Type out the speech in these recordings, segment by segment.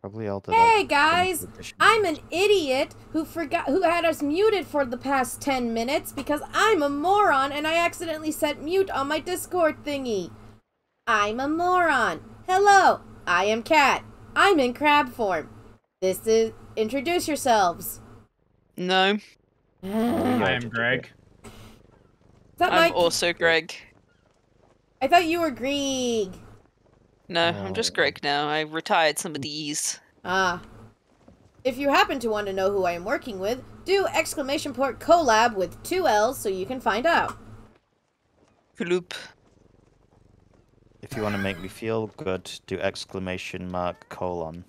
Probably all the. Hey guys, I'm an idiot who forgot who had us muted for the past 10 minutes because I'm a moron and I accidentally set mute on my Discord thingy. I'm a moron. Hello, I am Cat. I'm in crab form. This is introduce yourselves. No, We Is already I am did Greg. that I'm Mike? also Greg. I thought you were Greg. No, I'm just. Greg now. I retired some of these. Ah. If you happen to want to know who I am working with, do exclamation point collab with two L's so you can find out. Gloop. If you want to make me feel good, do exclamation mark colon.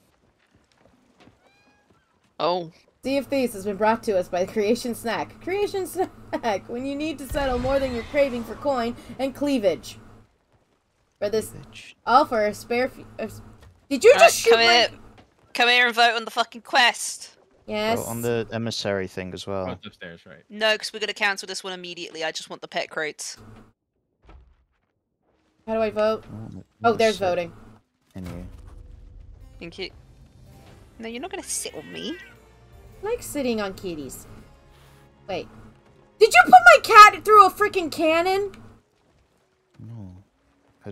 Oh, Sea of Thieves has been brought to us by Creation Snack. Creation Snack, when you need to settle more than your craving for coin and cleavage. For this, Bitch. all for a spare. F- uh, Did you Alright, just shoot come my? here. Come here and vote on the fucking quest. Yes. Oh, on the emissary thing as Oh, well. it's upstairs, right? No, because we're gonna cancel this one immediately. I just want the pet crates. How do I vote? Oh, Oh, there's sit voting. In you. Thank you. No, you're not gonna sit on me. I like sitting on kitties. Wait. Did you put my cat through a freaking cannon?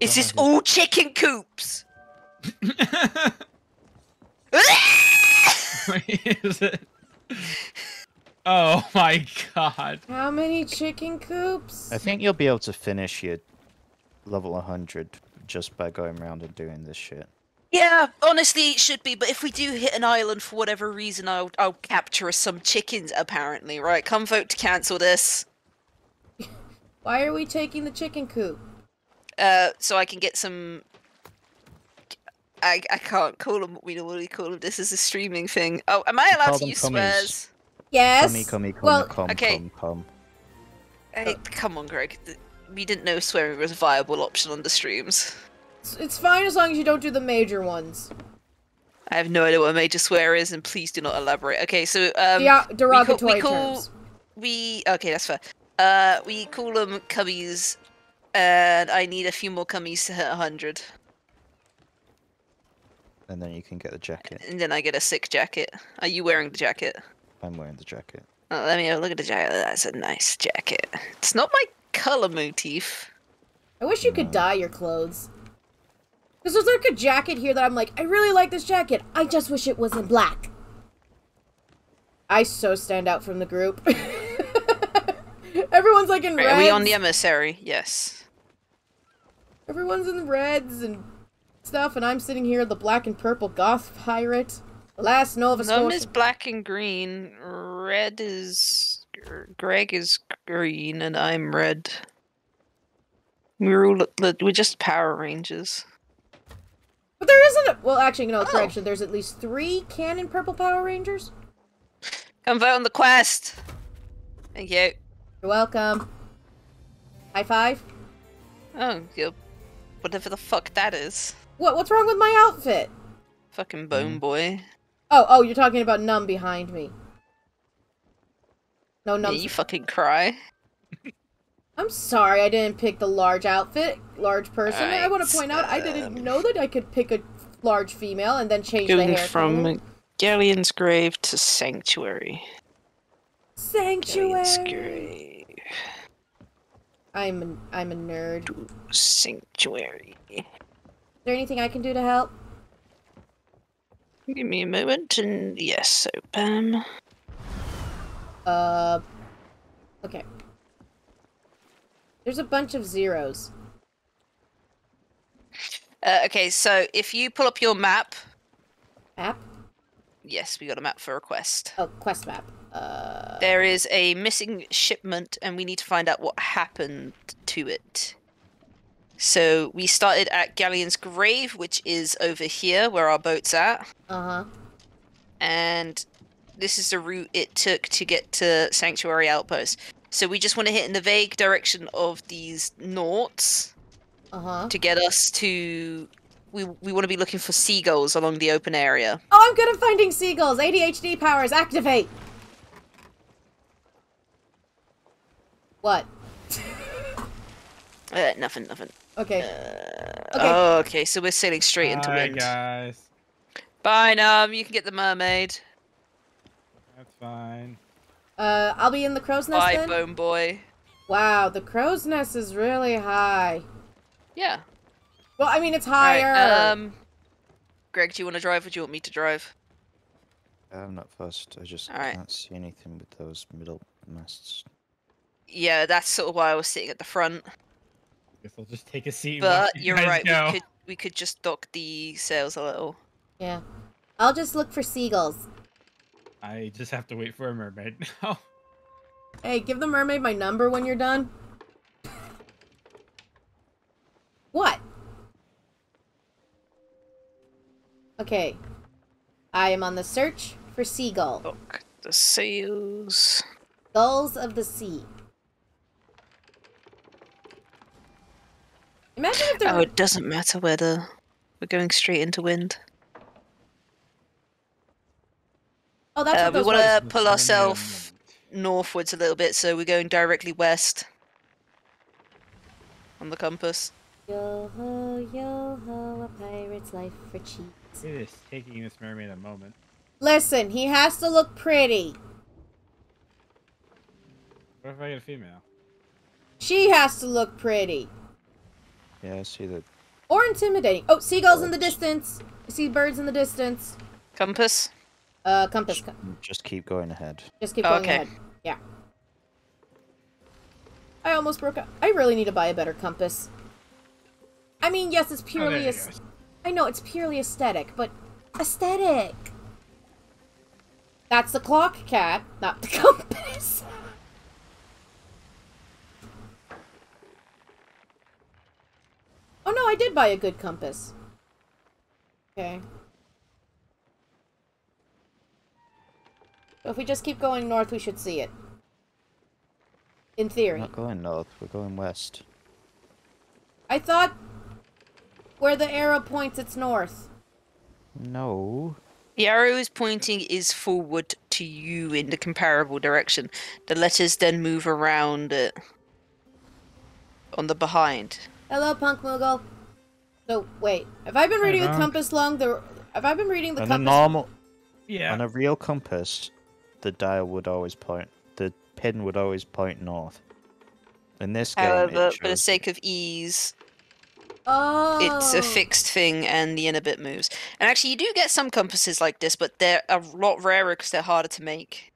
No. I Is this have all chicken coops? Is it? Oh my god. How many chicken coops? I think you'll be able to finish your level 100 just by going around and doing this shit. Yeah, honestly, it should be. But if we do hit an island for whatever reason, I'll I'll capture us some chickens. Apparently, right? Come vote to cancel this, Why are we taking the chicken coop? Uh, so I can get some. I I can't call them what we normally call them. This is a streaming thing. Oh, am I allowed call to use cummies. swears? Yes. Cummy, cummy, come, well, come, okay. come, come. Hey, come on, Greg. We didn't know swearing was a viable option on the streams. it's, it's fine as long as you don't do the major ones. I have no idea what a major swear is, and please do not elaborate. Okay, so um, yeah, we call, derogatory we call terms. we okay, that's fair. Uh, we call them cummies, and I need a few more cummies to hit hundred, And then you can get the jacket. and then I get a sick jacket. Are you wearing the jacket? I'm wearing the jacket. Oh, let me have a look at the jacket. That's a nice jacket. It's not my color motif. I wish you could dye your clothes. Because there's like a jacket here that I'm like, I really like this jacket. I just wish it was in black. I so stand out from the group. Everyone's like in Right, reds. are we on the emissary? Yes. Everyone's in the reds and stuff, and I'm sitting here, the black and purple goth pirate. Last Nova None Scotia. is black and green. Red is er, Greg is green, and I'm red. We're all we're just Power Rangers. But there isn't a. Well, actually, no, Oh. correction. There's at least three canon purple Power Rangers. Come vote on the quest. Thank you. You're welcome. High five. Oh, you whatever the fuck that is. What? What's wrong with my outfit? Fucking bone boy. Oh, oh, you're talking about Num behind me. No, numb. Yeah, Num's you fucking cry. I'm sorry I didn't pick the large outfit, large person. I want to point out I didn't um, know that I could pick a large female and then change the Going hair. from color. Galleon's grave to Sanctuary. Galleon's sanctuary. I'm a, I'm a nerd. To Sanctuary. Is there anything I can do to help? Give me a moment, and yes, so Pam. Uh, okay. There's a bunch of zeros. Uh, okay, so if you pull up your map, Map? yes, we got a map for a quest. Oh, quest map. Uh, There is a missing shipment, and we need to find out what happened to it. So we started at Galleon's grave, which is over here where our boat's at, uh huh. and this is the route it took to get to Sanctuary Outpost. So we just want to hit in the vague direction of these noughts Uh huh. to get us to. We we want to be looking for seagulls along the open area. Oh, I'm good at finding seagulls. ADHD powers activate. What? Uh, nothing, nothing. Okay. Uh, Okay. Oh, okay. So we're sailing straight into Hi wind. guys. Fine, um, you can get the mermaid. That's fine. Uh, I'll be in the crow's nest Bye, then. bone boy. Wow, the crow's nest is really high. Yeah. Well, I mean, it's Alright, higher. um, Greg, do you want to drive or do you want me to drive? I'm not fussed. I just Alright. can't see anything with those middle masts. Yeah, that's sort of why I was sitting at the front. I guess I'll just take a seat. But you you're right. Go. We could we could just dock the sails a little. yeah. I'll just look for seagulls. I just have to wait for a mermaid now. Hey, give the mermaid my number when you're done. What? Okay. I am on the search for seagull. Dock the sails. Gulls of the sea. Imagine if there Oh, were... it doesn't matter whether we're going straight into wind. Oh, that's Uh, what we those wanna- pull ourselves northwards a little bit, so we're going directly west on the compass. Yo ho, yo ho, a pirate's life for cheap. It is taking this mermaid a moment. Listen, he has to look pretty. What if I get a female? She has to look pretty. Yeah, I see that. Or intimidating. Oh, seagulls in the distance. I see birds in the distance. Compass. Uh, compass. co- Just keep going ahead. Just keep Oh, going okay. ahead. Yeah. I almost broke up. I really need to buy a better compass. I mean, yes, it's Oh, purely you aes- I know it's purely aesthetic, but aesthetic. That's the clock, cat, not the compass. Oh no, I did buy a good compass. Okay. So if we just keep going north, we should see it. In We're theory. not going north. We're going west. I thought where the arrow points, it's north. No. The arrow is pointing is forward to you in the comparable direction. The letters then move around it on the behind. Hello, Punk Moogle. So, wait. Have I been reading the compass long? The Have I been reading the On a compass? normal, Yeah. on a real compass, the dial would always point. The pin would always point north. In this game, However, it for the sake of ease, Oh. it's a oh. fixed thing and the inner bit moves. And actually, you do get some compasses like this, but they're a lot rarer because they're harder to make.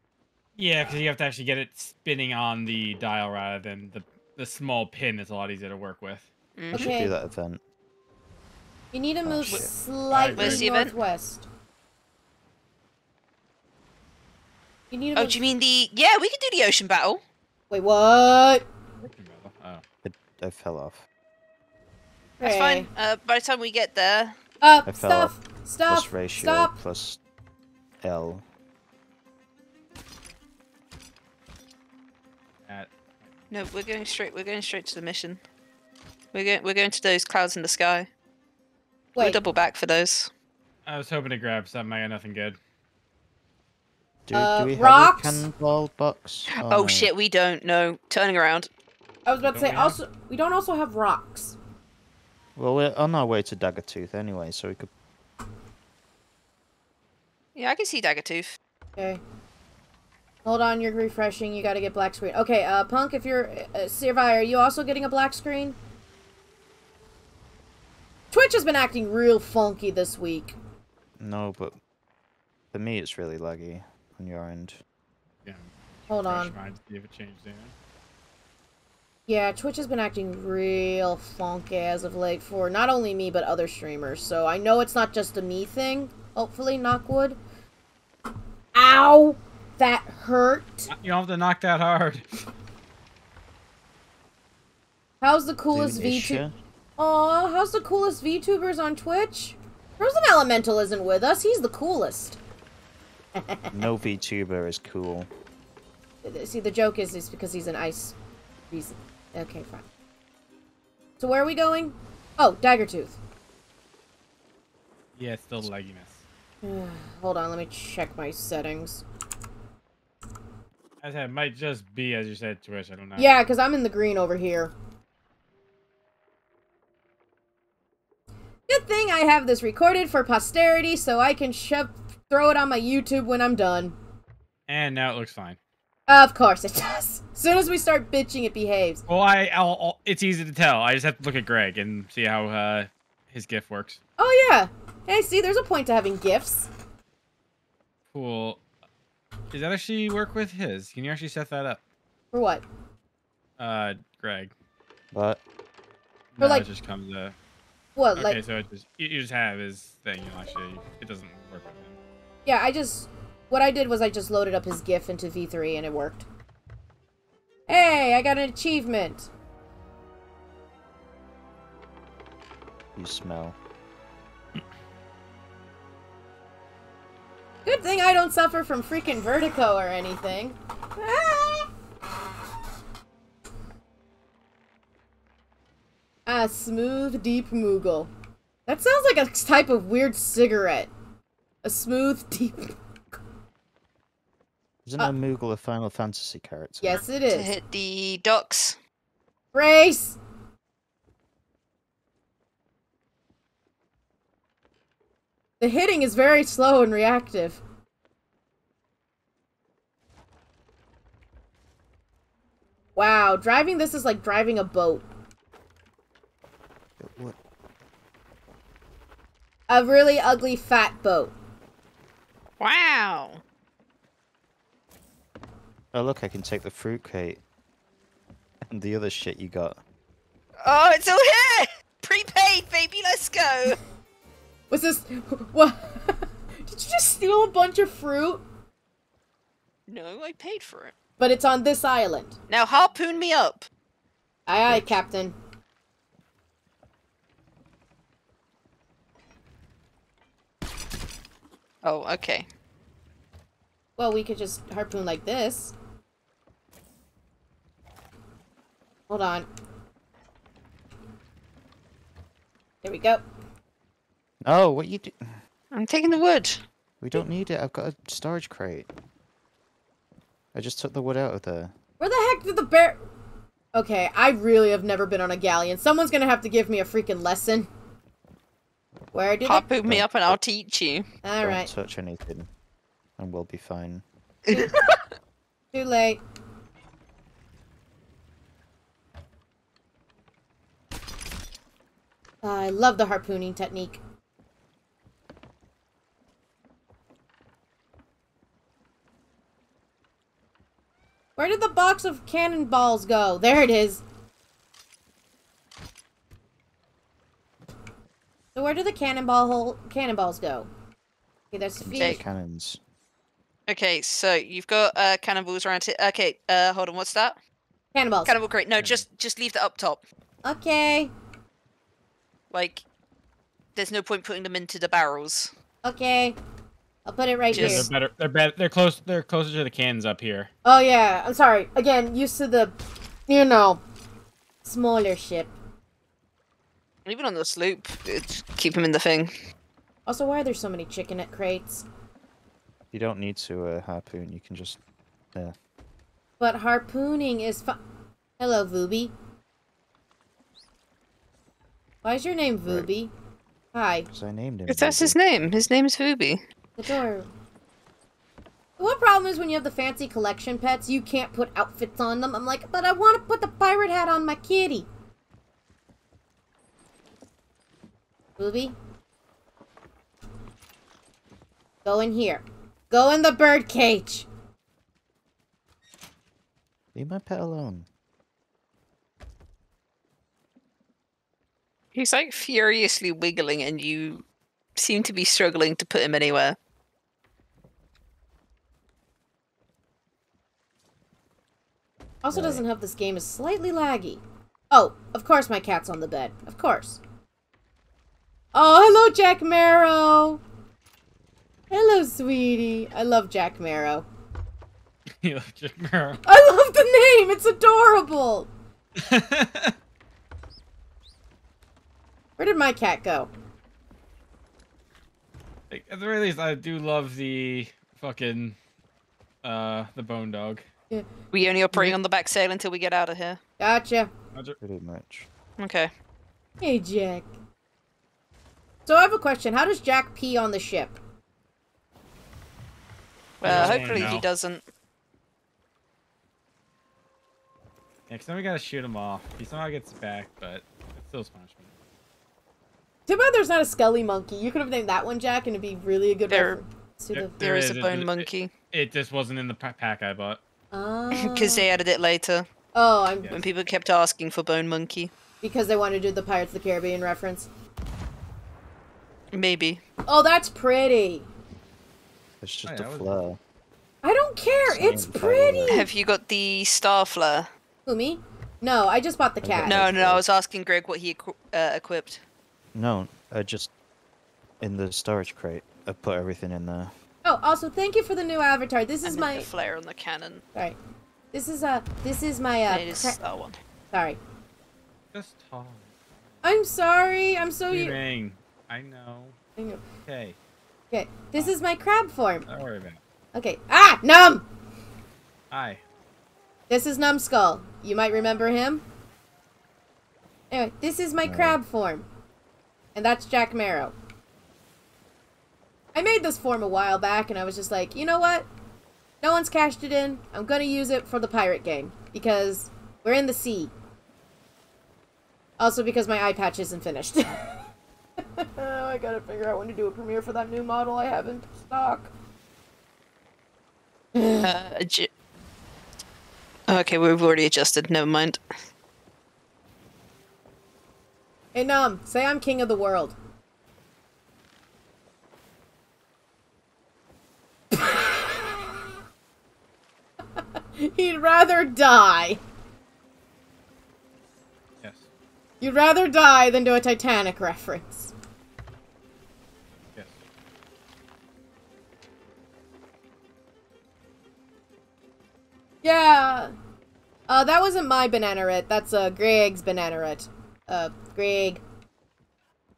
Yeah, because you have to actually get it spinning on the dial rather than the the small pin is a lot easier to work with. Mhm. We should Okay. do that event. You need to move shit. slightly Where's event? northwest. You need to Oh, move... do you mean the? Yeah, we could do the ocean battle. Wait, what? Oh. It, I fell off. That's fine. Uh, by the time we get there, Uh, I fell stop. off. Stop. Plus ratio Stop. plus L. No, we're going straight. We're going straight to the mission. We're going. We're going to those clouds in the sky. We'll double back for those. I was hoping to grab something. I got nothing good. Do, Uh, do we rocks? have a cannonball box? Oh, no. shit, we don't know. Turning around. I was about to Don't say, we have- also, we don't also have rocks. Well, we're on our way to Daggertooth anyway, so we could. Yeah, I can see Daggertooth. Okay. Hold on, you're refreshing. You gotta get black screen. Okay, uh, Punk, if you're... Uh, Sirvi, are you also getting a black screen? Twitch has been acting real funky this week. No, but for me, it's really laggy on your end. Yeah. Hold on. mind, see if it changed there. Yeah, Twitch has been acting real funky as of late for not only me, but other streamers. So I know it's not just a me thing. Hopefully, knockwood. Ow! That hurt. You don't have to knock that hard. How's the coolest VTuber? Denisha? Aw, how's the coolest VTubers on Twitch? Frozen Elemental isn't with us. He's the coolest. No VTuber is cool. See, the joke is, is because he's an ice reason. Okay, fine. So where are we going? Oh, Daggertooth. Yeah, it's still legginess. Hold on, let me check my settings. As I said, it might just be as you said, Twitch. I don't know. Yeah, because I'm in the green over here. Have this recorded for posterity so I can shove throw it on my YouTube when I'm done. And now it looks fine. Of course it does. As soon as we start bitching, it behaves. Well, I, I'll, I'll- it's easy to tell. I just have to look at Greg and see how uh, his GIF works. Oh yeah. Hey, see, there's a point to having gifts. Cool. Does that actually work with his? Can you actually set that up? For what? Uh, Greg. But For No, like- it just comes uh What, Okay, like so it just you, you just have his thing. You know, actually, it doesn't work with him. Yeah, I just what I did was I just loaded up his GIF into V3 and it worked. Hey, I got an achievement. you smell. Good thing I don't suffer from freaking vertigo or anything. Ah! A smooth, deep Moogle. That sounds like a type of weird cigarette. A smooth, deep. Isn't Uh, a Moogle a Final Fantasy character? Yes, it is. To hit the docks. Race! The hitting is very slow and reactive. Wow, driving this is like driving a boat. A really ugly fat boat. Wow. Oh look, I can take the fruit crate. And the other shit you got. Oh, it's all here! Prepaid, baby, let's go! Was this what? Did you just steal a bunch of fruit? No, I paid for it. But it's on this island. Now harpoon me up. Aye aye, Captain. Oh, okay. Well, we could just harpoon like this. Hold on. There we go. Oh, what you do? I'm taking the wood. We don't need it. I've got a storage crate. I just took the wood out of there. Where the heck did the bear... Okay, I really have never been on a galleon. Someone's gonna have to give me a freaking lesson. Where did it... Harpoon me up and I'll teach you. Alright, Don't touch anything, and we'll be fine. too late. I love the harpooning technique. Where did the box of cannonballs go? There it is. So where do the cannonball hole cannonballs go? Okay, that's Okay. feet. Cannons. Okay, so you've got uh, cannonballs around here. Okay, uh, hold on, what's that? Cannonballs. Cannonball crate. No, just just leave that up top. Okay. Like, there's no point putting them into the barrels. Okay. I'll put it right Just- here. They're better. They're better. They're close. They're closer to the cans up here. Oh yeah, I'm sorry. Again, used to the, you know, smaller ship. Even on the sloop, it's, keep him in the thing. Also, why are there so many chicken at crates? You don't need to uh, harpoon. You can just. Yeah. But harpooning is fun. Hello, Vooby. Why is your name Right. Vooby? Hi. Because I named him. Because that's his name. His name is the Adorable. One problem is when you have the fancy collection pets, you can't put outfits on them. I'm like, but I want to put the pirate hat on my kitty. Booby? Go in here. Go in the bird cage. Leave my pet alone. He's like furiously wiggling, and you seem to be struggling to put him anywhere. Also doesn't help this game is slightly laggy. Oh, of course my cat's on the bed. Of course. Oh, hello, Jack Marrow. Hello, sweetie. I love Jack Marrow. You love Jack Marrow. I love the name. It's adorable. Where did my cat go? Like, At the very least, I do love the fucking uh the bone dog. We only operating on the back sail until we get out of here. Gotcha. Roger. Pretty much. Okay. Hey, Jack. So I have a question. How does Jack pee on the ship? Uh, well, Yeah, hopefully he doesn't. Yeah, cause then we gotta shoot him off. He somehow gets back, but it's still punishment. Too bad there's not a Skelly monkey. You could have named that one Jack, and it'd be really a good There- reference to there- the. There is is a a- bone it- monkey It just wasn't in the pack I bought. because Oh. they ah. added it later Oh, I'm Yeah. when people kept asking for bone monkey. because they wanted to do the Pirates of the Caribbean reference. Maybe. Oh, that's pretty. It's just yeah, I a was- flare. I don't care. Same It's pretty. Have you got the star flare? Who me? No, I just bought the cat. No, no, I was asking Greg what he equi- uh, equipped. No, I just in the storage crate. I put everything in there. Oh, also thank you for the new avatar. This is meant my the flare on the cannon. sorry. This is uh this is my uh it is cra- that one. sorry. Just talk. I'm sorry. I'm so you. Leaving. I know. Okay. Okay, this is my crab form. Don't worry about it. Okay. Ah, Num. Hi. This is Numbskull. You might remember him. Anyway, this is my No. crab form. And that's Jack Marrow. I made this form a while back and I was just like, you know what? No one's cashed it in. I'm gonna use it for the pirate game. Because we're in the sea. Also because my eye patch isn't finished. I gotta figure out when to do a premiere for that new model I have in stock. Uh, okay, we've already adjusted. Never mind. Hey Num, say I'm king of the world. He'd rather die. Yes. You'd rather die than do a Titanic reference. Yes. Yeah. Uh, that wasn't my banana bananaret. That's uh Greg's banana bananaret. Uh, Greg.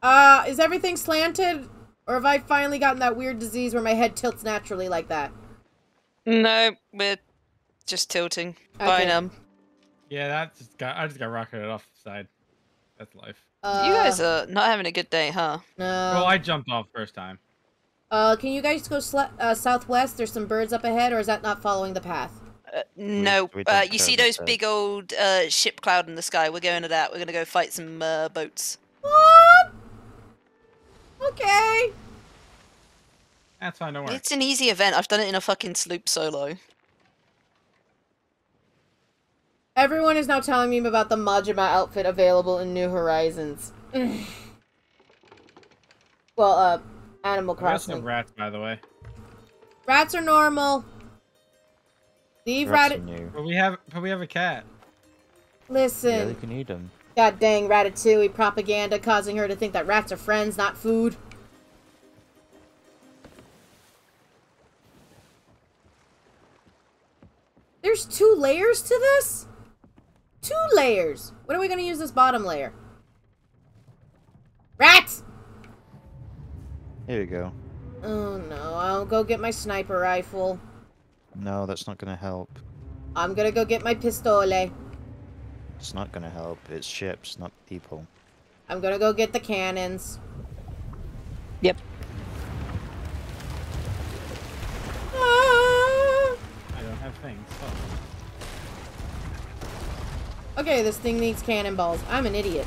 Uh, is everything slanted, or have I finally gotten that weird disease where my head tilts naturally like that? No, we're just tilting. Bye, Okay. Num. Yeah, that just got. I just got rocketed off the side. That's life. Uh, You guys are not having a good day, huh? No. well, I jumped off first time. Uh, can you guys go sle- uh, southwest? There's some birds up ahead, or is that not following the path? Uh, no, we uh, you see those big old uh, ship cloud in the sky? We're going to that. We're gonna go fight some uh, boats. What? Okay. That's fine. Don't worry. It's an easy event. I've done it in a fucking sloop solo. Everyone is now telling me about the Majima outfit available in New Horizons. well, uh, Animal We got Crossing. some rats, by the way. Rats are normal. Leave Rats rat. But we have. But we have a cat. Listen. Yeah, they Listen. can eat them. God dang Ratatouille propaganda causing her to think that rats are friends, not food. There's two layers to this? Two layers. When are we gonna use this bottom layer? Rats! Here we go. Oh no, I'll go get my sniper rifle. No, that's not gonna help. I'm gonna go get my pistole. It's not gonna help. It's ships, not people. I'm gonna go get the cannons. Yep. Ah! I don't have things. Oh. Okay, this thing needs cannonballs. I'm an idiot.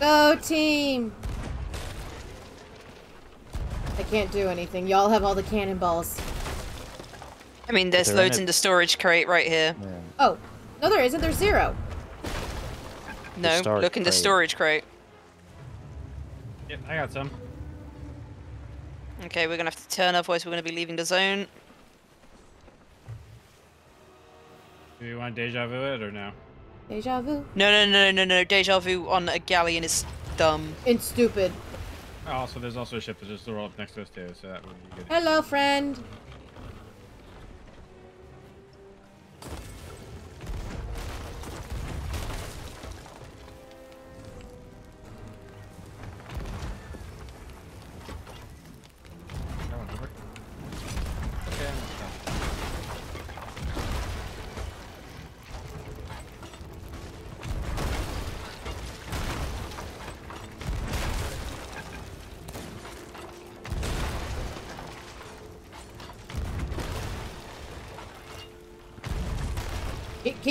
Go team! I can't do anything. Y'all have all the cannonballs. I mean, there's They're in loads a- in the storage crate right here. Yeah. Oh, no there isn't. There's zero. No, storage look in the storage crate. Yep, I got some. Okay, we're gonna have to turn, off, otherwise we're gonna be leaving the zone. Do you want deja vu it or no? Deja vu. No, no, no, no, no. Deja vu on a galleon is dumb. It's stupid. Oh, also, there's also a ship that's just rolled up next to us too, so that would be good. Hello, friend.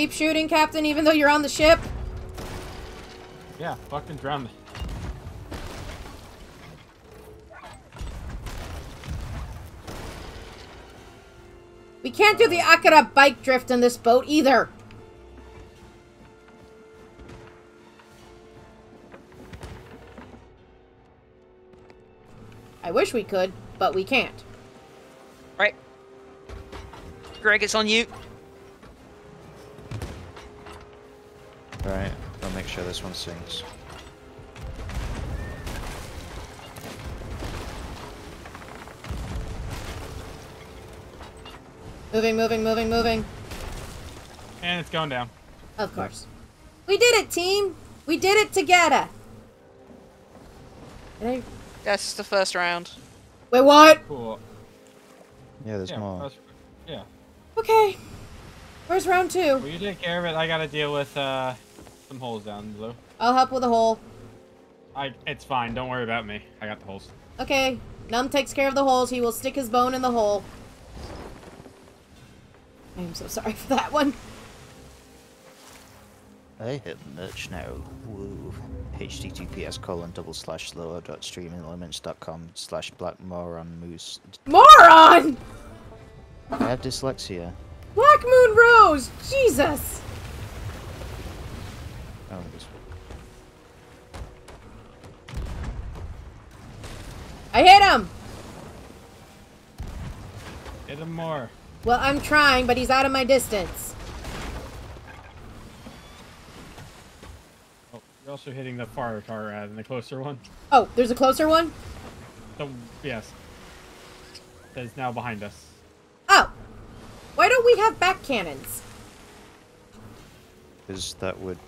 Keep shooting, Captain, even though you're on the ship. Yeah, fucking drown me. We can't do the Akira bike drift in this boat either. I wish we could, but we can't. Right. Greg, it's on you. Sure this one sinks. Moving, moving, moving, moving. And it's going down. Of course. We did it, team! We did it together! Did I... That's the first round. Wait, what? Cool. Yeah, there's yeah, more. that's- yeah. Okay. Where's round two? Well, you take care of it. I gotta deal with uh, some holes down below. I'll help with a hole. I. It's fine. Don't worry about me. I got the holes. Okay. Num takes care of the holes. He will stick his bone in the hole. I am so sorry for that one. I hit merch now. Woo. https colon double slash lower dot streamingelements dot com slash black moron moose. Moron! I have dyslexia. Black Moon Rose! Jesus! This I hit him! Hit him more. Well, I'm trying, but he's out of my distance. Oh, you're also hitting the farther car rather than the closer one. Oh, there's a closer one? So yes, that is now behind us. Oh! Why don't we have back cannons? because that would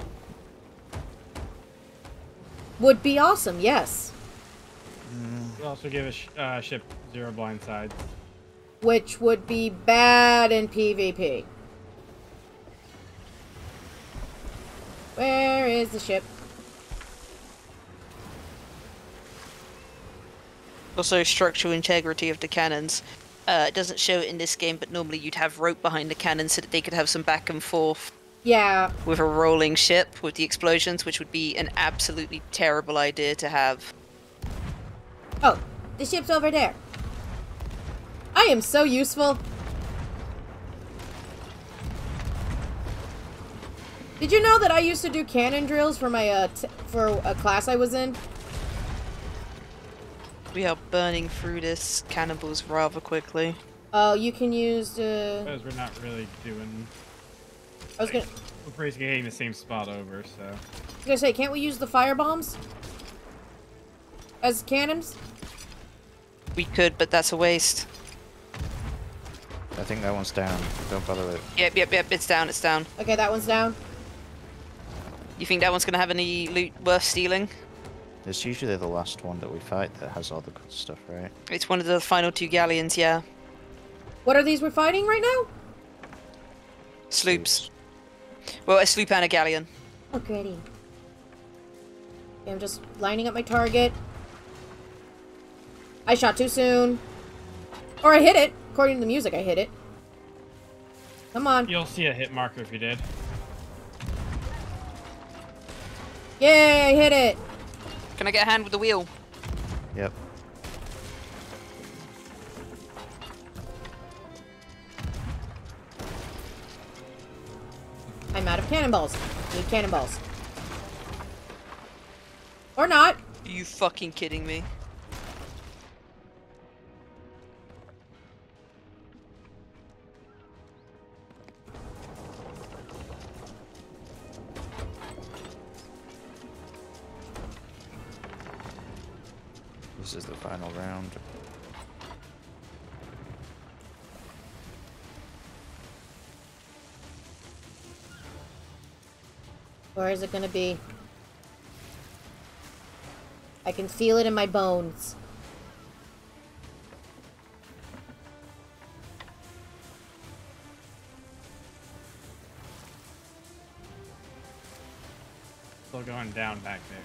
Would be awesome, yes. We also give a sh uh, ship zero blind sides. Which would be bad in PvP. Where is the ship? Also, structural integrity of the cannons. Uh, it doesn't show it in this game, but normally you'd have rope behind the cannon so that they could have some back and forth Yeah, with a rolling ship with the explosions, which would be an absolutely terrible idea to have. Oh, the ship's over there. I am so useful. Did you know that I used to do cannon drills for my uh t- for a class I was in? We are burning through this cannibals rather quickly. Oh, you can use. Uh, Because we're not really doing. I was gonna, We're basically hitting the same spot over, so. I was gonna say, can't we use the fire bombs as cannons? We could, but that's a waste. I think that one's down. Don't bother with it. Yep, yep, yep. It's down. It's down. Okay, that one's down. You think that one's gonna have any loot worth stealing? It's usually the last one that we fight that has all the good stuff, right? It's one of the final two galleons. Yeah, What are these we're fighting right now? sloops. Well, a sloop and a galleon. Oh, goody. Okay, I'm just lining up my target. I shot too soon. Or I hit it. According to the music, I hit it. Come on. You'll see a hit marker if you did. Yay, I hit it. Can I get a hand with the wheel? Yep. I'm out of cannonballs. Need cannonballs. Or not. Are you fucking kidding me? This is the final round. Where is it gonna be? I can feel it in my bones. Still going down back there.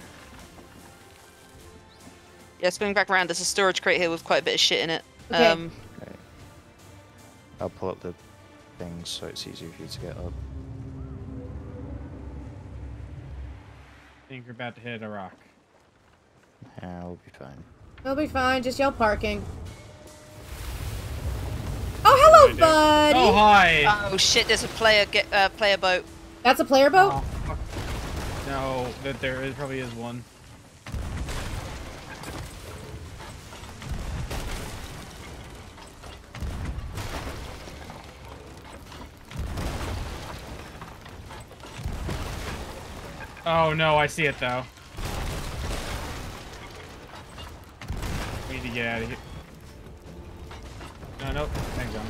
Yeah, going back around. There's a storage crate here with quite a bit of shit in it. Okay. Um, Okay. I'll pull up the things so it's easier for you to get up. Think we're about to hit a rock. Yeah, we'll be fine. We'll be fine. Just yell parking. Oh, hello, Hi, buddy. Oh hi. Oh shit! There's a player get uh, player boat. That's a player boat. Oh. No, that there is probably is one. Oh no, I see it though. We need to get out of here. No, no, thanks, John.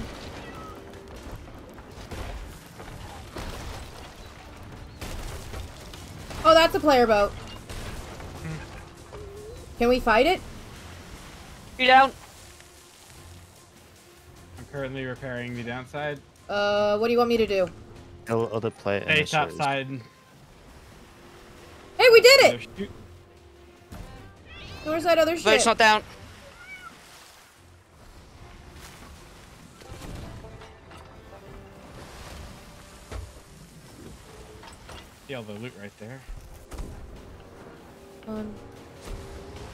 Oh, that's a player boat. Can we fight it? You down? I'm currently repairing the downside. Uh, what do you want me to do? Kill other player. Hey, top emissaries. side. Hey, we did Other it! shoot. Where's that other ship? Boat's not down. See all the loot right there. Come on.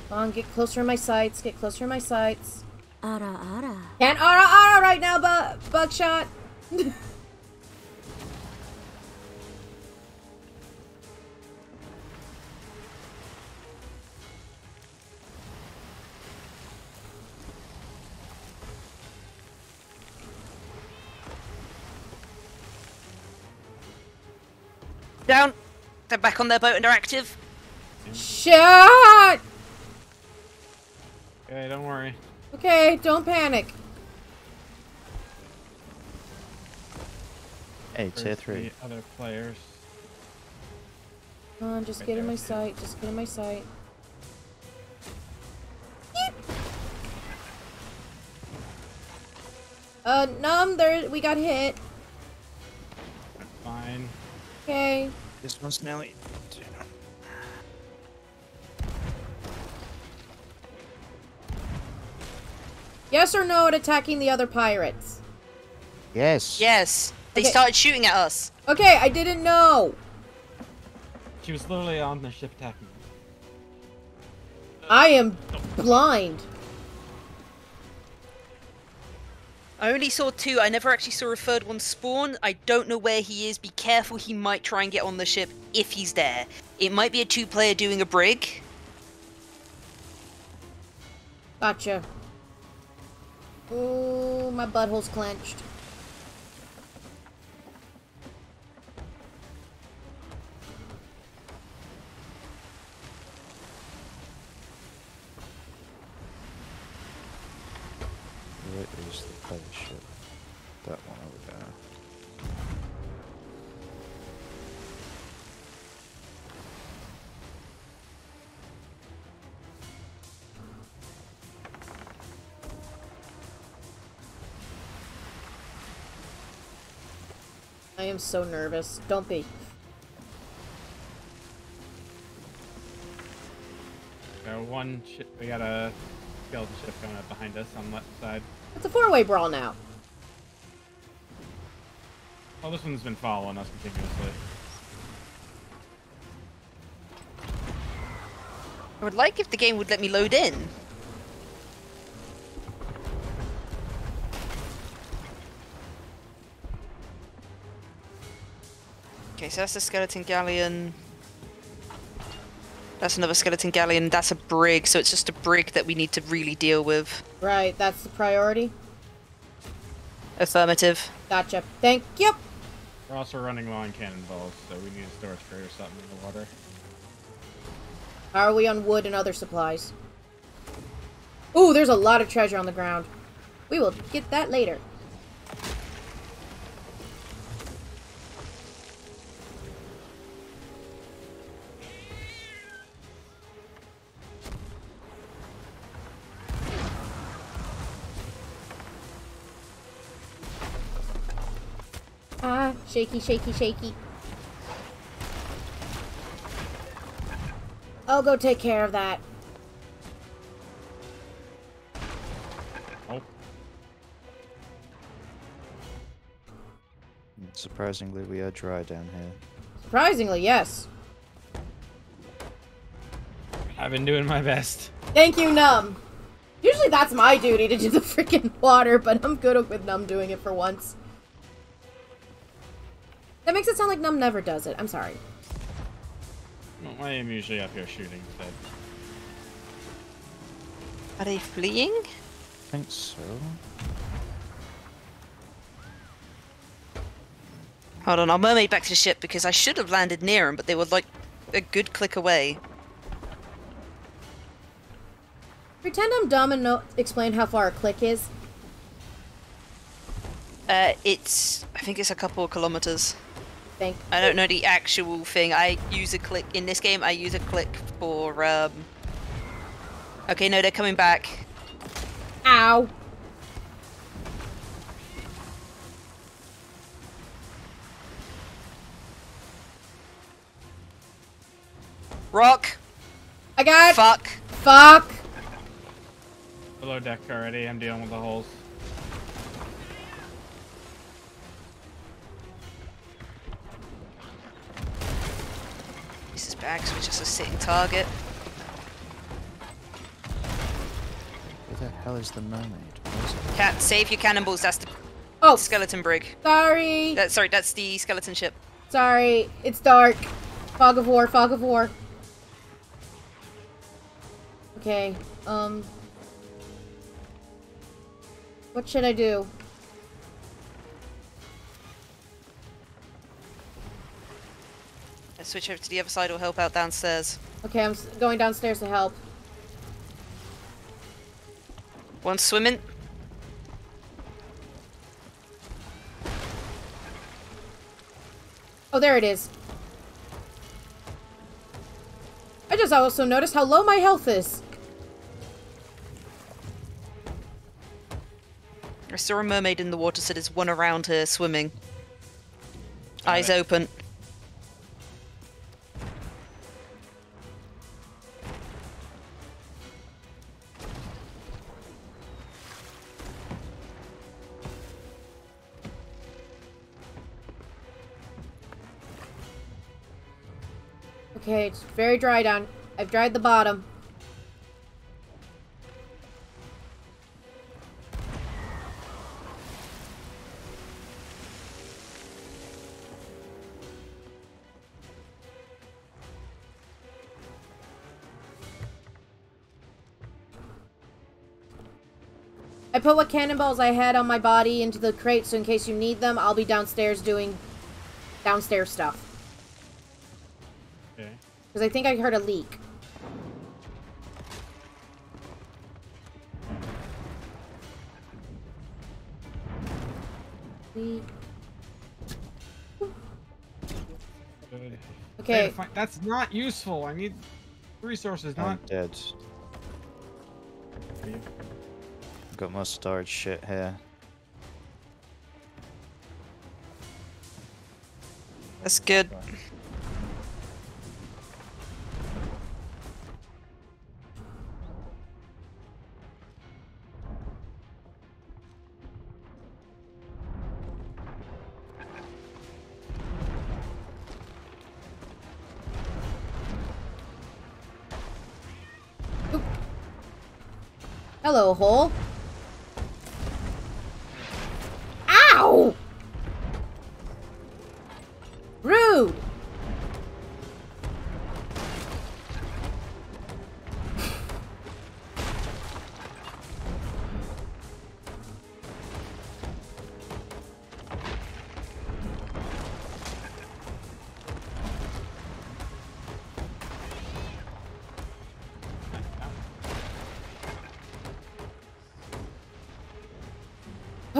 Come on, get closer to my sights. Get closer to my sights. Ara ara. Can't ara ara right now, bu buckshot. They're back on their boat and they're active. Shot! Okay, don't worry. Okay, don't panic. Hey, tier three. the other players. Come on, just Right get in my sight. Just get in my sight. Uh, num, there, we got hit. Fine. Okay. This one's nearly. Yes or no at attacking the other pirates? Yes. Yes. They Okay. started shooting at us. Okay, I didn't know. She was literally on the ship attacking. I am blind. I only saw two. I never actually saw a third one spawn. I don't know where he is. Be careful. He might try and get on the ship if he's there. It might be a two-player doing a brig. Gotcha. Ooh, my butthole's clenched. I am so nervous. Don't be. Got one ship. We got a skeleton ship coming up behind us on the left side. It's a four-way brawl now. Oh, this one's been following us continuously. I would like if the game would let me load in. Okay, so that's a skeleton galleon. That's another skeleton galleon. That's a brig, so it's just a brig that we need to really deal with. Right, that's the priority. Affirmative. Gotcha. Thank you. We're also running low on cannonballs, so we need a storage crate or something in the water. How are we on wood and other supplies? Ooh, there's a lot of treasure on the ground. We will get that later. Ah, shaky, shaky, shaky. I'll go take care of that. Oh, Surprisingly, we are dry down here. Surprisingly, yes. I've been doing my best. Thank you, Num. Usually that's my duty to do the freaking water, but I'm good with Num doing it for once. That makes it sound like Num never does it. I'm sorry. Well, I am usually up here shooting, but Are they fleeing? I think so. Hold on, I'll mermaid back to the ship because I should have landed near them, but they were like a good click away. Pretend I'm dumb and no- explain how far a click is. Uh, it's I think it's a couple of kilometers. Thank. I don't know the actual thing. I use a click in this game. I use a click for um. Okay, no, they're coming back. Ow. Rock. I got. Fuck. Fuck. below deck already. I'm dealing with the holes. This is back, so it's just a sitting target. Where the hell is the mermaid? Where is it? Cat, save your cannonballs. That's the Oh, skeleton brig. sorry. That, sorry, that's the skeleton ship. Sorry. It's dark. Fog of war. Fog of war. Okay. Um. What should I do? Switch over to the other side or help out downstairs. Okay, I'm going downstairs to help. One swimming. Oh, there it is. I just also noticed how low my health is. I saw a mermaid in the water, so there's one around her swimming. Got Eyes it. open. Very dry down. I've dried the bottom. I put what cannonballs I had on my body into the crate, so in case you need them, I'll be downstairs doing downstairs stuff. Okay. Because I think I heard a leak. Leak. Good. Okay. Fine, That's not useful. I need resources, I'm not. dead. Got more storage shit here. That's good. Hello, hole.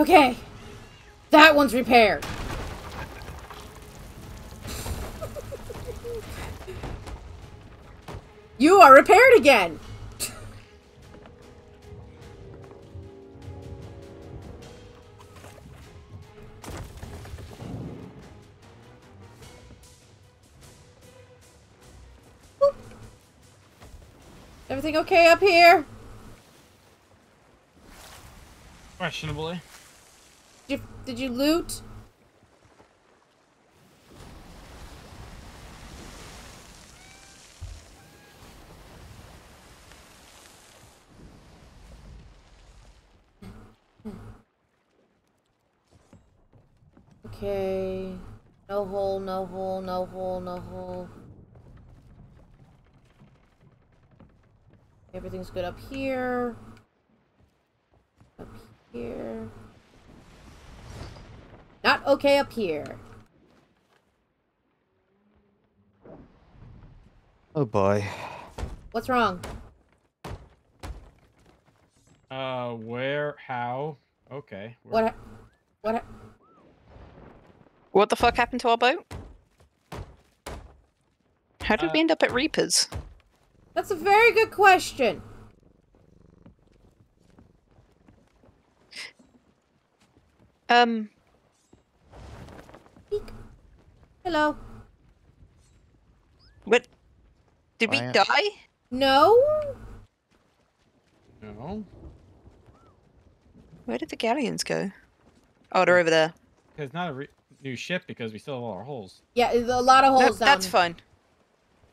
Okay. That one's repaired. you are repaired again. Everything okay up here? Questionably. Did you loot? Okay. No hole, no hole, no hole, no hole. Everything's good up here. Okay up here. Oh boy. What's wrong? Uh, where? How? Okay. we're- What? What? What the fuck happened to our boat? How did we Uh, end up at Reapers? That's a very good question. Um, Hello. what? Did we Quiet. die? No. No. Where did the galleons go? Oh, they're over there. It's not a re- new ship because we still have all our holes. Yeah, a lot of No, holes down. that's fine.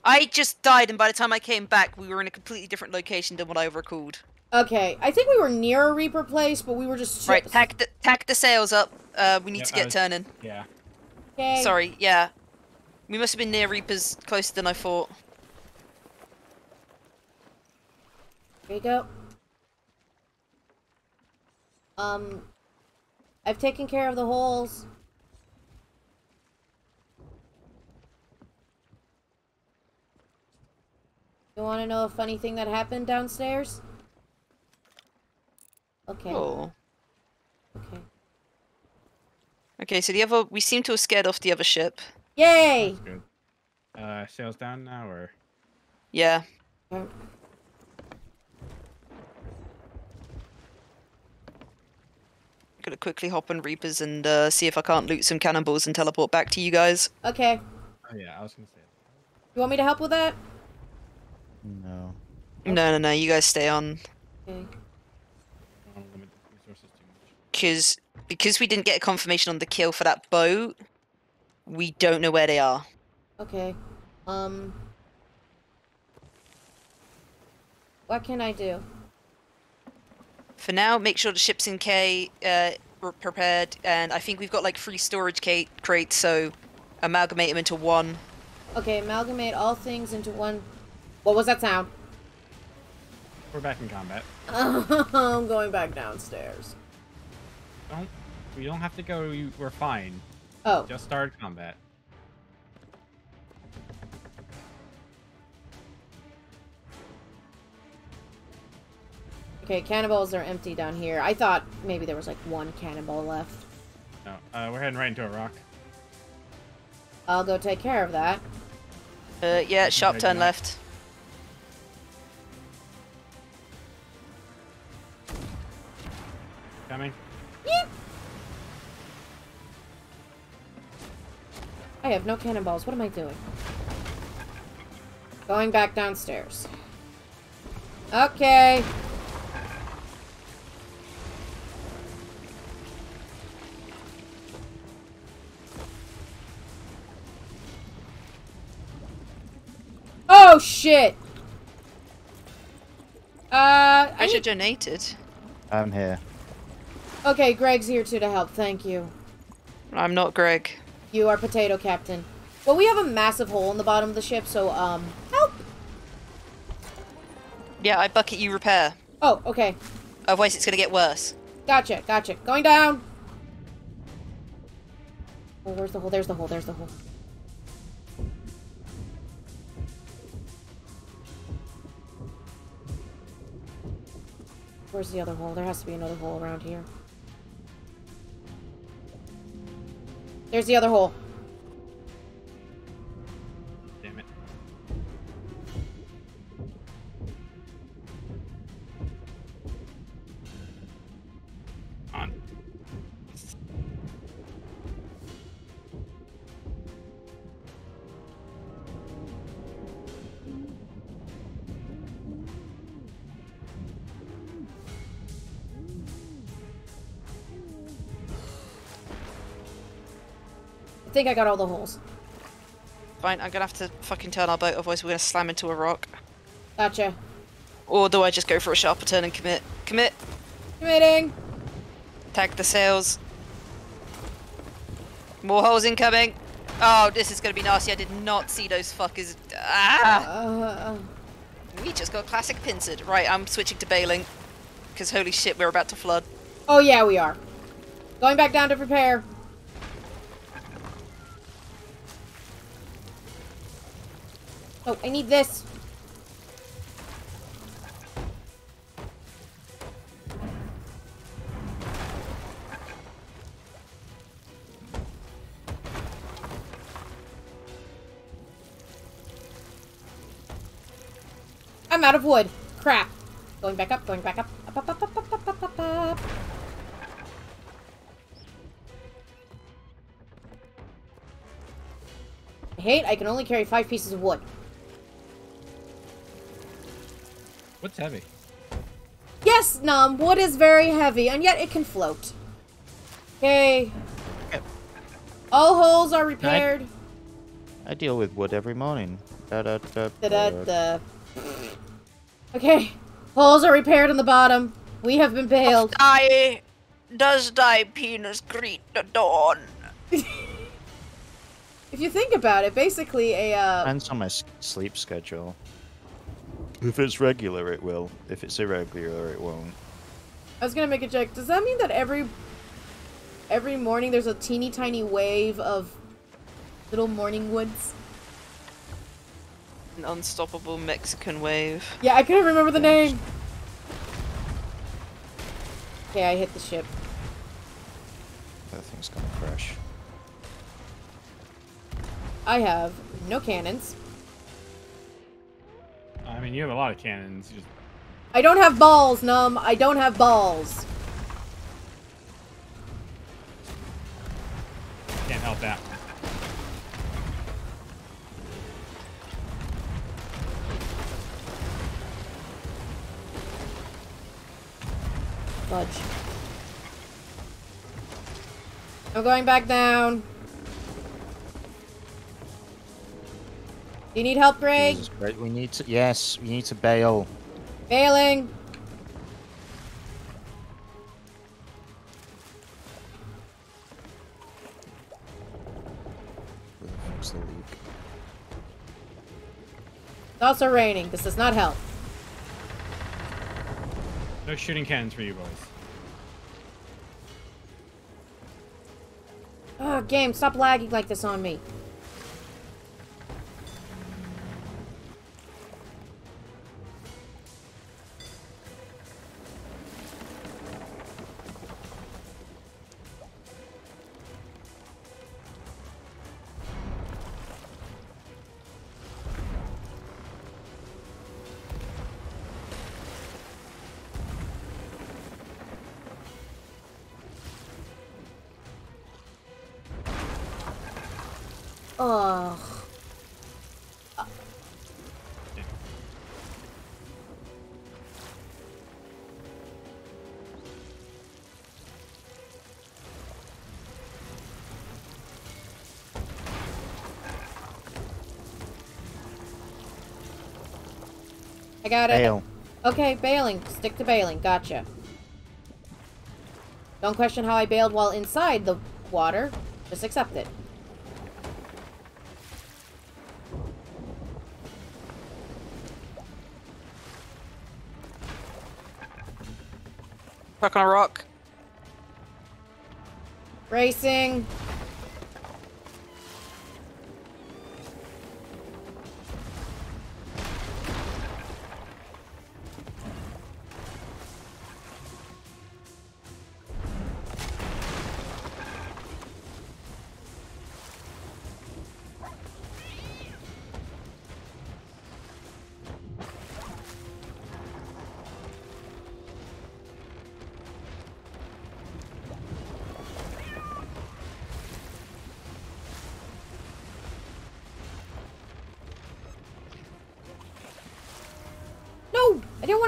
I just died, and by the time I came back, we were in a completely different location than what I recalled. Okay, I think we were near a Reaper place, but we were just Right, tack the, tack the sails up. Uh, we need Yep, to get was- turning. Yeah. Sorry, yeah. We must have been near Reapers closer than I thought. There you go. Um, I've taken care of the holes. You want to know a funny thing that happened downstairs? Okay. Oh. Okay. Okay, so the other we seem to have scared off the other ship. Yay! Good. Uh, sails down now, or Yeah. Okay. Gonna quickly hop on Reapers and uh, see if I can't loot some cannonballs and teleport back to you guys. Okay. oh yeah, I was gonna say. You want me to help with that? No. No, no, no. You guys stay on, Okay. I don't limit resources too much. because because we didn't get a confirmation on the kill for that boat. We don't know where they are. Okay. Um. What can I do? For now, make sure the ship's in K, uh, we're prepared, and I think we've got like three storage ca- crates, so amalgamate them into one. Okay, amalgamate all things into one. What was that sound? We're back in combat. I'm going back downstairs. Don't. We don't have to go. We're fine. Oh, Just started combat. okay. Cannonballs are empty down here. I thought maybe there was like one cannonball left. No, uh, we're heading right into a rock. I'll go take care of that. Uh, yeah, sharp turn left. Coming. I have no cannonballs. What am I doing? Going back downstairs. Okay. Oh shit. Uh, I I need- should donated. I'm here. Okay, Greg's here too to help. Thank you. I'm not Greg. You are potato captain. Well, we have a massive hole in the bottom of the ship, so um, help. Yeah, I bucket you repair. Oh, okay. Otherwise, it's gonna get worse. Gotcha, gotcha. Going down. Oh, where's the hole? There's the hole. There's the hole. Where's the other hole? There has to be another hole around here. There's the other hole. Think I got all the holes. Fine, I'm gonna have to fucking turn our boat, otherwise we're gonna slam into a rock. Gotcha. Or do I just go for a sharper turn and commit? Commit. Committing. Tag the sails. More holes incoming. Oh, this is gonna be nasty. I did not see those fuckers. Ah! Uh, We just got classic pincered. Right, I'm switching to bailing. Because holy shit, we're about to flood. oh yeah, we are. Going back down to prepare. Oh, I need this. I'm out of wood. Crap. Going back up, going back up. Up, up, up, up, up, up, up, up, up. I hate I can only carry five pieces of wood. What's heavy? Yes, Num, wood is very heavy, and yet it can float. Okay. Yep. All holes are repaired. I deal with wood every morning. Da, da, da, Da, da, da. da. Okay. Holes are repaired on the bottom. We have been bailed. I does thy penis greet the dawn? If you think about it, basically a uh, Depends on my sleep schedule. If it's regular, it will. If it's irregular, it won't. I was gonna make a joke. Does that mean that every every morning there's a teeny tiny wave of little morning woods? An unstoppable Mexican wave. Yeah, I couldn't remember the name. Okay, I hit the ship. That thing's gonna crash. I have no cannons. I mean, you have a lot of cannons. You just I don't have balls, Num. I don't have balls. can't help that. Fudge. I'm going back down. Do you need help, Greg? Jesus we need to. Yes, we need to bail. Bailing. Where the fuck's the leak? It's also raining. This does not help. No shooting cannons for you boys. Ah, game, stop lagging like this on me. Got it. Bail. Okay, bailing. Stick to bailing. Gotcha. Don't question how I bailed while inside the water. Just accept it. Stuck on a rock. Racing.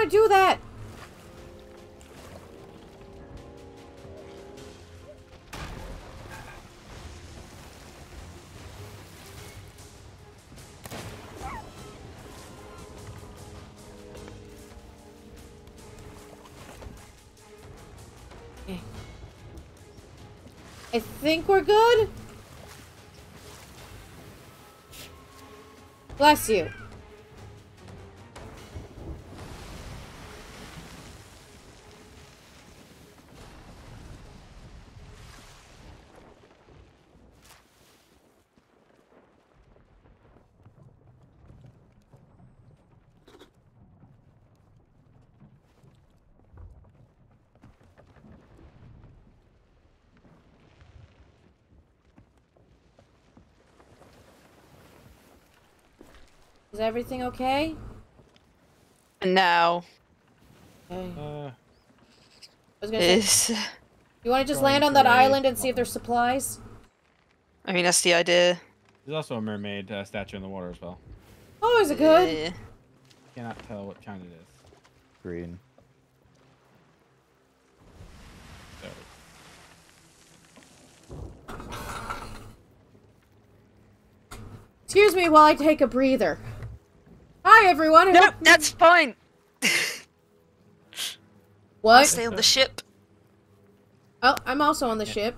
to do that! I think we're good? Bless you. Is everything okay? And now Okay. Uh, I was gonna say, you want to just land on that island and see if there's supplies? I mean, that's the idea. there's also a mermaid uh, statue in the water as well. Oh, is it good? Yeah. Cannot tell what kind it is. Green. Excuse me while I take a breather. Hi, everyone. I No, hope- that's fine. I'll What? stay on the ship. Oh, I'm also on the ship.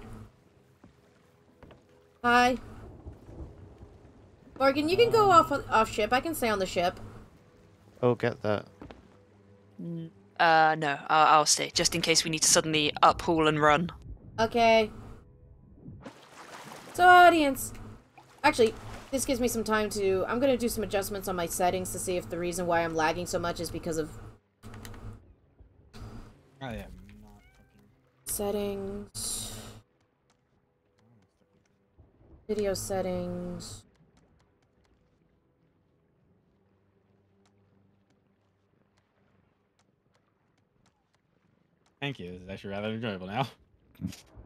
Hi. Morgan, you can go off off ship. I can stay on the ship. Oh, get that. Uh, no, I'll, I'll stay just in case we need to suddenly uphaul and run. Okay. So, audience. Actually, this gives me some time to. I'm gonna do some adjustments on my settings to see if the reason why I'm lagging so much is because of I am not fucking. settings. Video settings. Thank you. This is actually rather enjoyable now.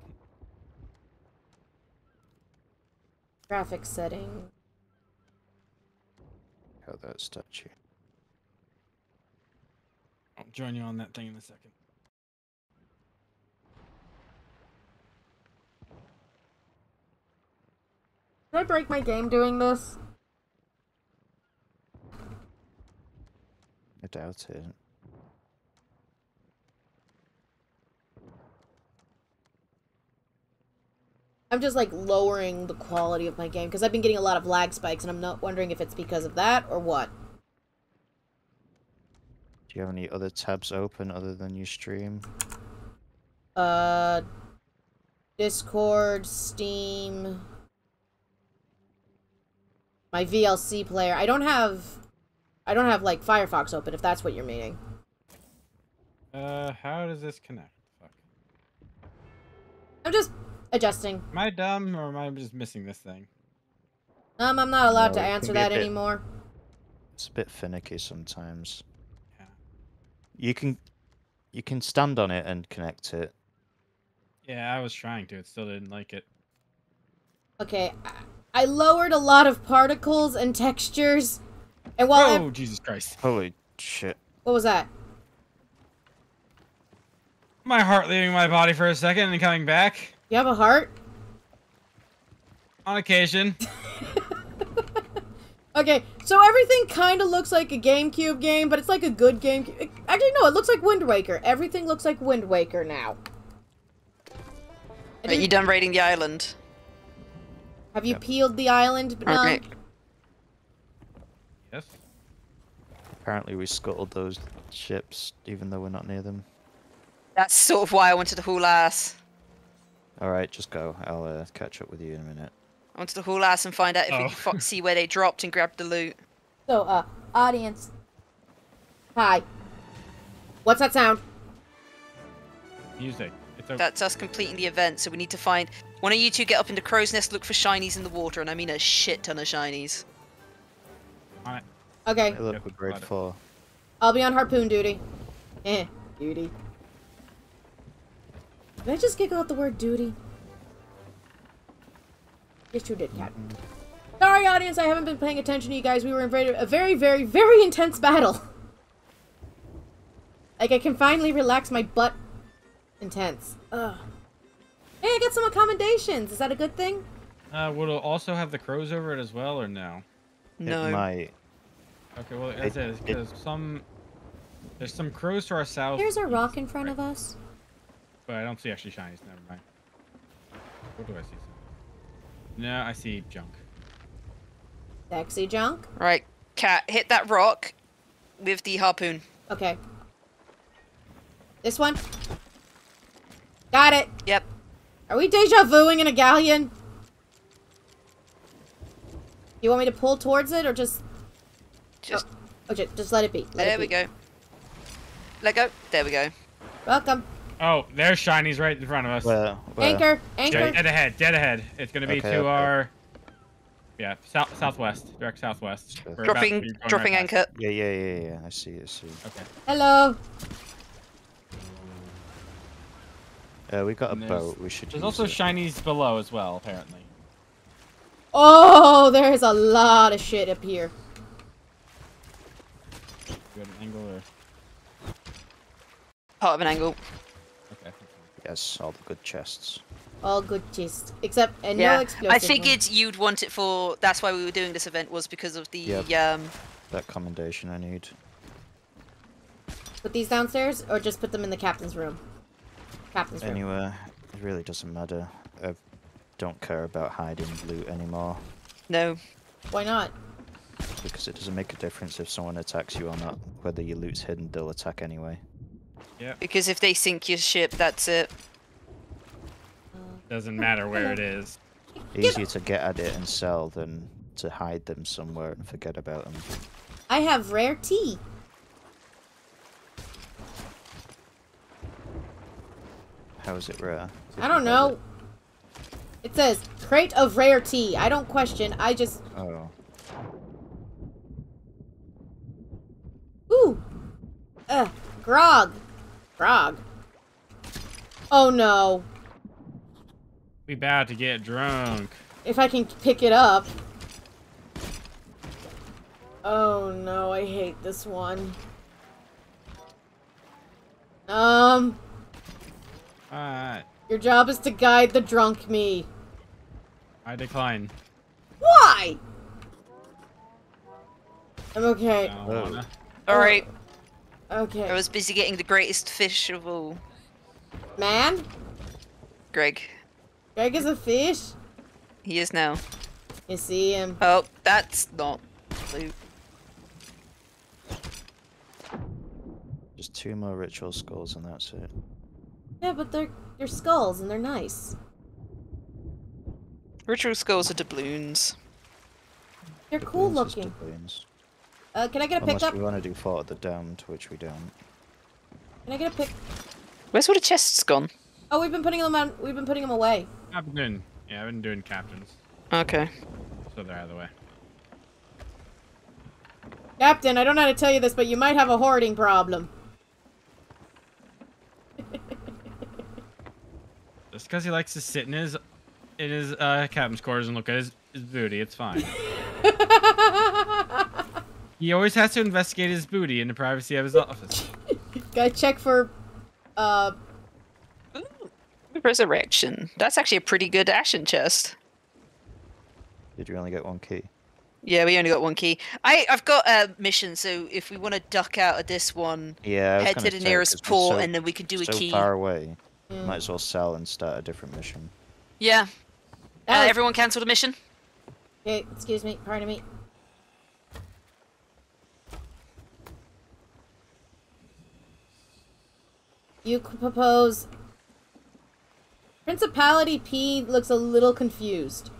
Graphic setting. How that statue. I'll join you on that thing in a second. Did I break my game doing this? I doubt it. I'm just like lowering the quality of my game because I've been getting a lot of lag spikes and I'm not wondering if it's because of that or what. Do you have any other tabs open other than your stream? Uh, Discord, Steam, my VLC player. I don't have, I don't have like Firefox open if that's what you're meaning. Uh, how does this connect? Fuck. I'm just adjusting. Am I dumb or am I just missing this thing? Um, I'm not allowed No, to answer that bit- anymore. It's a bit finicky sometimes. Yeah. You can you can stand on it and connect it. Yeah, I was trying to. It still didn't like it. Okay, I, I lowered a lot of particles and textures, and while oh, I'm- Jesus Christ. Holy shit. what was that? My heart leaving my body for a second and coming back. You have a heart? On occasion. Okay, so everything kind of looks like a GameCube game, but it's like a good game. Actually, no, it looks like Wind Waker. Everything looks like Wind Waker now. Are you done raiding the island? Have you Yep. peeled the island? But no. Okay. Yes. Apparently we scuttled those ships even though we're not near them. That's sort of why I wanted to haul ass. Alright, just go. I'll uh, catch up with you in a minute. I wanted to haul ass and find out if we Oh. could see where they dropped and grab the loot. So, uh, audience. Hi. What's that sound? Music. It's a That's us completing the event, so we need to find. One of you two get up into Crow's Nest, look for shinies in the water, and I mean a shit ton of shinies. on it. Okay, Hey, look, Yep, we're grade 4. I'll be on harpoon duty. Eh, duty. Did I just giggle at the word duty? Yes, you did, Cat. Sorry, audience, I haven't been paying attention to you guys. We were in very, a very, very, very intense battle. Like, I can finally relax my butt. Intense. Ugh. Hey, I got some commendations. Is that a good thing? Uh, would it also have the crows over it as well, or no? No. It might. Okay, well, that's it. It- it- Because some there's some crows to our south. There's a rock in front of us. But I don't see actually shinies. Never mind. What do I see? No, I see junk. Sexy junk. Right, cat, hit that rock with the harpoon. Okay. This one. Got it. Yep. Are we deja vuing in a galleon? You want me to pull towards it or just Just oh, ju- just let it be. Let there it we go. Let go. There we go. Welcome. Oh, there's shinies right in front of us. Where? where? Anchor, anchor. Dead ahead, dead ahead. It's gonna be Okay, to okay. our yeah south southwest, direct southwest. Sure. We're Dropping, dropping right past. anchor. Yeah, yeah, yeah, yeah. I see, I see. Okay. Hello. Uh, we got a And there's- boat. We should. There's use also it. shinies below as well, apparently. Oh, there's a lot of shit up here. You got an angle or Part of an angle. Okay. Yes, all the good chests. All good chests. Except, and Yeah. no explosive. I figured you'd want it for. That's why we were doing this event was because of the Yep. um. That commendation I need. Put these downstairs or just put them in the captain's room? Captain's room. Anywhere, it really doesn't matter. I don't care about hiding loot anymore No. Why not? because it doesn't make a difference if someone attacks you or not. Whether your loot's hidden, they'll attack anyway. Because if they sink your ship, that's it. Doesn't matter where it is. Easier to get at it and sell than to hide them somewhere and forget about them. I have rare tea. How is it rare? If I don't know. It says crate of rare tea. I don't question. I just. Oh, ooh. Ugh. Grog. Grog. Oh no. We about to get drunk. If I can pick it up. Oh no, I hate this one. Um, Alright. your job is to guide the drunk me. I decline. Why? I'm okay. I don't wanna. All right. I was busy getting the greatest fish of all, Man? Greg. Greg is a fish? He is now. You see him. Oh, that's not loot. just two more ritual skulls and that's it. Yeah, but they're they're skulls and they're nice. Ritual skulls are doubloons. They're cool Doubloons looking. doubloons. Uh, can I get a Unless pickup? we want to do Fort of the Damned, which we don't. Can I get a pick? Where's all the chests gone? Oh, we've been putting them on. We've been putting them away. I've been doing yeah, I've been doing captains. Okay. So they're out of the way. Captain, I don't know how to tell you this, but you might have a hoarding problem. Just because he likes to sit in his in his uh, captain's quarters and look at his, his booty, it's fine. he always has to investigate his booty in the privacy of his office. Gotta check for, uh, Resurrection. That's actually a pretty good action chest. Did you only get one key? Yeah, we only got one key. I I've got a mission, so if we want to duck out of this one, Yeah. Head gonna the say, nearest 'cause port, so- and then we can do a so key. far away. mm, Might as well sell and start a different mission. Yeah. that Uh, everyone cancelled a mission. Okay, excuse me. Pardon me. You propose. Principality P looks a little confused.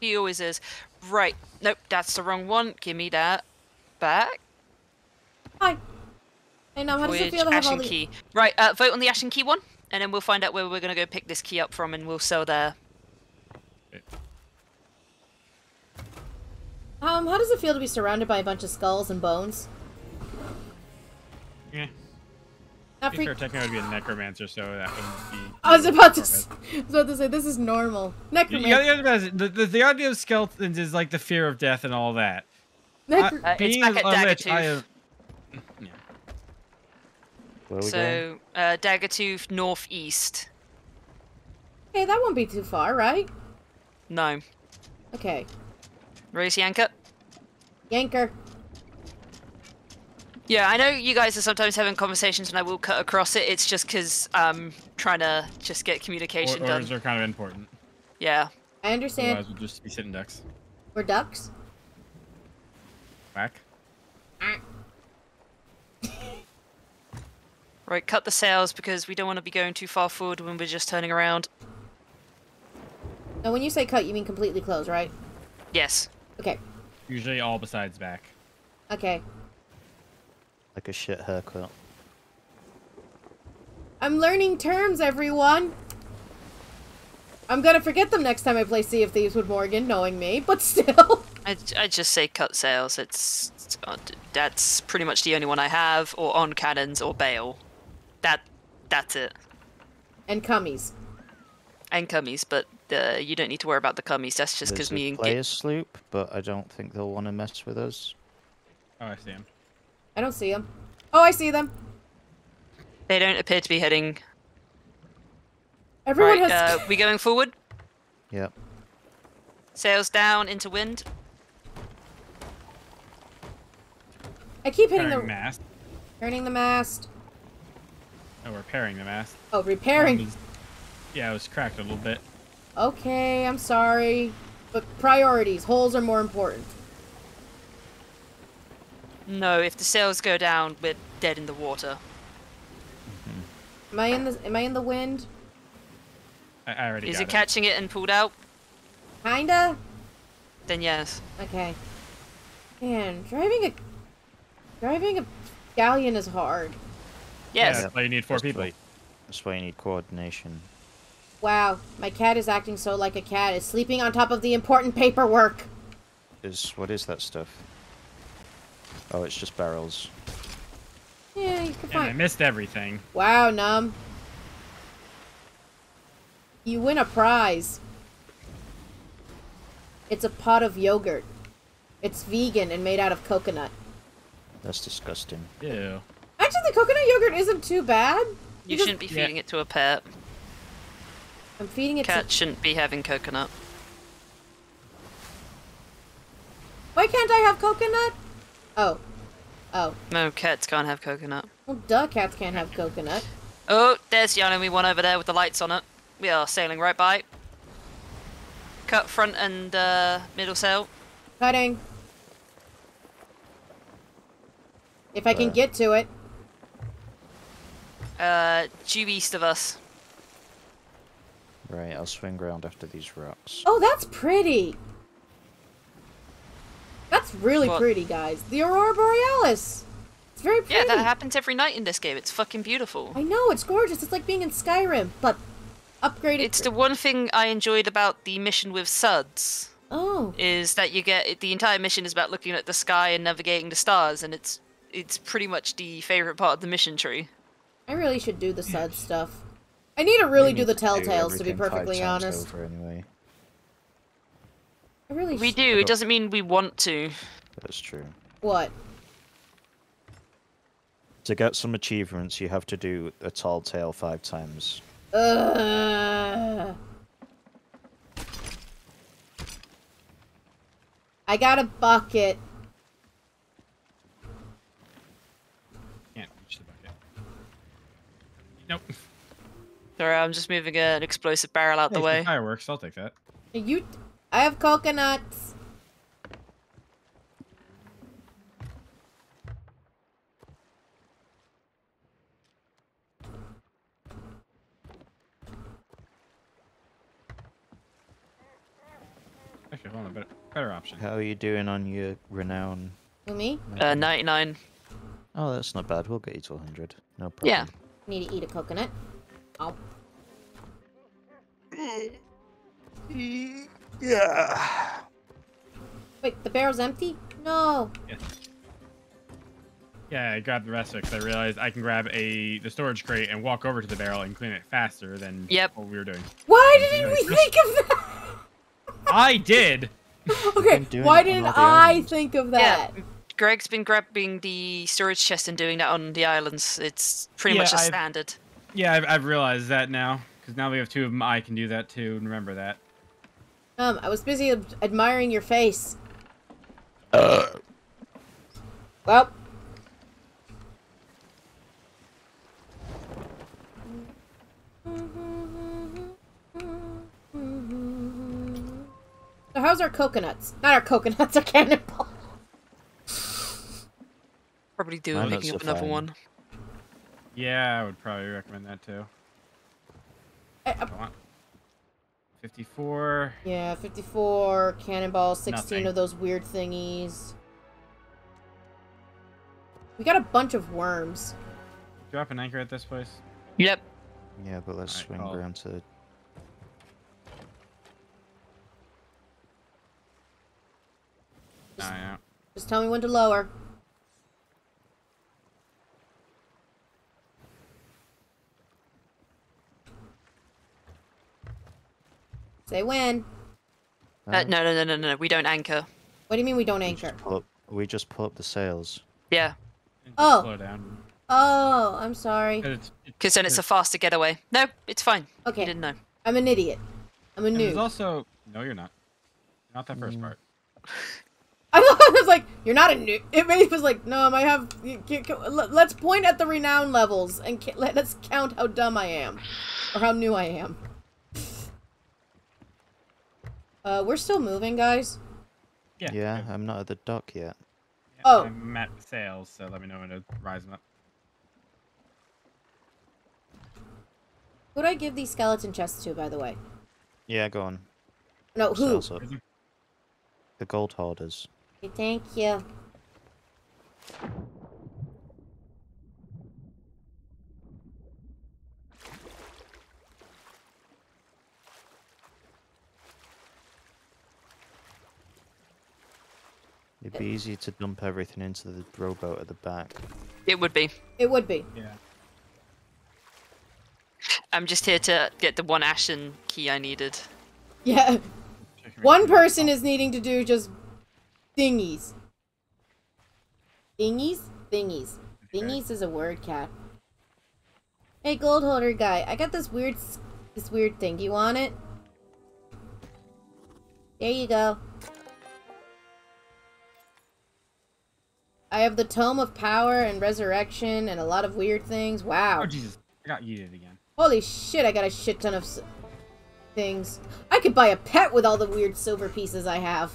He always is. Right. Nope, that's the wrong one. Give me that back. Hi. Hey, now how does it feel to have all Ashen the... key. Right. Uh, vote on the Ashen key one, and then we'll find out where we're gonna go pick this key up from, and we'll sell there. Um, how does it feel to be surrounded by a bunch of skulls and bones? Yeah. Not To be freak- fair, technically I'd be a necromancer, so that wouldn't be. I was about to. perfect. s- I was about to say this is normal. You, you Necromancer. gotta the, the, the idea of skeletons is like the fear of death and all that. Necro- Uh, it's Being back at a lich, Daggertooth. I have- yeah. Where are going? So, uh, Daggertooth northeast. okay, that won't be too far, right? No. Okay. Raise the anchor. Yanker. Yeah, I know you guys are sometimes having conversations, and I will cut across it. It's just because I'm um, trying to just get communication Or, done. orders are kind of important. Yeah. I understand. Otherwise, we'll just be sitting ducks. We're ducks. Whack. Right, cut the sails because we don't want to be going too far forward when we're just turning around. Now, when you say cut, you mean completely close, right? Yes. Okay. Usually all besides back. Okay. Like a shit haircut. I'm learning terms, everyone. I'm gonna forget them next time I play Sea of Thieves with Morgan, knowing me, but still. I, I just say cut sails. It's, it's uh, that's pretty much the only one I have, or on cannons or bail. That that's it. and cummies. And cummies, but uh, you don't need to worry about the cummies. That's just because me and player Git. sloop, but I don't think they'll want to mess with us. Oh, I see him. I don't see them. Oh, I see them. They don't appear to be heading. Everyone right, has. uh, we going forward. Yep. Sails down into wind. I keep hitting Pairing the mast. turning the mast. Oh, we're the mast. Oh, repairing. was- Yeah, it was cracked a little bit. Okay, I'm sorry, but priorities. Holes are more important. No, if the sails go down, we're dead in the water. Am I in the Am I in the wind? I, I already Is got it catching it and pulled out? Kinda. Then yes. Okay. Man, driving a driving a galleon is hard. Yes. Yeah, that's why you need four That's people. why- That's why you need coordination. Wow, my cat is acting so like a cat. Is sleeping on top of the important paperwork. Is what is that stuff? Oh, it's just barrels. Yeah, you can And I missed everything. Wow, Num. You win a prize. It's a pot of yogurt. It's vegan and made out of coconut. That's disgusting. Ew. Actually, the coconut yogurt isn't too bad. You just- shouldn't be Yeah. feeding it to a pet. I'm feeding it Cat to. shouldn't be having coconut. Why can't I have coconut? Oh. Oh. No, cats can't have coconut. Well, duh, cats can't have coconut. Oh, there's the enemy one over there with the lights on it. We are sailing right by. Cut front and uh, middle sail. Cutting. If I can get to it. Uh, due east of us. Right, I'll swing round after these rocks. Oh, that's pretty. That's really What? pretty, guys. The Aurora Borealis. It's very pretty. Yeah, that happens every night in this game. It's fucking beautiful. I know, it's gorgeous. It's like being in Skyrim, but upgraded. It's the one thing I enjoyed about the mission with Suds Oh. is that you get the entire mission is about looking at the sky and navigating the stars, and it's it's pretty much the favorite part of the mission tree. I really should do the Sud stuff. I need to really We do the need Tall Tales, to be perfectly honest. Over anyway. I really We sh- do. It doesn't mean we want to. That's true. What? To get some achievements, you have to do a tall tale five times. Ugh. I got a bucket. Can't reach the bucket. Nope. Sorry, I'm just moving an explosive barrel out the Hey, some way. Fireworks. I'll take that. You, I have coconuts. Actually, hold on. Better, better option. How are you doing on your renown? Who me? Uh, 99. Oh, that's not bad. We'll get you to 100. No problem. Yeah. Need to eat a coconut. Oh. Yeah. Wait, the barrel's empty? No. Yes. Yeah, I grabbed the rest of it because I realized I can grab a the storage crate and walk over to the barrel and clean it faster than Yep. what we were doing. Why didn't we think of that? I did. Okay, why didn't I islands. think of that? Yeah. Greg's been grabbing the storage chest and doing that on the islands. It's pretty Yeah, much a I've- standard. Yeah, I've, I've realized that now because now we have two of them. I can do that too. and Remember that. Um, I was busy ad- admiring your face. Uh, Well. So how's our coconuts? Not our coconuts, our cannonball. Probably do Mine picking looks up another fine. one. Yeah, I would probably recommend that too. I- I- on. 54. yeah, 54, cannonball, 16 Nothing. of those weird thingies. We got a bunch of worms. Drop an anchor at this place. Yep. Yeah, but let's Alright, swing cool. around to. Ah, yeah. Just tell me when to lower. Say when. Uh, no, no, no, no, no. We don't anchor. What do you mean we don't we anchor? just pull up, we just pull up the sails. Yeah, Oh. Slow down. Oh, I'm sorry. 'Cause because then it's a faster getaway. No, it's fine. Okay. You Okay, didn't know. I'm an idiot. I'm a and there's noob. also. No, you're not. Not that first Mm. part. I was like, you're not a noob. It made- was like, no, I have. Let's point at the renown levels and let us count how dumb I am, or how new I am. Uh, we're still moving, guys. Yeah. Yeah, good. I'm not at the dock yet. Yeah, Oh. I'm at sales, so let me know when to rise them up. Who do I give these skeleton chests to, by the way? Yeah, go on. No, who? Sails. The gold hoarders. Okay, thank you. It'd be easy to dump everything into the rowboat at the back. It would be. It would be. Yeah. I'm just here to get the one ashen key I needed. Yeah. One person is needing to do just thingies. Thingies? Thingies. Okay. Thingies is a word, cat. Hey, gold holder guy, I got this weird, this weird thing. Do you want it? There you go. I have the Tome of Power and Resurrection and a lot of weird things. Wow. Oh Jesus! I got yeeted again. Holy shit, I got a shit ton of s- things. I could buy a pet with all the weird silver pieces I have.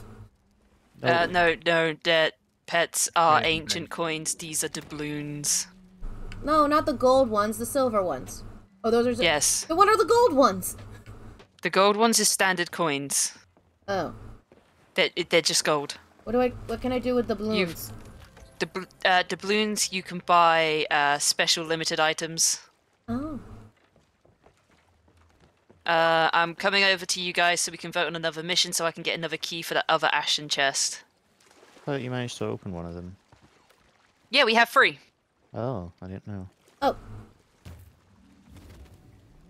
Uh, no, no, that pets are Yeah, ancient right. coins. These are doubloons. No, not the gold ones, the silver ones. Oh, those are. Yes, Then what are the gold ones? the gold ones is standard coins. Oh, They're, they're just gold. what do I? What can I do with the balloons? The bl- uh, doubloons you can buy uh, special limited items. Oh, Uh, I'm coming over to you guys so we can vote on another mission so I can get another key for that other ashen chest. Oh, you managed to open one of them. Yeah, we have three. Oh, I didn't know. oh.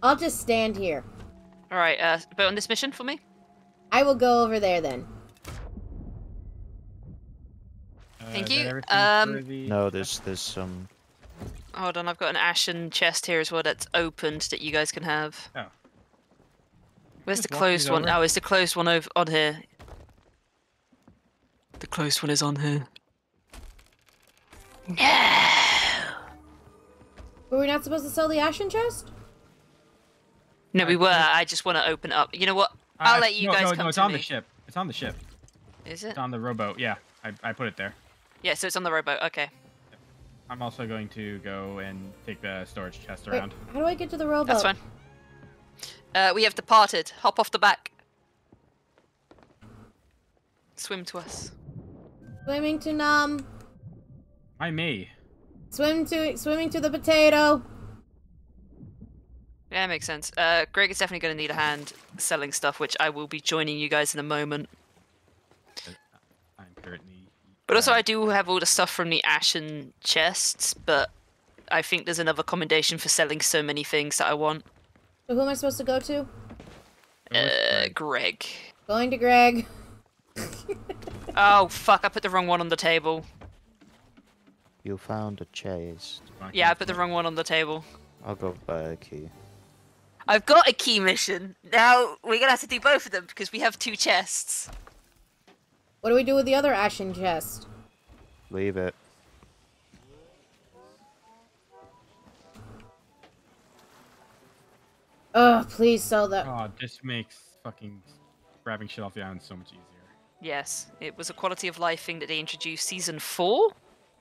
I'll just stand here. All right, uh, vote on this mission for me. I will go over there then. Uh, Thank is you. Um, the- No, there's there's some. Hold on, I've got an ashen chest here as well that's opened that you guys can have. Oh. Where's Just the closed these one? over. Oh, is the closed one over on here? The closed one is on here. No. Were we not supposed to sell the ashen chest? No, we were. I just want to open up. You know what? I'll Uh, let you no, guys no, come no, it's to on me. the ship. It's on the ship. Is it? It's on the rowboat. Yeah, I, I put it there. Yeah, so it's on the rowboat. Okay. I'm also going to go and take the storage chest Wait, around. how do I get to the rowboat? That's fine. Uh, we have departed. Hop off the back. Swim to us. Swimming to Num. Why me? Swim to swimming to the potato. Yeah, makes sense. Uh, Greg is definitely going to need a hand selling stuff, which I will be joining you guys in a moment. I'm currently. But also, I do have all the stuff from the Ashen chests, but I think there's another commendation for selling so many things that I want. So who am I supposed to go to? Uh, Greg. Greg. Going to Greg. Oh, fuck, I put the wrong one on the table. You found a chest. Yeah, I put the wrong one on the table. I'll go buy a key. I've got a key mission. Now, we're going to have to do both of them because we have two chests. What do we do with the other ashen chest? Leave it. Ugh, please sell that. Oh, this makes fucking grabbing shit off the island so much easier. Yes, it was a quality of life thing that they introduced season four.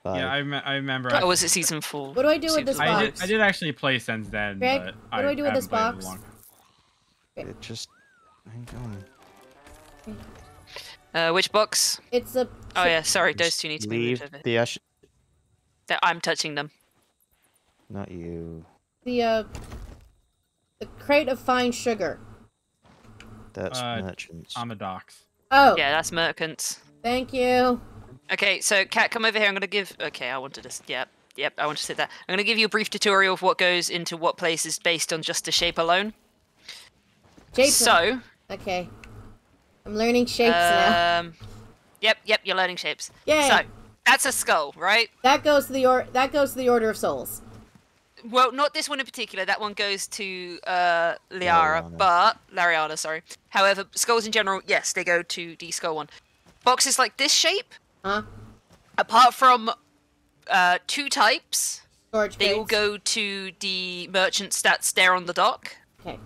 Five. Yeah, I, rem- I remember. Oh, was it season four? What do I do with this Season I did, box? I did actually play since then, Greg, but what do I do with this box? in a long- It just. Hang on. Uh, which box? It's a. Oh yeah, sorry, those two need to be leave moved over. the ash. I'm touching them. Not you. The uh. The crate of fine sugar. That's Uh, merchants. I'm a docks. Oh, Yeah, that's merchants. thank you. Okay, so Cat, come over here. I'm gonna give. Okay, I wanted to. Yep, yep. I wanted to say that. I'm gonna give you a brief tutorial of what goes into what places based on just the shape alone. Shapes. So, Okay. I'm learning shapes now. um, yep, yep. You're learning shapes. Yay. So that's a skull, right? That goes to the or. That goes to the Order of Souls. Well, not this one in particular. That one goes to uh, Liara, Lariana. but Lariana, sorry. However, skulls in general, yes, they go to the skull one. Boxes like this shape, Huh? apart from uh, two types, Storage they all go to the merchant stats there on the dock. Okay.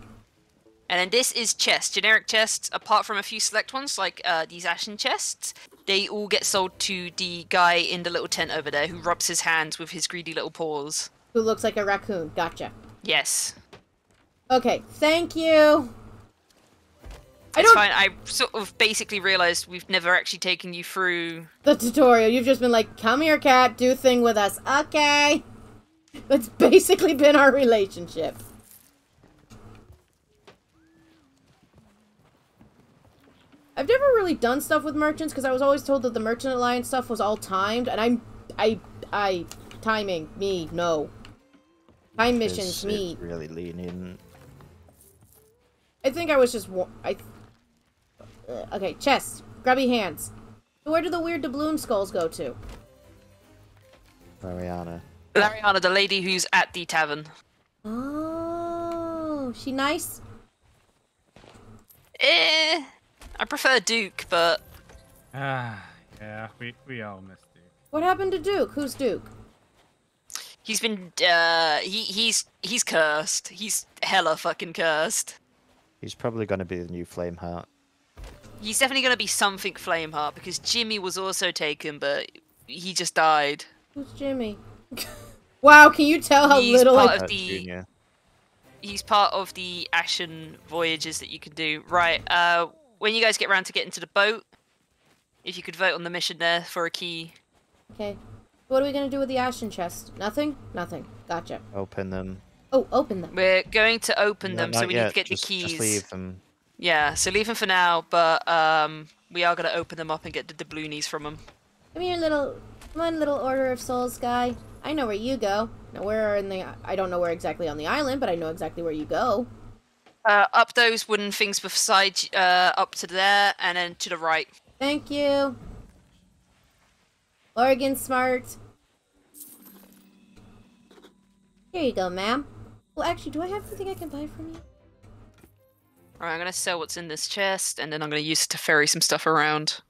And then this is chests, generic chests. Apart from a few select ones, like uh, these ashen chests, they all get sold to the guy in the little tent over there who rubs his hands with his greedy little paws. Who looks like a raccoon? Gotcha. Yes, Okay. Thank you. I it's don't. fine. I sort of basically realized we've never actually taken you through. The tutorial. You've just been like, "Come here, cat. Do thing with us." Okay. That's basically been our relationship. I've never really done stuff with merchants because I was always told that the merchant alliance stuff was all timed, and I'm, I, I, timing me no. Time missions me. really leaning. I think I was just I. Uh, okay, chest, grubby hands. Where do the weird doubloon skulls go to? Lariana. Lariana, the lady who's at the tavern. Oh, she nice. Eh, I prefer Duke, but Ah, yeah, we we all missed Duke. What happened to Duke? Who's Duke? he's been uh he he's he's cursed. He's hella fucking cursed. He's probably going to be the new Flameheart. He's definitely gonna be something Flameheart because Jimmy was also taken, but he just died. Who's Jimmy? wow, can you tell how He's little part I? of the- Junior. He's part of the Ashen voyages that you can do. Right. Uh, when you guys get around to getting into the boat, if you could vote on the mission there for a key. Okay. What are we gonna do with the ashen chest? Nothing. Nothing. Gotcha. Open them. Oh, open them. We're going to open No, them, so we yet, need to get just, the keys. Just leave them. Yeah, so leave them for now, but um, we are gonna open them up and get the doubloonies from them. Come here, little. Come on, little Order of Souls guy. I know where you go. Now, where in the? I don't know where exactly on the island, but I know exactly where you go. Uh, up those wooden things beside, uh, up to there, and then to the right. Thank you. Oregon Smart. Here you go, ma'am. Well, actually, do I have anything I can buy from you? Alright, I'm gonna sell what's in this chest, and then I'm gonna use it to ferry some stuff around.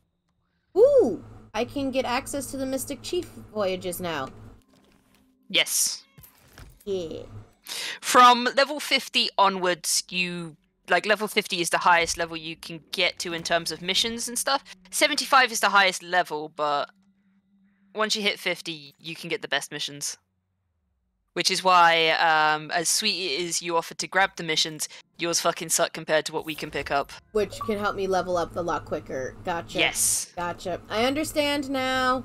Ooh! I can get access to the Mystic Chief voyages now. Yes. Yeah. From level 50 onwards, you like level 50 is the highest level you can get to in terms of missions and stuff. 75 is the highest level, but once you hit 50, you can get the best missions. Which is why, um, as sweet it is you offered to grab the missions, yours fucking suck compared to what we can pick up. Which can help me level up a lot quicker. Gotcha. Yes. Gotcha. I understand now.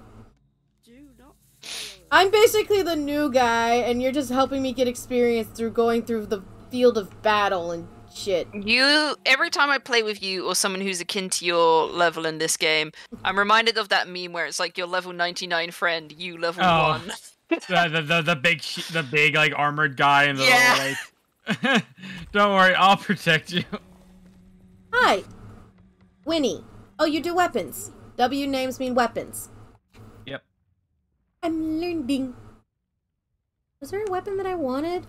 I'm basically the new guy, and you're just helping me get experience through going through the field of battle and shit. You every time I play with you or someone who's akin to your level in this game, I'm reminded of that meme where it's like your level 99 friend, you level Oh. 1. the, the, the, the big the big like armored guy in the Yeah. like. Don't worry, I'll protect you. Hi. Winnie. Oh, you do weapons. W names mean weapons. Yep. I'm learning. Was there a weapon that I wanted?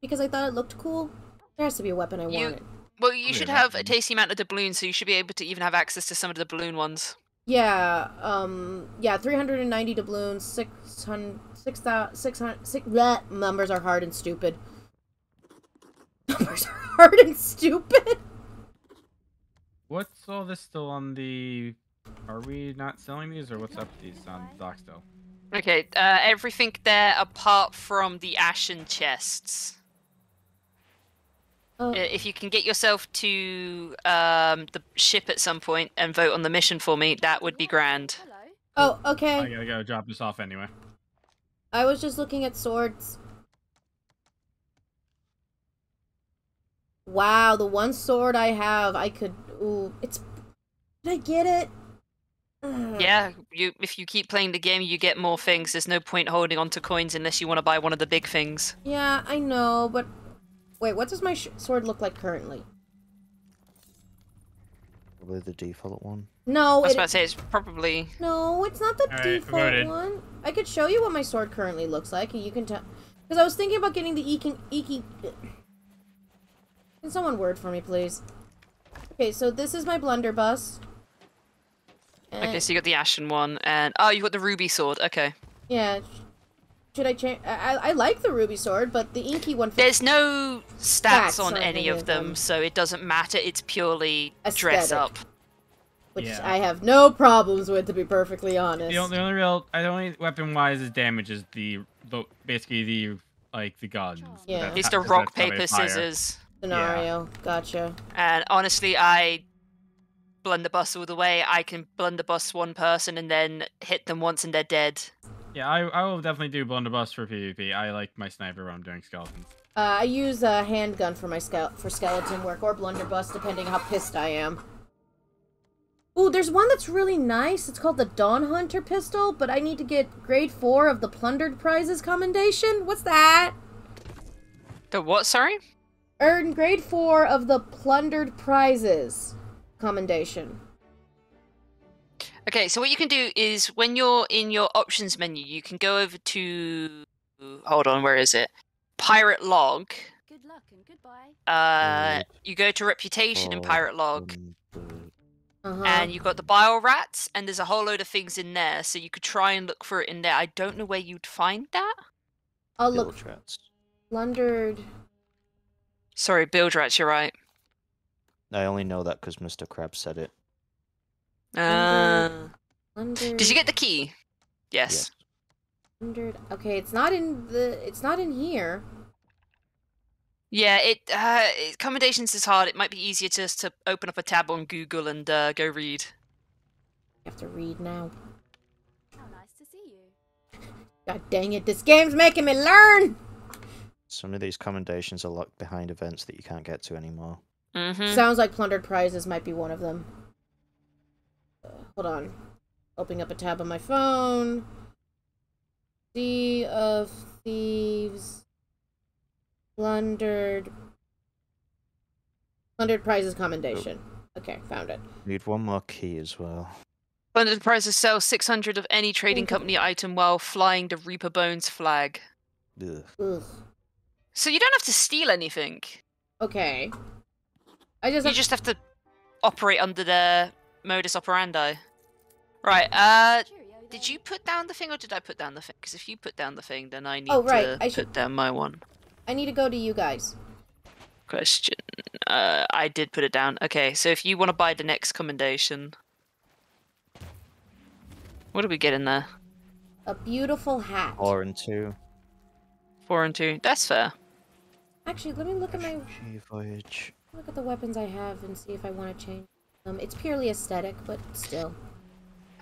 Because I thought it looked cool? There has to be a weapon I You- wanted. Well, you Yeah, should that have a tasty amount of doubloons, so you should be able to even have access to some of the balloon ones. Yeah, um, yeah, 390 doubloons, 600, 6,000, 600, six, bleh, numbers are hard and stupid. Numbers are hard and stupid. What's all this still on the? Are we not selling these, or what's up with these on dock still? Okay, uh, everything there apart from the ashen chests. Oh, If you can get yourself to um, the ship at some point and vote on the mission for me, that would be grand. oh, okay. I okay. gotta go drop this off anyway. I was just looking at swords. Wow, the one sword I have, I could. Ooh, it's. Did I get it? Ugh. Yeah, you if you keep playing the game, you get more things. There's no point holding on to coins unless you want to buy one of the big things. Yeah, I know, but wait, what does my sh- sword look like currently? Probably the default one. No, I was it, about to say it's probably no, it's not the Alright, default voted. one. I could show you what my sword currently looks like, and you can tell. Because I was thinking about getting the Eking Iki. Can someone word for me, please? Okay, so this is my blunderbuss. Okay. So you got the ashen one, and oh, you got the ruby sword. Okay. Yeah. Should I change? I, I I like the ruby sword, but the inky one. fits- There's no Stats stats on on any any of of them, them. so it doesn't matter. It's purely dress up. which Yeah. I have no problems with, to be perfectly honest. The only, the only real, the only weapon wise is damage is the, the basically the like the guns. Yeah. It's how- the rock paper scissors. Scenario, gotcha. And honestly, I blunderbuss all the way. I can blunderbuss one person and then hit them once and they're dead. Yeah, I, I will definitely do blunderbuss for PvP. I like my sniper when I'm doing skeletons. Uh, I use a handgun for my skele- for skeleton work or blunderbuss, depending how pissed I am. Ooh, there's one that's really nice. It's called the Dawn Hunter pistol, but I need to get grade four of the plundered prizes commendation. What's that? The what? Sorry. Earn grade four of the plundered prizes commendation. Okay, so what you can do is when you're in your options menu, you can go over to. Hold on, where is it? Pirate log. Good luck and goodbye. Uh, you go to reputation in Oh, pirate log, um, Uh-huh. and you've got the bile rats, and there's a whole load of things in there. So you could try and look for it in there. I don't know where you'd find that. I'll look Bilge rats. plundered. Sorry, bilge rats. You're right. I only know that because Mr. Krabs said it. Uh, Plundered. did you get the key? Yes. Plundered. Okay, it's not in the. It's not in here. Yeah, it uh, it, commendations is hard. It might be easier just to open up a tab on Google and uh, go read. I have to read now. How nice to see you. God dang it! This game's making me learn. Some of these commendations are locked behind events that you can't get to anymore. Mm-hmm. Sounds like plundered prizes might be one of them. Uh, hold on. Opening up a tab on my phone. Sea of Thieves. Plundered. Plundered prizes commendation. Okay, found it. Need one more key as well. Plundered prizes sell 600 of any trading company item while flying the Reaper Bones flag. Ugh. Ugh. So you don't have to steal anything. Okay. I just You have just have to operate under their modus operandi. Right, uh, did you put down the thing or did I put down the thing? Because if you put down the thing, then I need Oh, right, to I put should- down my one. I need to go to you guys. Question. Uh, I did put it down. Okay, so if you want to buy the next commendation. What do we get in there? A beautiful hat. Four and two. Four and two. That's fair. Actually, let me look at my voyage. Look at the weapons I have and see if I want to change. Um, it's purely aesthetic, but still.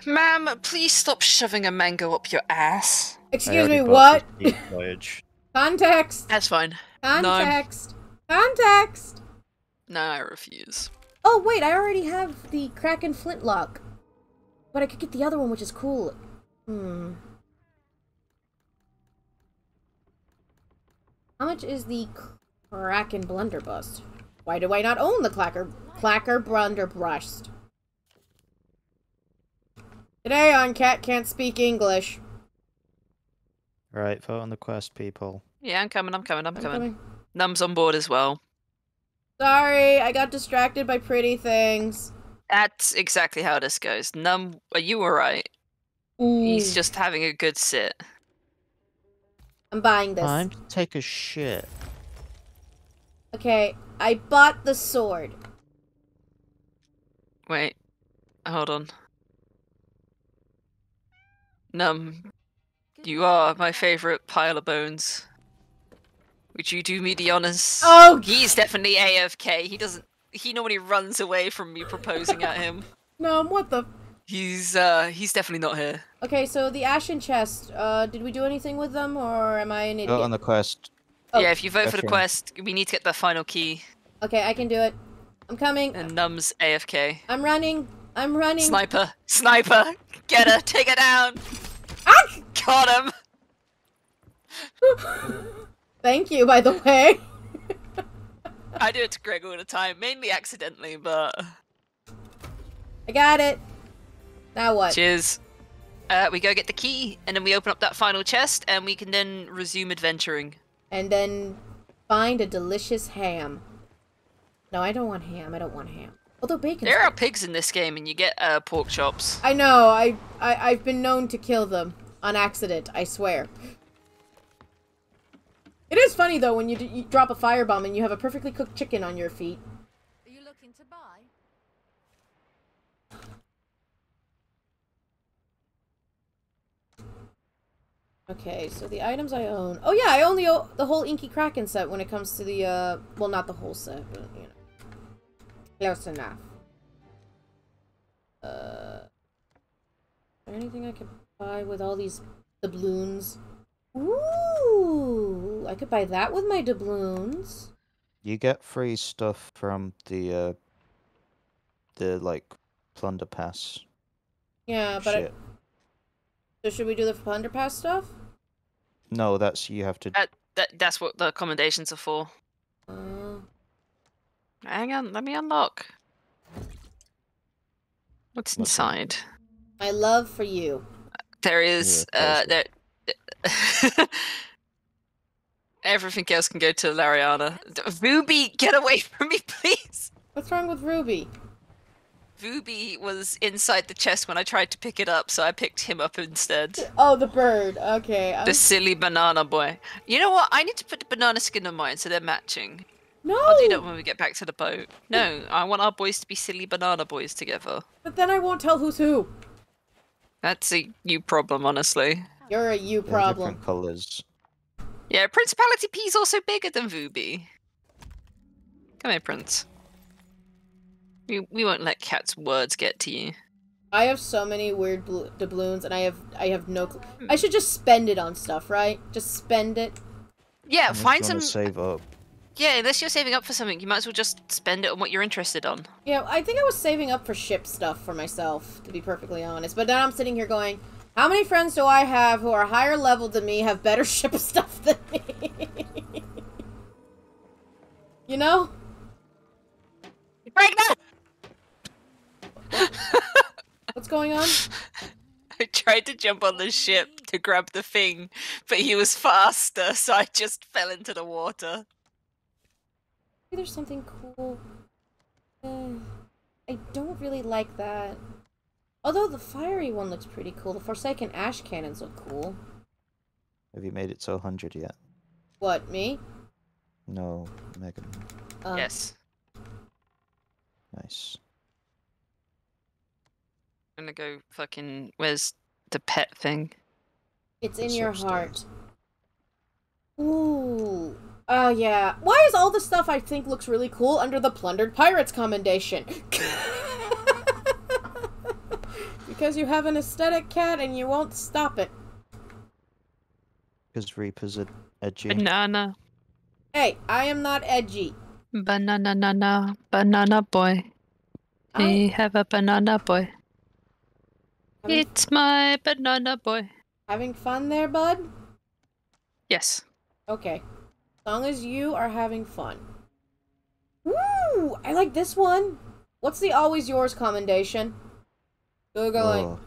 Ma'am, please stop shoving a mango up your ass. Excuse me, what? voyage. Context. That's fine. Context. Context. No, I refuse. Oh wait, I already have the Kraken flintlock, but I could get the other one, which is cool. Hmm. How much is the Kraken blunderbuss? Why do I not own the clacker clacker blunderbuss? Today on Cat Can't Speak English. Right, vote on the quest, people. Yeah, I'm coming, I'm coming, I'm, I'm coming. coming. Num's on board as well. Sorry, I got distracted by pretty things. That's exactly how this goes. Num, are you alright? He's Ooh, just having a good sit. I'm buying this. Time to take a shit. Okay, I bought the sword. Wait, hold on. Num, You are my favorite pile of bones. Would you do me the honors? Oh, He's definitely AFK. He doesn't. He normally runs away from me proposing at him. Num, what the? He's uh he's definitely not here. Okay, so the ashen chest. Uh, did we do anything with them, or am I an idiot? Go on the quest. Oh, yeah, if you vote for the okay. quest, we need to get the final key. Okay, I can do it. I'm coming. And Num's AFK. I'm running. I'm running. Sniper, sniper, get her, take her down. Ah! Got him. Thank you, by the way. I do it to Greg all the time, mainly accidentally, but I got it. Now what? cheers. Uh, we go get the key, and then we open up that final chest, and we can then resume adventuring. And then find a delicious ham. No, I don't want ham. I don't want ham. Although bacon. There are pigs in this game, and you get uh, pork chops. I know. I, I I've been known to kill them on accident. I swear. It is funny though when you, d- you drop a firebomb and you have a perfectly cooked chicken on your feet. Are you looking to buy? Okay, so the items I own. Oh yeah, I own the the whole Inky Kraken set when it comes to the uh, well, not the whole set, but you know, close enough. Uh, is there anything I could buy with all these doubloons? Ooh, I could buy that with my doubloons. You get free stuff from the uh the like plunder pass Yeah, but. So should we do the plunder pass stuff? No, that's you have to Uh, That that's what the commendations are for. Uh, Hang on, let me unlock. What's inside? my love for you. There is Yeah, uh there. Everything else can go to Lariana. Ruby, get away from me, please. What's wrong with Ruby? Ruby was inside the chest when I tried to pick it up, so I picked him up instead. Oh, the bird. Okay. I'm... The silly banana boy. You know what? I need to put the banana skin on mine so they're matching. No. I'll do that when we get back to the boat. No, I want our boys to be silly banana boys together. But then I won't tell who's who. That's a you problem, honestly. You're a you they're problem. different colors. Yeah, Principality P is also bigger than Vubi. Come here, Prince. We, we won't let Cat's words get to you. I have so many weird bl- doubloons, and I have I have no. Cl- I hmm. should just spend it on stuff, right? Just spend it. Yeah, Unless you find some. save up. Yeah, unless you're saving up for something, you might as well just spend it on what you're interested on. Yeah, I think I was saving up for ship stuff for myself, to be perfectly honest. But then I'm sitting here going, how many friends do I have who are higher level than me, have better ship stuff than me? you know? Pregnant! What's going on? I tried to jump on the ship to grab the thing, but he was faster, so I just fell into the water. Maybe there's something cool. Uh, I don't really like that. Although the fiery one looks pretty cool. The Forsaken Ash Cannons look cool. Have you made it to 100 yet? What, me? No, Megan. Um, yes. Nice. I'm gonna go fucking. Where's the pet thing? It's in your heart. Ooh. Oh, yeah. Why is all the stuff I think looks really cool under the Plundered Pirates commendation? because you have an aesthetic cat and you won't stop it. Because Reaper's are edgy. Banana. Hey, I am not edgy. Banana, nana, banana boy. I, We have a banana boy. Having, It's my banana boy. having fun there, bud? Yes. Okay. As long as you are having fun. Woo! I like this one. What's the always yours commendation? Googling. Oh.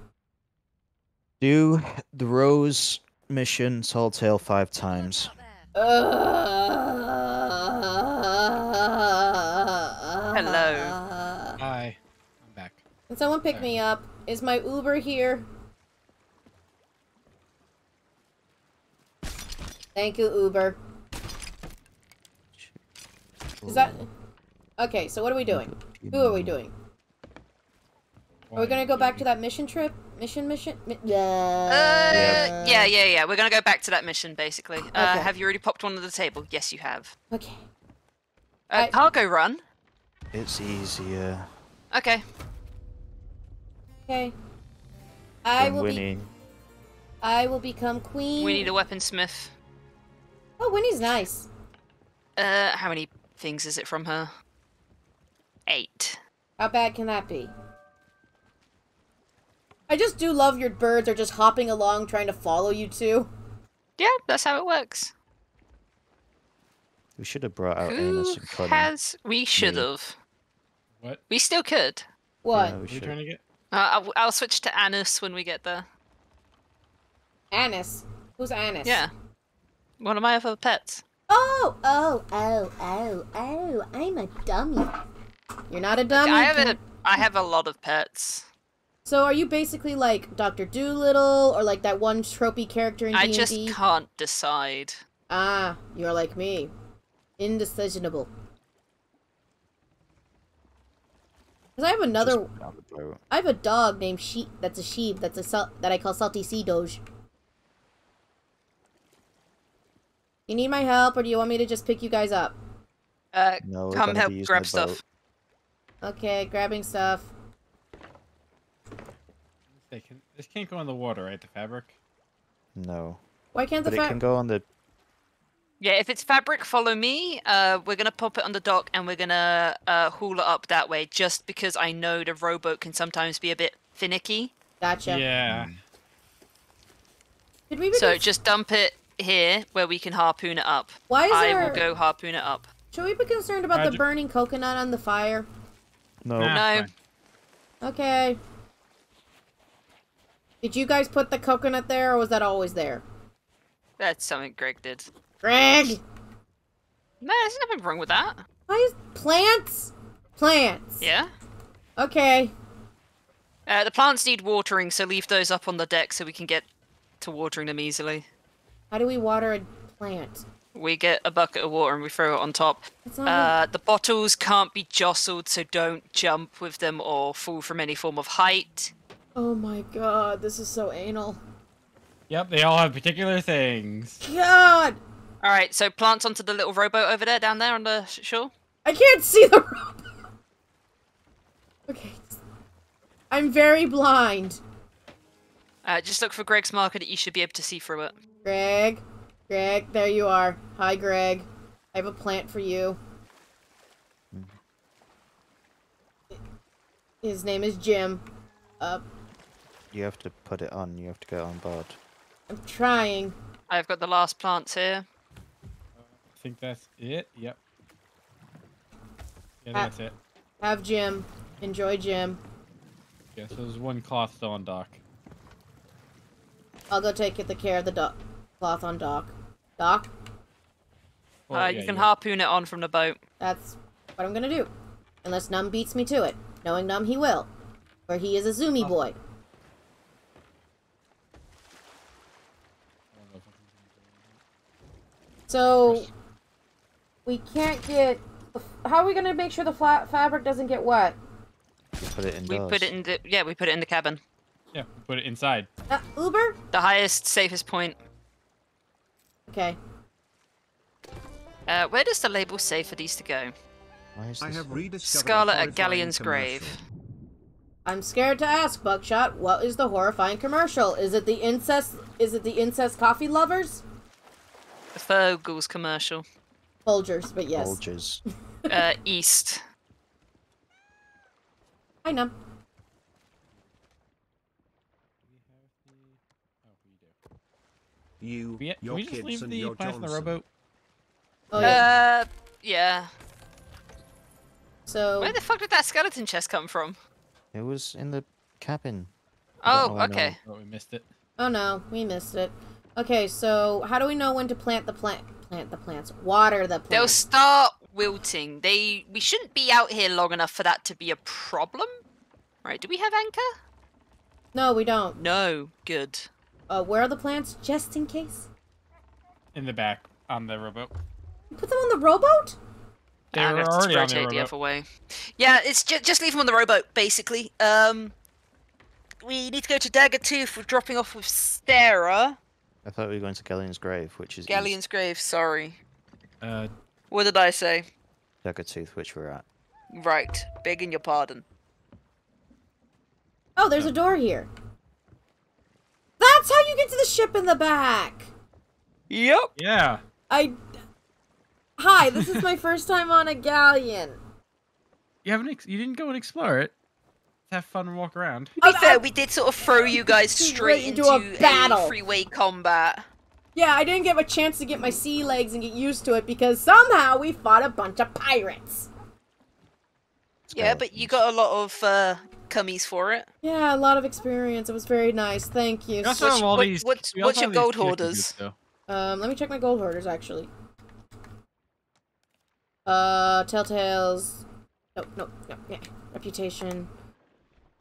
Do the Rose mission Tall Tale five times. Hello. Hi. I'm back. Can someone pick Alright. me up? Is my Uber here? Thank you, Uber. Is that okay? So what are we doing? Who are we doing? Are we gonna go back to that mission trip? mission, mission. Mi- uh, Uh, yeah, yeah, yeah. We're gonna go back to that mission basically. Uh, Okay. Have you already popped one on the table? Yes, you have. Okay. Uh, I- cargo run. It's easier Okay. Okay. I than will be. I will become queen. We need a weaponsmith. Oh, Winnie's nice. Uh, how many things is it from her? Eight. How bad can that be? I just do love your birds are just hopping along trying to follow you two. Yeah, that's how it works. We should have brought out Who Amos and Connie. has? We should have. What? We still could. What? Yeah, we What are you trying to get? Uh, I'll, I'll switch to Anus when we get there. Annis. Who's Annis? Yeah. One of my other pets. Oh, oh, oh, oh, oh, I'm a dummy. You're not a dummy. I have a, Ken. I have a lot of pets. So are you basically like Doctor Dolittle or like that one tropey character in I D&D? just can't decide. Ah, you're like me. Indecisionable. Cuz I have another Just on the boat. I have a dog named Sheep that's a sheep that's a sal- that I call Salty Sea Doge. You need my help or do you want me to just pick you guys up? Uh, No, come help grab stuff. boat. Okay, grabbing stuff. They can, this can't go in the water, right? The fabric. No. Why can't the But it can go on the Yeah, if it's fabric, follow me. Uh, we're gonna pop it on the dock and we're gonna uh, haul it up that way. Just because I know the rowboat can sometimes be a bit finicky. Gotcha. Yeah. Did we So just dump it here where we can harpoon it up. Why is I there will go harpoon it up. Should we be concerned about the burning coconut on the fire? No. Nah, No. Okay. Did you guys put the coconut there or was that always there? That's something Greg did. Greg! No, there's nothing wrong with that. Why is plants? Plants. Yeah. Okay. Uh, the plants need watering, so leave those up on the deck so we can get to watering them easily. How do we water a plant? We get a bucket of water and we throw it on top. That's not Uh, the bottles can't be jostled, so don't jump with them or fall from any form of height. Oh my god, this is so anal. Yep, they all have particular things. God! All right, so plants onto the little rowboat over there, down there on the sh- shore. I can't see the rowboat. Okay. I'm very blind. Uh, just look for Greg's marker that you should be able to see through it. Greg. Greg, there you are. Hi, Greg. I have a plant for you. His name is Jim. Uh, You have to put it on. You have to get on board. I'm trying. I've got the last plants here. I think that's it. Yep. Yeah, Ah. that's it. Have Jim. Enjoy Jim. Yeah, so there's one cloth still on dock. I'll go take it the care of the dock. Cloth on dock. Dock? Well, uh, yeah, you can yeah. harpoon it on from the boat. That's what I'm gonna do. Unless Num beats me to it. Knowing Num, he will. For he is a Zoomy boy. So, we can't get. How are we gonna make sure the flat fabric doesn't get wet? You put it in We indoors. put it in the yeah, we put it in the cabin. Yeah, put it inside. Uh, Uber? The highest, safest point. Okay. Uh, where does the label say for these to go? Why is I have one? rediscovered Scarlet at Galleon's commercial. grave. I'm scared to ask, Buckshot. What is the horrifying commercial? Is it the incest? Is it the incest coffee lovers? The Fergal's commercial. Folgers, but yes. Bulges. Uh, east. I know. You, we, your we just kids, leave and the your plants in the Johnson. rowboat? Oh yeah. Uh, yeah. so Where the fuck did that skeleton chest come from? It was in the cabin. Oh, know, I know. okay. Oh, we missed it. Oh no, we missed it. Okay, so how do we know when to plant the plant? Plant the plants. Water the plants. They'll plants. start wilting. They we shouldn't be out here long enough for that to be a problem. Right? Do we have anchor? No, we don't. No. Good. Uh, where are the plants? Just in case. In the back on the rowboat. You put them on the rowboat? They I'm were gonna have to already on the rotate rowboat. other way. Yeah, it's just just leave them on the rowboat, basically. Um, we need to go to Daggertooth. We're dropping off with Sarah. I thought we were going to Galleon's grave, which is east. Galleon's grave. Sorry. Uh, What did I say? Daggertooth, which we're at. Right. Begging your pardon. Oh, there's a door here. That's how you get to the ship in the back. Yep. yeah. I. Hi, this is my first time on a galleon. You haven't. Ex- you didn't go and explore it. Have fun and walk around. To be fair, we did sort of throw you guys Straight straight into into, a battle. freeway combat. Yeah, I didn't get a chance to get my sea legs and get used to it because somehow we fought a bunch of pirates. Yeah, but you got a lot of uh, cummies for it. Yeah, a lot of experience. It was very nice. Thank you. What's- all what- these. what's- what's also your gold these hoarders? Um, let me check my gold hoarders actually. Uh, Tall Tales. No, no, no. Yeah, reputation.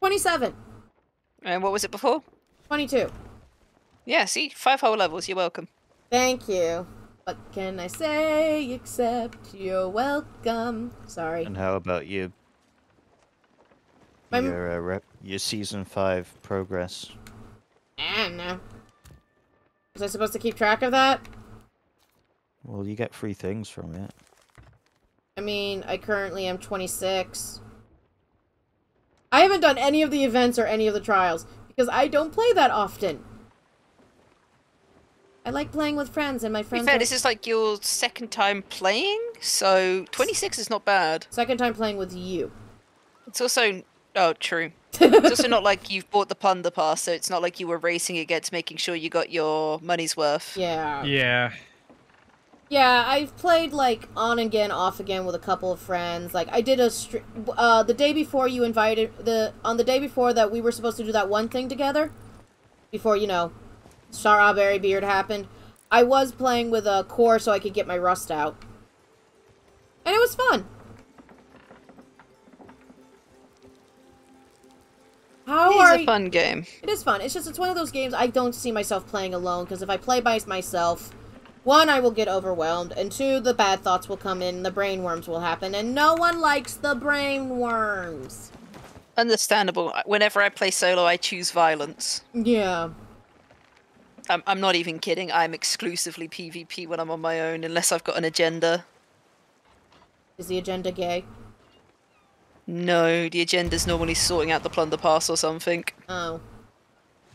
Twenty-seven. And what was it before? Twenty-two. Yeah, see, five whole levels. You're welcome. Thank you. What can I say except you're welcome? Sorry. And how about you? My Your uh, rep, your season five progress. I don't know. Was I supposed to keep track of that? Well, you get free things from it. I mean, I currently am 26. I haven't done any of the events or any of the trials because I don't play that often. I like playing with friends, and my To be friends. fair, are- this is like your second time playing, so 26 is not bad. second time playing with you. It's also oh true. It's also not like you've bought the plunder pass, so it's not like you were racing against making sure you got your money's worth. yeah. Yeah. Yeah, I've played like on again, off again with a couple of friends. Like I did a uh the day before you invited the on the day before that we were supposed to do that one thing together. Before you know, Strawberry Beard happened. I was playing with a core so I could get my rust out, and it was fun. How It's are a fun game. It is fun. It's just it's one of those games I don't see myself playing alone because if I play by myself, one I will get overwhelmed, and two the bad thoughts will come in, the brain worms will happen, and no one likes the brain worms. Understandable. Whenever I play solo, I choose violence. Yeah. I'm, I'm not even kidding. I'm exclusively PvP when I'm on my own, unless I've got an agenda. Is the agenda gay? No, the agenda's normally sorting out the plunder pass or something. Oh.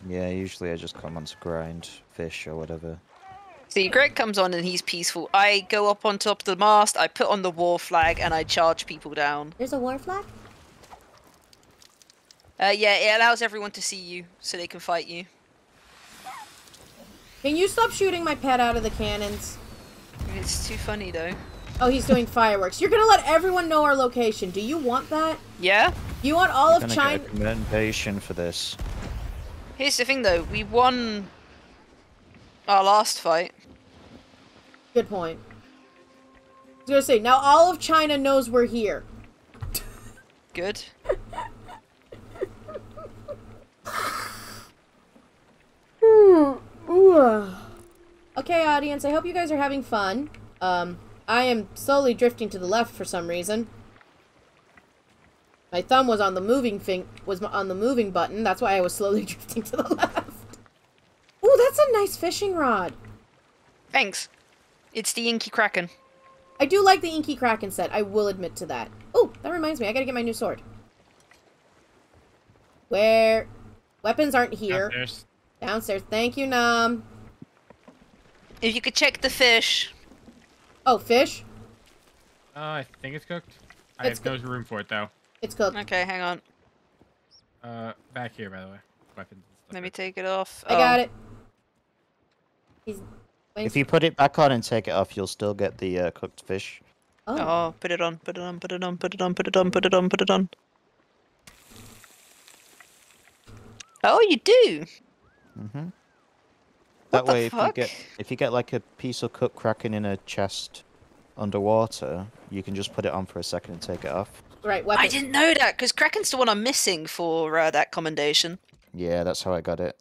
Yeah, usually I just come on to grind fish or whatever. See, Greg comes on and he's peaceful. I go up on top of the mast, I put on the war flag, and I charge people down. There's a war flag? Uh, yeah, it allows everyone to see you, so they can fight you. Can you stop shooting my pet out of the cannons? It's too funny though. Oh, he's doing fireworks. You're gonna let everyone know our location. Do you want that? Yeah? You want all I'm of gonna China? get a commendation for this. Here's the thing though, we won our last fight. Good point. I was gonna say now all of China knows we're here. Good. Okay, audience, I hope you guys are having fun. Um, I am slowly drifting to the left for some reason. My thumb was on the moving thing was on the moving button. That's why I was slowly drifting to the left. Ooh, that's a nice fishing rod. Thanks. It's the Inky Kraken. I do like the Inky Kraken set. I will admit to that. Oh, that reminds me. I gotta get my new sword. Where weapons aren't here. Downstairs. Downstairs. Thank you, Nam. If you could check the fish. Oh, fish. Uh, I think it's cooked. I It's have no room for it though. It's cooked. Okay, hang on. Uh, back here by the way. Weapons. Let me take it off. I got Oh, it. He's. If you put it back on and take it off, you'll still get the uh, cooked fish. Oh. Oh, put it on, put it on, put it on, put it on, put it on, put it on, put it on. Oh, you do. Mm-hmm. What That the way, if you get if you get like a piece of cooked kraken in a chest underwater, you can just put it on for a second and take it off. Right. I didn't know that because Kraken's the one I'm missing for uh, that commendation. Yeah, that's how I got it.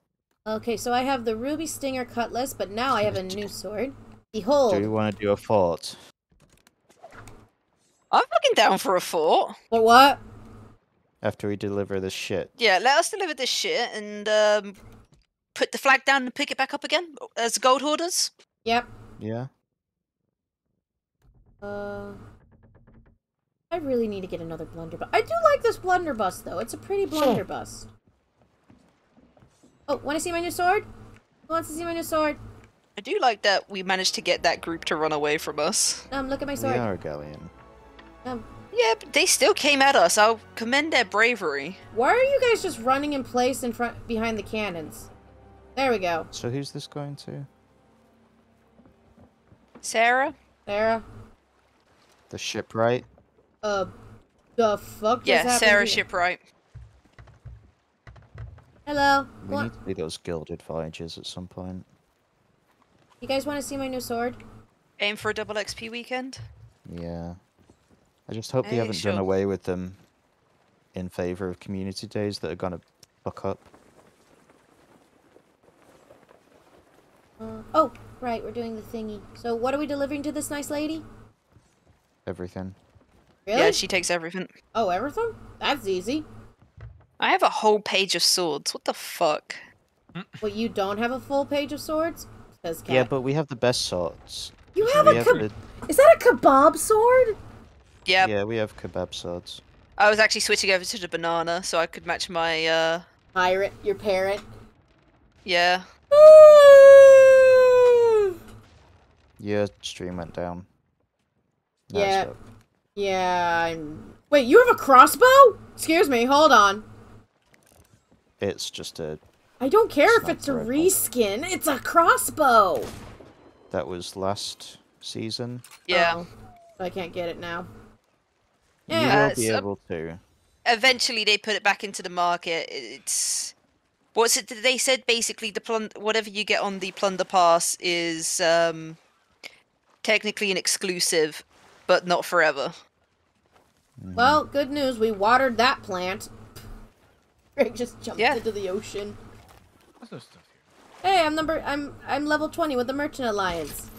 Okay, so I have the ruby stinger cutlass, but now I have a new sword. Behold. Do you want to do a fort? I'm fucking down for a fort. For what? After we deliver this shit. Yeah, let us deliver this shit and um, put the flag down and pick it back up again as gold hoarders. Yep. Yeah. Uh, I really need to get another blunderbuss. I do like this blunderbuss though. It's a pretty blunderbuss. Oh, want to see my new sword? Who wants to see my new sword? I do like that we managed to get that group to run away from us. Um, look at my We sword. are a galleon. Um, Yeah, but they still came at us. I'll commend their bravery. why are you guys just running in place in front behind the cannons? There we go. So who's this going to? Sarah? Sarah. The shipwright? Uh, the fuck just Yeah, Sarah here? Shipwright. Hello. We Wa- need to be those gilded voyages at some point. You guys want to see my new sword? Aim for a double XP weekend. Yeah. I just hope they haven't sure. done away with them in favor of community days that are gonna fuck up. Uh, oh, right, we're doing the thingy. So what are we delivering to this nice lady? Everything. Really? Yeah, she takes everything. Oh, everything? That's easy. I have a whole page of swords. What the fuck? Well, you don't have a full page of swords? Says Cat. Yeah, but we have the best swords. You have we a have the, Is that a kebab sword? Yeah, yeah, we have kebab swords. I was actually switching over to the banana so I could match my, uh, Pirate, your parent. yeah. Your stream went down. Now Yeah. up. yeah, I'm... Wait, you have a crossbow? Excuse me, hold on. It's just a. I don't care if it's a rifle. reskin. It's a crossbow. That was last season. Yeah. Oh, I can't get it now. You Yeah. will be so- able to. Eventually they put it back into the market. It's. What's it they said? Basically, the plun- whatever you get on the plunder pass is um, technically an exclusive, but not forever. Well, good news. We watered that plant. Greg just jumped Yeah. into the ocean. What's this stuff here? Hey, I'm number. I'm I'm level twenty with the Merchant Alliance.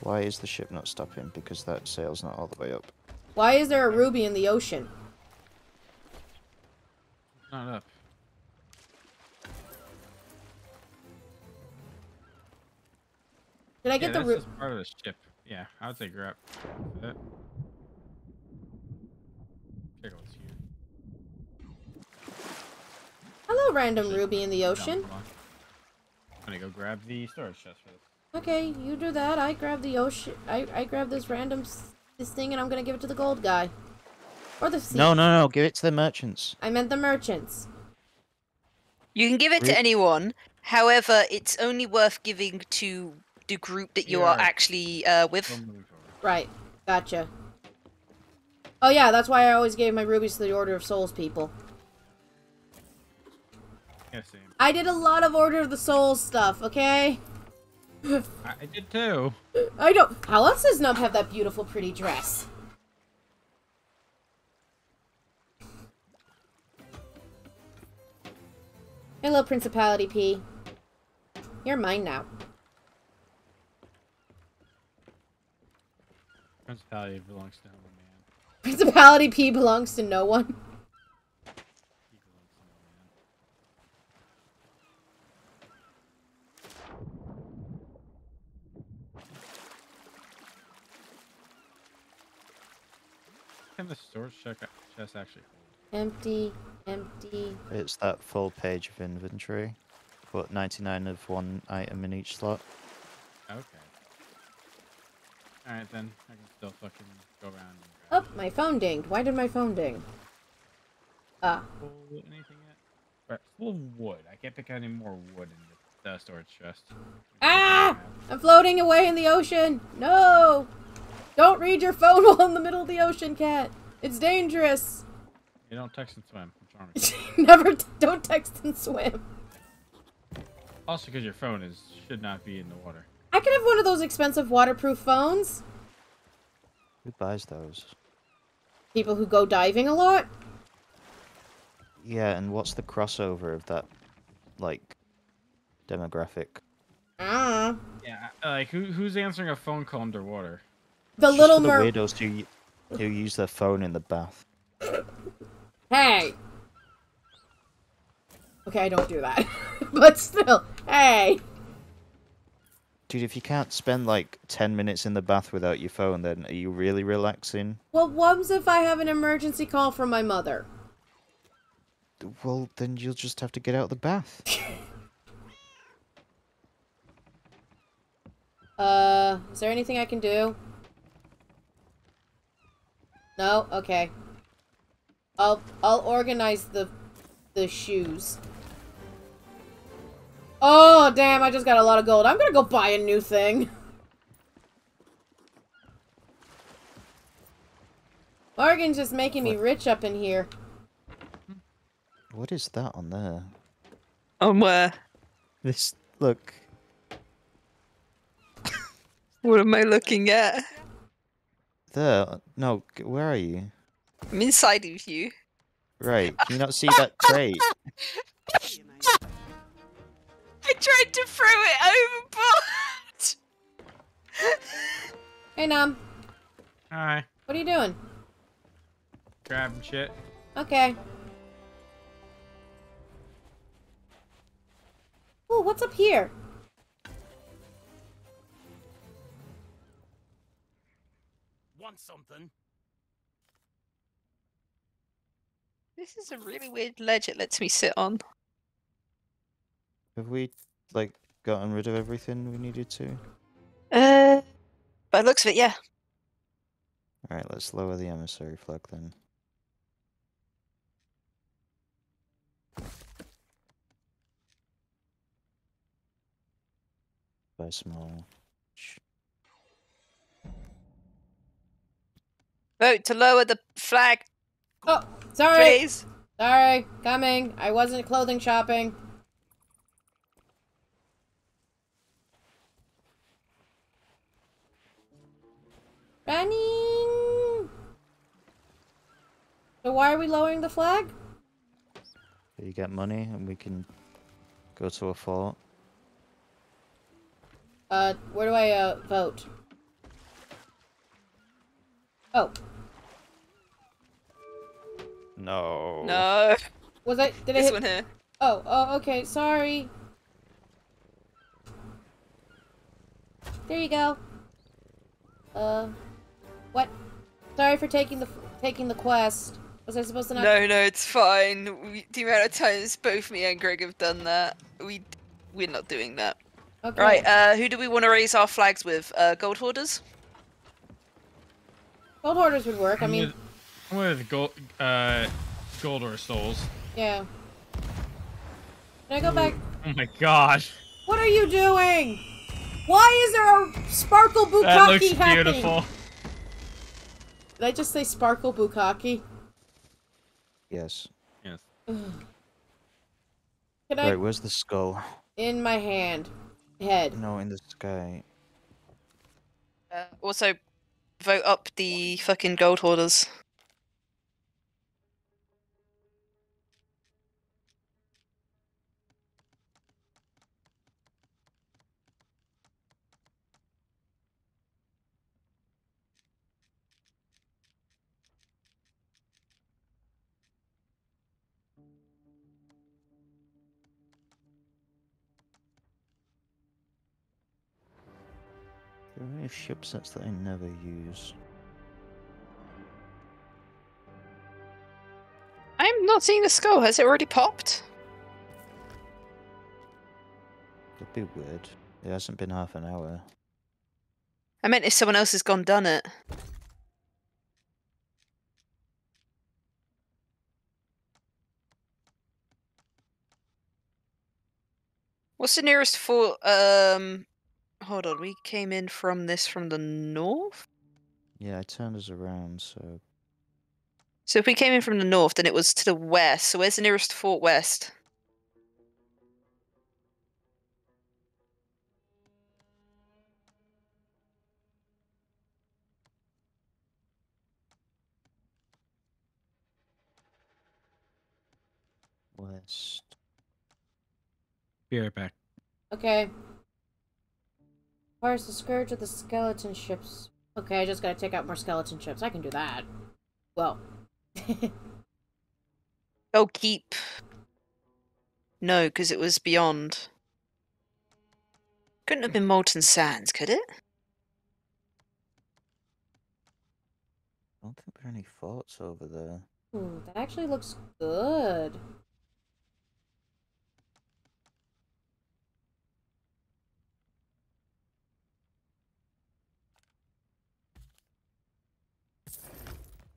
Why is the ship not stopping? Because that sail's not all the way up. Why is there a ruby in the ocean? It's not up. Did I Yeah, get the that's ruby? part of the ship. Yeah, I would say grab that. Check what's here. Hello, random ruby in the ocean. below. I'm gonna go grab the storage chest for this. Okay, you do that. I grab the ocean. I I grab this random s- this thing, and I'm gonna give it to the gold guy, or the sea. No, no, no. Give it to the merchants. I meant the merchants. You can give it Re- to anyone. However, it's only worth giving to the group that you are actually uh, with. Still moving forward. Right. Gotcha. Oh yeah, that's why I always gave my rubies to the Order of Souls people. Yeah, same. I did a lot of Order of the Souls stuff. Okay. I, did too. I don't. How else does Nub have that beautiful, pretty dress? Hello, Principality P. You're mine now. Principality belongs to no man. Principality P belongs to no one. He belongs to no man. Can the storage check chest actually hold? Empty, empty. It's that full page of inventory. Put 99 of one item in each slot. Okay. Alright then, I can still fucking go around and Oh, grab my phone dinged. Why did my phone ding? Ah, Full anything yet? Right, full of wood. I can't pick out any more wood in the storage chest. Ah! I'm floating away in the ocean. No! Don't read your phone while in the middle of the ocean, cat. It's dangerous. You don't text and swim. What's wrong with Never. T- don't text and swim. Also, because your phone is should not be in the water. I could have one of those expensive waterproof phones. Who buys those? People who go diving a lot. Yeah, and what's the crossover of that, like, demographic? Ah, Yeah, like who who's answering a phone call underwater? The It's little the weirdos who who use their phone in the bath. Hey. Okay, I don't do that. but still, hey. Dude, if you can't spend like 10 minutes in the bath without your phone, then are you really relaxing? Well, what if I have an emergency call from my mother? Well, then you'll just have to get out of the bath. Uh, is there anything I can do? No? Okay. I'll I'll organize the the shoes. Oh, damn, I just got a lot of gold. I'm gonna go buy a new thing. Morgan's just making me rich up in here. What is that on there? On where? This, look. What am I looking at? There. No, g- where are you? I'm inside of you. Right. Can you not see that crate? I tried to throw it overboard. Hey, Nom. Alright, What are you doing? grabbing shit. Okay. Ooh, what's up here? Want something? this is a really weird ledge it lets me sit on. Have we, like, gotten rid of everything we needed to? Uh, by the looks of it, yeah. Alright, let's lower the emissary flag then. By small. Vote to lower the flag, Oh, sorry. please. Sorry, coming. I wasn't clothing shopping. Running. So why are we lowering the flag? So you get money and we can go to a fort. Uh, where do I uh vote? Oh, No. No, was I? Did I this hit? one here. Oh, oh, okay. Sorry. There you go. Uh, what? Sorry for taking the taking the quest. Was I supposed to not? No, no, it's fine. We, the amount of times both me and Greg have done that, we we're not doing that. Okay. Right, uh, who do we want to raise our flags with? Uh, gold hoarders? Gold hoarders would work. I I'm mean, with, I'm with gold, uh, gold or souls. yeah. Can I go back? Oh my god, What are you doing? Why is there a sparkle bukkake that looks happening? beautiful. Did I just say sparkle bukkake? Yes. Yes. Can I? Right, where's the skull? In my hand, head. No, in the sky. Uh, also, vote up the fucking gold hoarders. There are any ship sets that I never use. I'm not seeing the skull. Has it already popped? That'd be weird. It hasn't been half an hour. I meant if someone else has gone done it. What's the nearest fort? Um, hold on. We came in from this from the north. Yeah, I turned us around, so So if we came in from the north, then it was to the west. So where's the nearest fort west? west. Be right back. Okay. Where's the scourge of the skeleton ships? Okay, I just gotta take out more skeleton ships. I can do that. Well, Oh, keep. No, because it was beyond. Couldn't have been molten sands, could it? I don't think there are any forts over there. Ooh, that actually looks good.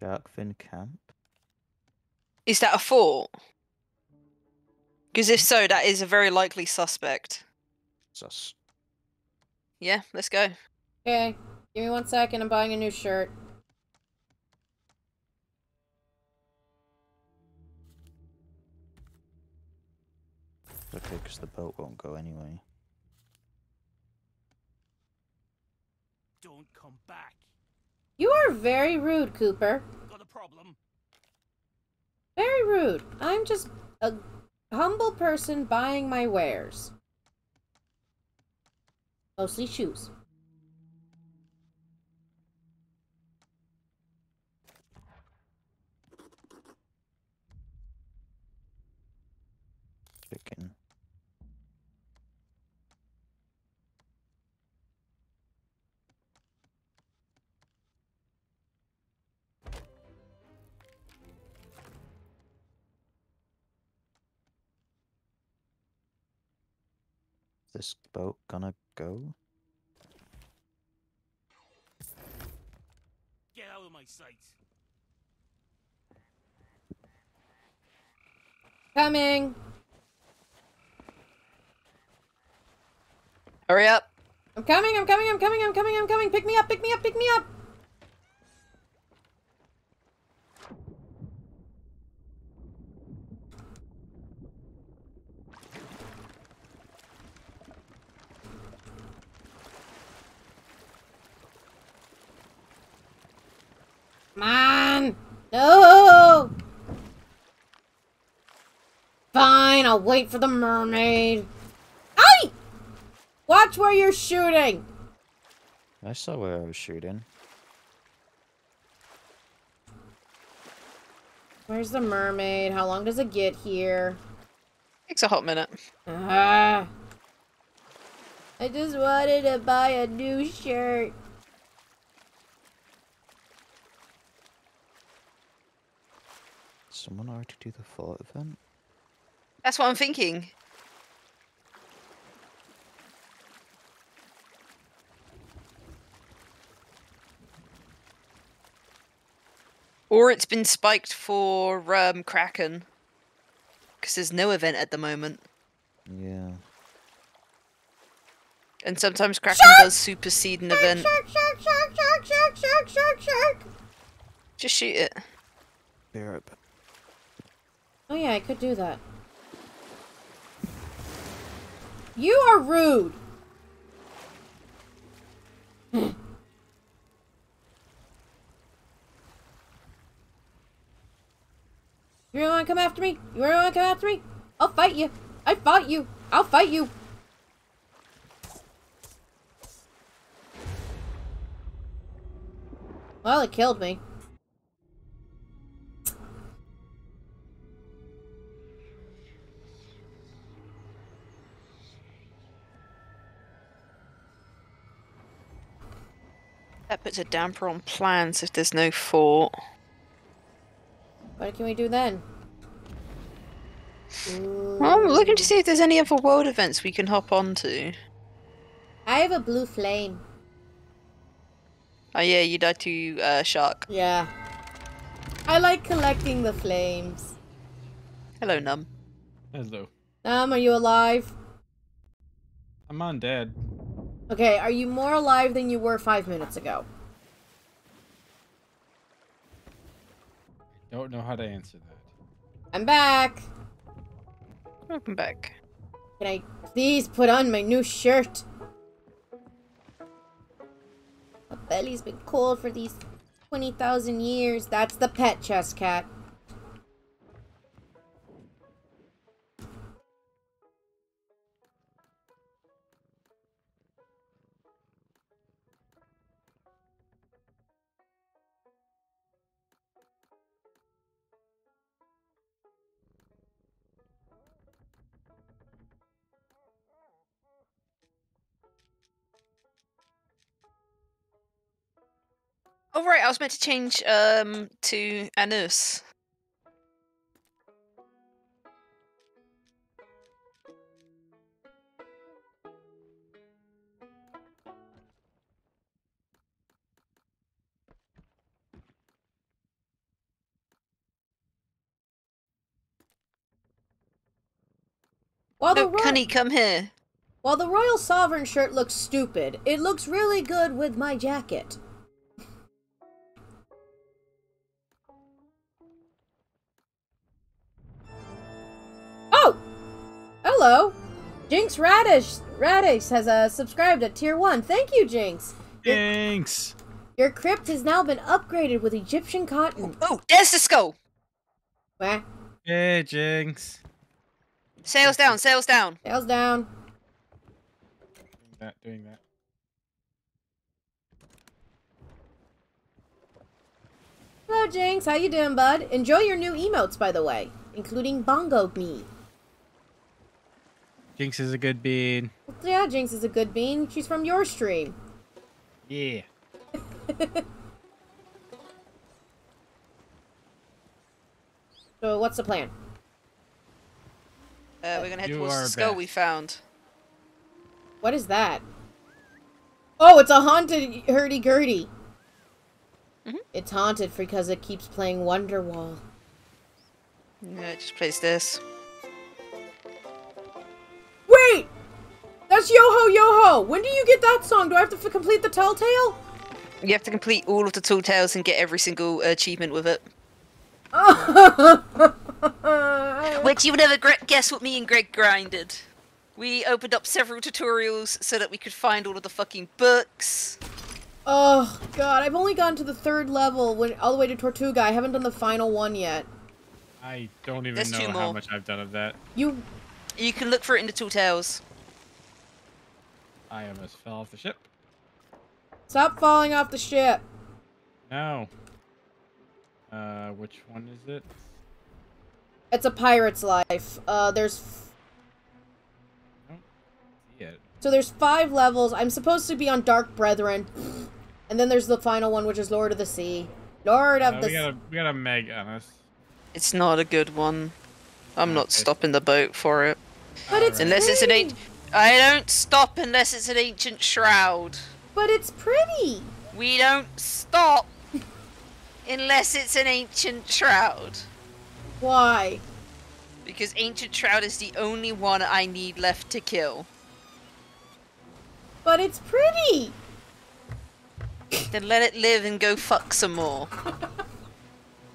Sharkfin Camp. Is that a fort? Because if so, that is a very likely suspect. Sus. Yeah, let's go. Okay, give me one second. I'm buying a new shirt. Okay, because the boat won't go anyway. Don't come back. You are very rude, Cooper. Got a problem? Very rude. I'm just a humble person buying my wares. Mostly shoes. This boat gonna go? Get out of my sight. Coming. Hurry up. I'm coming, I'm coming, I'm coming, I'm coming, I'm coming. Pick me up, pick me up, pick me up. Come on. No. Fine, I'll wait for the mermaid. Aye! Watch where you're shooting. I saw where I was shooting. Where's the mermaid? How long does it get here? Takes a hot minute. Ah. I just wanted to buy a new shirt. Someone already do the fort event? That's what I'm thinking. Or it's been spiked for um, Kraken. Because there's no event at the moment. Yeah. And sometimes Kraken does supersede an event. Shark, shark, shark, shark, shark, shark, shark, shark. Just shoot it. Be right back. Oh yeah, I could do that. You are rude. You really want to come after me? You really want to come after me? I'll fight you. I fought you. I'll fight you. Well, it killed me. That puts a damper on plans if there's no fort. What can we do then? Well, I'm looking to see if there's any other world events we can hop onto. I have a blue flame. Oh yeah, you died to uh, Shark. Yeah. I like collecting the flames. Hello, Num. Hello. Um, are you alive? I'm undead. Okay, are you more alive than you were five minutes ago? I Don't know how to answer that. I'm back. Welcome back. Can I please put on my new shirt? My belly's been cold for these 20,000 years. That's the pet chest cat. Oh right, I was meant to change um to Anus. While the Oh, ro- Cunny, come here. while the Royal Sovereign shirt looks stupid, it looks really good with my jacket. Hello! Jinx Radish Radish has uh, subscribed at tier 1. Thank you, Jinx! Thanks. Your crypt has now been upgraded with Egyptian cotton. Oh, there's the skull. Wah. Hey, Jinx. Sails down, sails down. Tails down. Doing that, doing that. Hello, Jinx. How you doing, bud? Enjoy your new emotes, by the way, including Bongo Me. Jinx is a good bean. Yeah, Jinx is a good bean. She's from your stream. Yeah. So, what's the plan? Uh, we're gonna head Do towards the skull best. we found. What is that? Oh, it's a haunted hurdy-gurdy. Mhm. It's haunted because it keeps playing Wonderwall. Yeah, just place this. That's Yo-Ho Yo-Ho! When do you get that song? Do I have to f- complete the Tall Tale? You have to complete all of the tall tales and get every single achievement with it. Which you would never gre- guess what me and Greg grinded. We opened up several tutorials so that we could find all of the fucking books. oh, God. I've only gone to the third level, when all the way to Tortuga. I haven't done the final one yet. I don't even There's know how much I've done of that. You... You can look for it in the tall tales. I almost fell off the ship. Stop falling off the ship. No. Uh, which one is it? It's a pirate's life. Uh, there's... I don't see it. So there's five levels. I'm supposed to be on Dark Brethren. And then there's the final one, which is Lord of the Sea. Lord of Uh, the we got a we got a Meg on us. It's not a good one. I'm not Okay. stopping the boat for it. But it's Unless it's an pretty. Ancient. I don't stop unless it's an ancient shroud. But it's pretty. We don't stop unless it's an ancient shroud. Why? Because ancient shroud is the only one I need left to kill. But it's pretty. Then let it live and go fuck some more.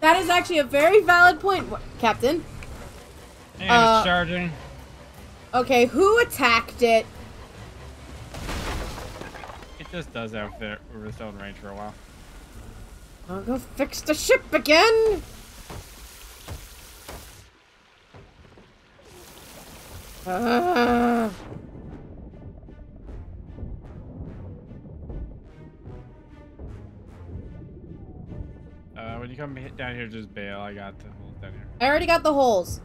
That is actually a very valid point, Captain. And Uh, it's charging. Okay, who attacked it? It just does have the over its own range for a while. I'll go fix the ship again. Ah. Uh, when you come hit down here, just bail. I got the holes down here. I already got the holes.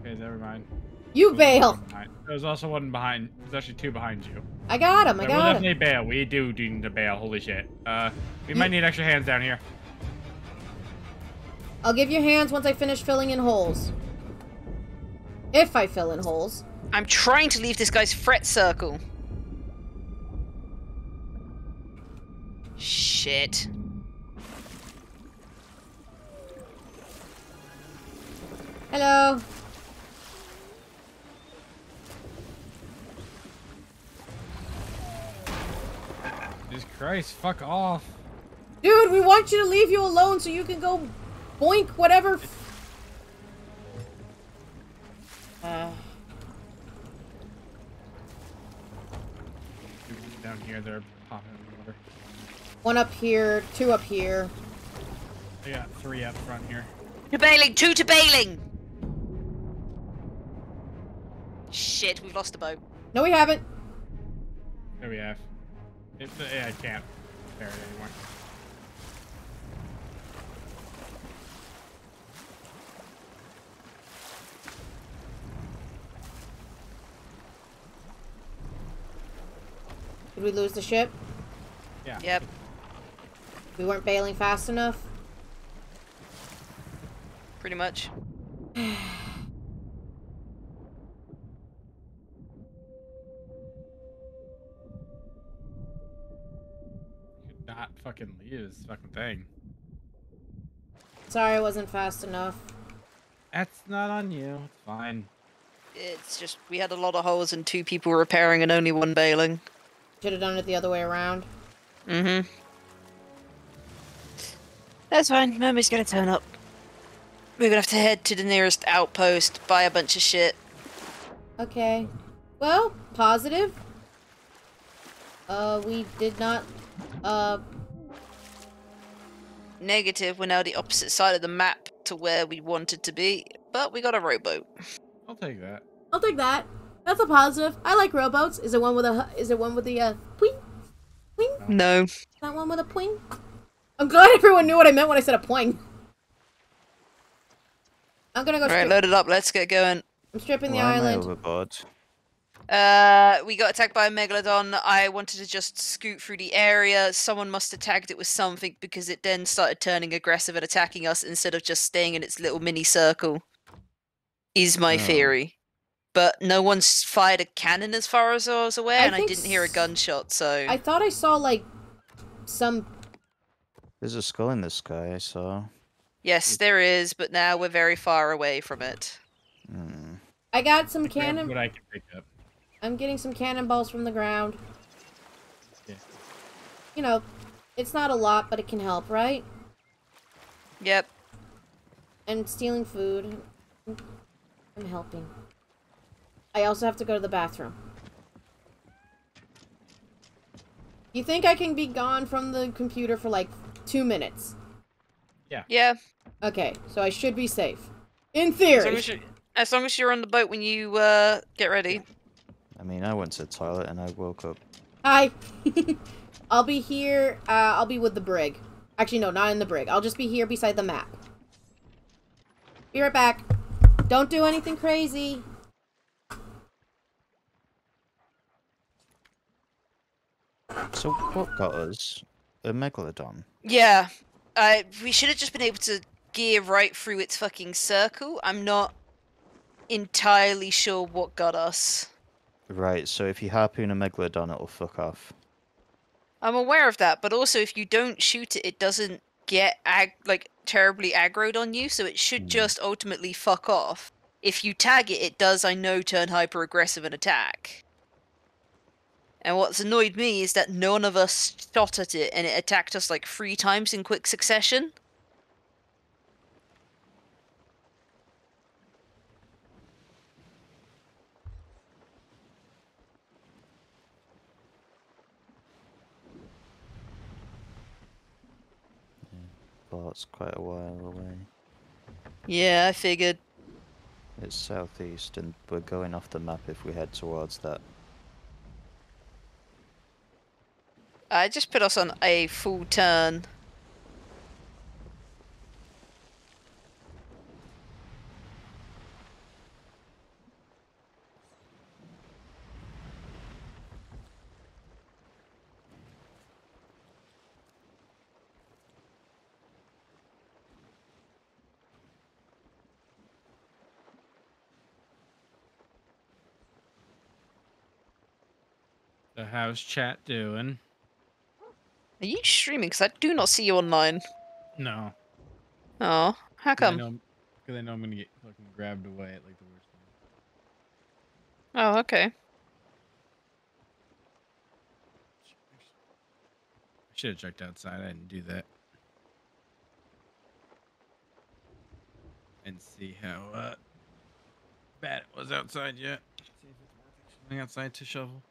Okay, never mind. You bail. There's also one behind. There's actually two behind you. I got him. I Yeah, we'll got him. definitely bail. We do need to bail. Holy shit. Uh, we You- might need extra hands down here. I'll give you hands once I finish filling in holes. If I fill in holes. I'm trying to leave this guy's fret circle. Shit. Hello. Jesus Christ, fuck off. Dude, we want you to leave you alone so you can go boink whatever. f- Uh, Down here, they're popping in the water. One up here, two up here. I got three up front here. to bailing! Two to bailing! Shit, we've lost the boat. No, we haven't. There we have. It's, uh, yeah, I can't bear it anymore. Did we lose the ship? Yeah. Yep. We weren't bailing fast enough. Pretty much. fucking leave this fucking thing. Sorry, I wasn't fast enough. That's not on you. It's fine. It's just we had a lot of holes and two people repairing and only one bailing. Should have done it the other way around. Mm-hmm. That's fine. Mermaid's gonna turn up. We're gonna have to head to the nearest outpost, buy a bunch of shit. Okay. Well, positive. Uh, we did not. Uh, Negative, we're now the opposite side of the map to where we wanted to be, but we got a rowboat. I'll take that. I'll take that. That's a positive. I like rowboats. Is it one with a? Is it one with the uh? Pwing? Pwing? No. That one with a poing? I'm glad everyone knew what I meant when I said a poing. I'm gonna go. Alright, strip- load it up, let's get going. I'm stripping the Why am I island. overboard? Uh, we got attacked by a megalodon. I wanted to just scoot through the area. Someone must have tagged it with something because it then started turning aggressive and attacking us instead of just staying in its little mini circle. Is my Oh. theory. But no one's fired a cannon as far as I was aware, I and I didn't hear a gunshot, so. I thought I saw like some. There's a skull in the sky, I saw. Yes, there is, but now we're very far away from it. Hmm. I got some cannon. What I can pick up. I'm getting some cannonballs from the ground. Yeah. You know, it's not a lot, but it can help, right? Yep. And stealing food. I'm helping. I also have to go to the bathroom. You think I can be gone from the computer for like two minutes? Yeah. Yeah. Okay, so I should be safe. In As long theory. as, as long as you're on the boat when you uh, get ready. I mean, I went to the toilet and I woke up. Hi. I'll be here. Uh, I'll be with the brig. Actually, no, not in the brig. I'll just be here beside the map. Be right back. Don't do anything crazy. So what got us? A megalodon. Yeah, I we should have just been able to gear right through its fucking circle. I'm not entirely sure what got us. Right, so if you harpoon a megalodon, it'll fuck off. I'm aware of that, but also if you don't shoot it, it doesn't get ag- like terribly aggroed on you, so it should Hmm. just ultimately fuck off. If you tag it, it does, I know, turn hyper aggressive and attack. And what's annoyed me is that none of us shot at it, and it attacked us like three times in quick succession. Port's quite a while away. Yeah, I figured. It's southeast, and we're going off the map if we head towards that. I just put us on a full turn. How's chat doing? Are you streaming? Because I do not see you online. No. Oh, how come? because I know I'm gonna get fucking grabbed away at like the worst time. Oh, okay. I should have checked outside. I didn't do that. And see how uh, bad it was outside yet. See if it's worth coming outside to shovel.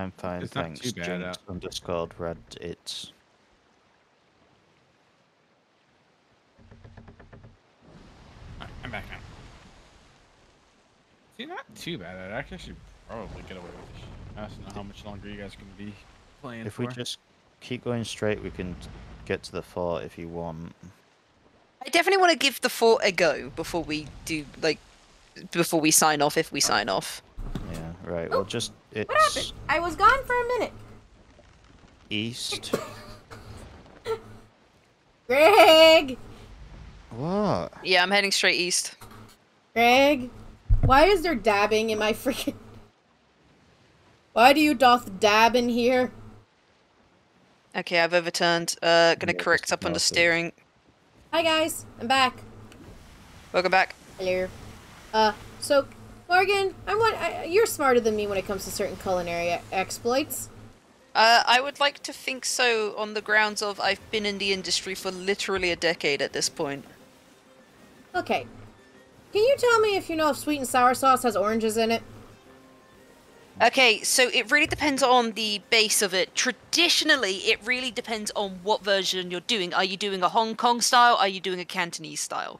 I'm fine, It's not thanks. too bad Jinx uh out. on Discord read it. Alright, I'm back now. See, not too bad. It actually probably get away with this. I don't know how much longer you guys can be playing If for. we just keep going straight, we can get to the fort if you want. I definitely want to give the fort a go before we do like before we sign off. If we sign off, Yeah, right. Well, just What happened? I was gone for a minute. east. Greg! What? yeah, I'm heading straight east. Greg? Why is there dabbing in my freaking. Why do you doth dab in here? Okay, I've overturned. Uh, gonna Yeah, correct up under ignore it. steering. Hi guys, I'm back. Welcome back. Hello. Uh, so Morgan, I'm what I, you're smarter than me when it comes to certain culinary exploits. Uh, I would like to think so on the grounds of I've been in the industry for literally a decade at this point. Okay. Can you tell me if you know if sweet and sour sauce has oranges in it? Okay, so it really depends on the base of it. Traditionally, it really depends on what version you're doing. Are you doing a Hong Kong style? Are you doing a Cantonese style?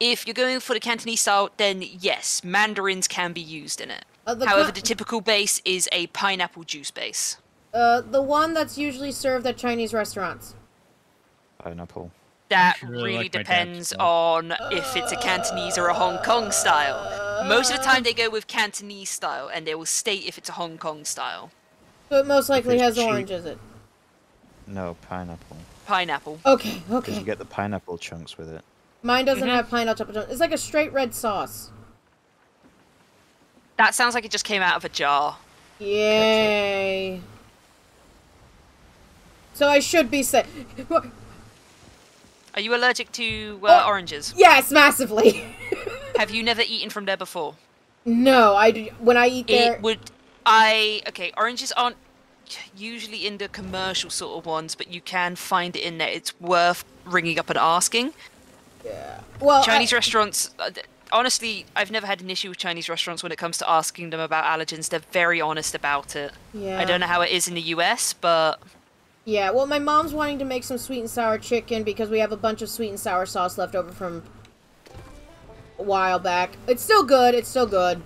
If you're going for the Cantonese style, then yes, mandarins can be used in it. Uh, the However, con- the typical base is a pineapple juice base. Uh, the one that's usually served at Chinese restaurants. Pineapple. That really really like depends on if it's a Cantonese or a Hong Kong style. Most of the time, they go with Cantonese style, and they will state if it's a Hong Kong style. So it most likely has cheap. orange, is it? No, pineapple. Pineapple. Okay, Because okay. you get the pineapple chunks with it. Mine doesn't Mhm. have pineapple. chunks. It's like a straight red sauce. That sounds like it just came out of a jar. Yay. So I should be say Are you allergic to uh, Oh. oranges? Yes, massively. Have you never eaten from there before? no, I do, when I eat there It would. I okay. Oranges aren't usually in the commercial sort of ones, but you can find it in there. It's worth ringing up and asking. Yeah. Well, I- Chinese restaurants. uh, Honestly, I've never had an issue with Chinese restaurants when it comes to asking them about allergens. They're very honest about it. yeah. I don't know how it is in the US, but Yeah, well, my mom's wanting to make some sweet and sour chicken because we have a bunch of sweet and sour sauce left over from a while back. It's still good. It's still good.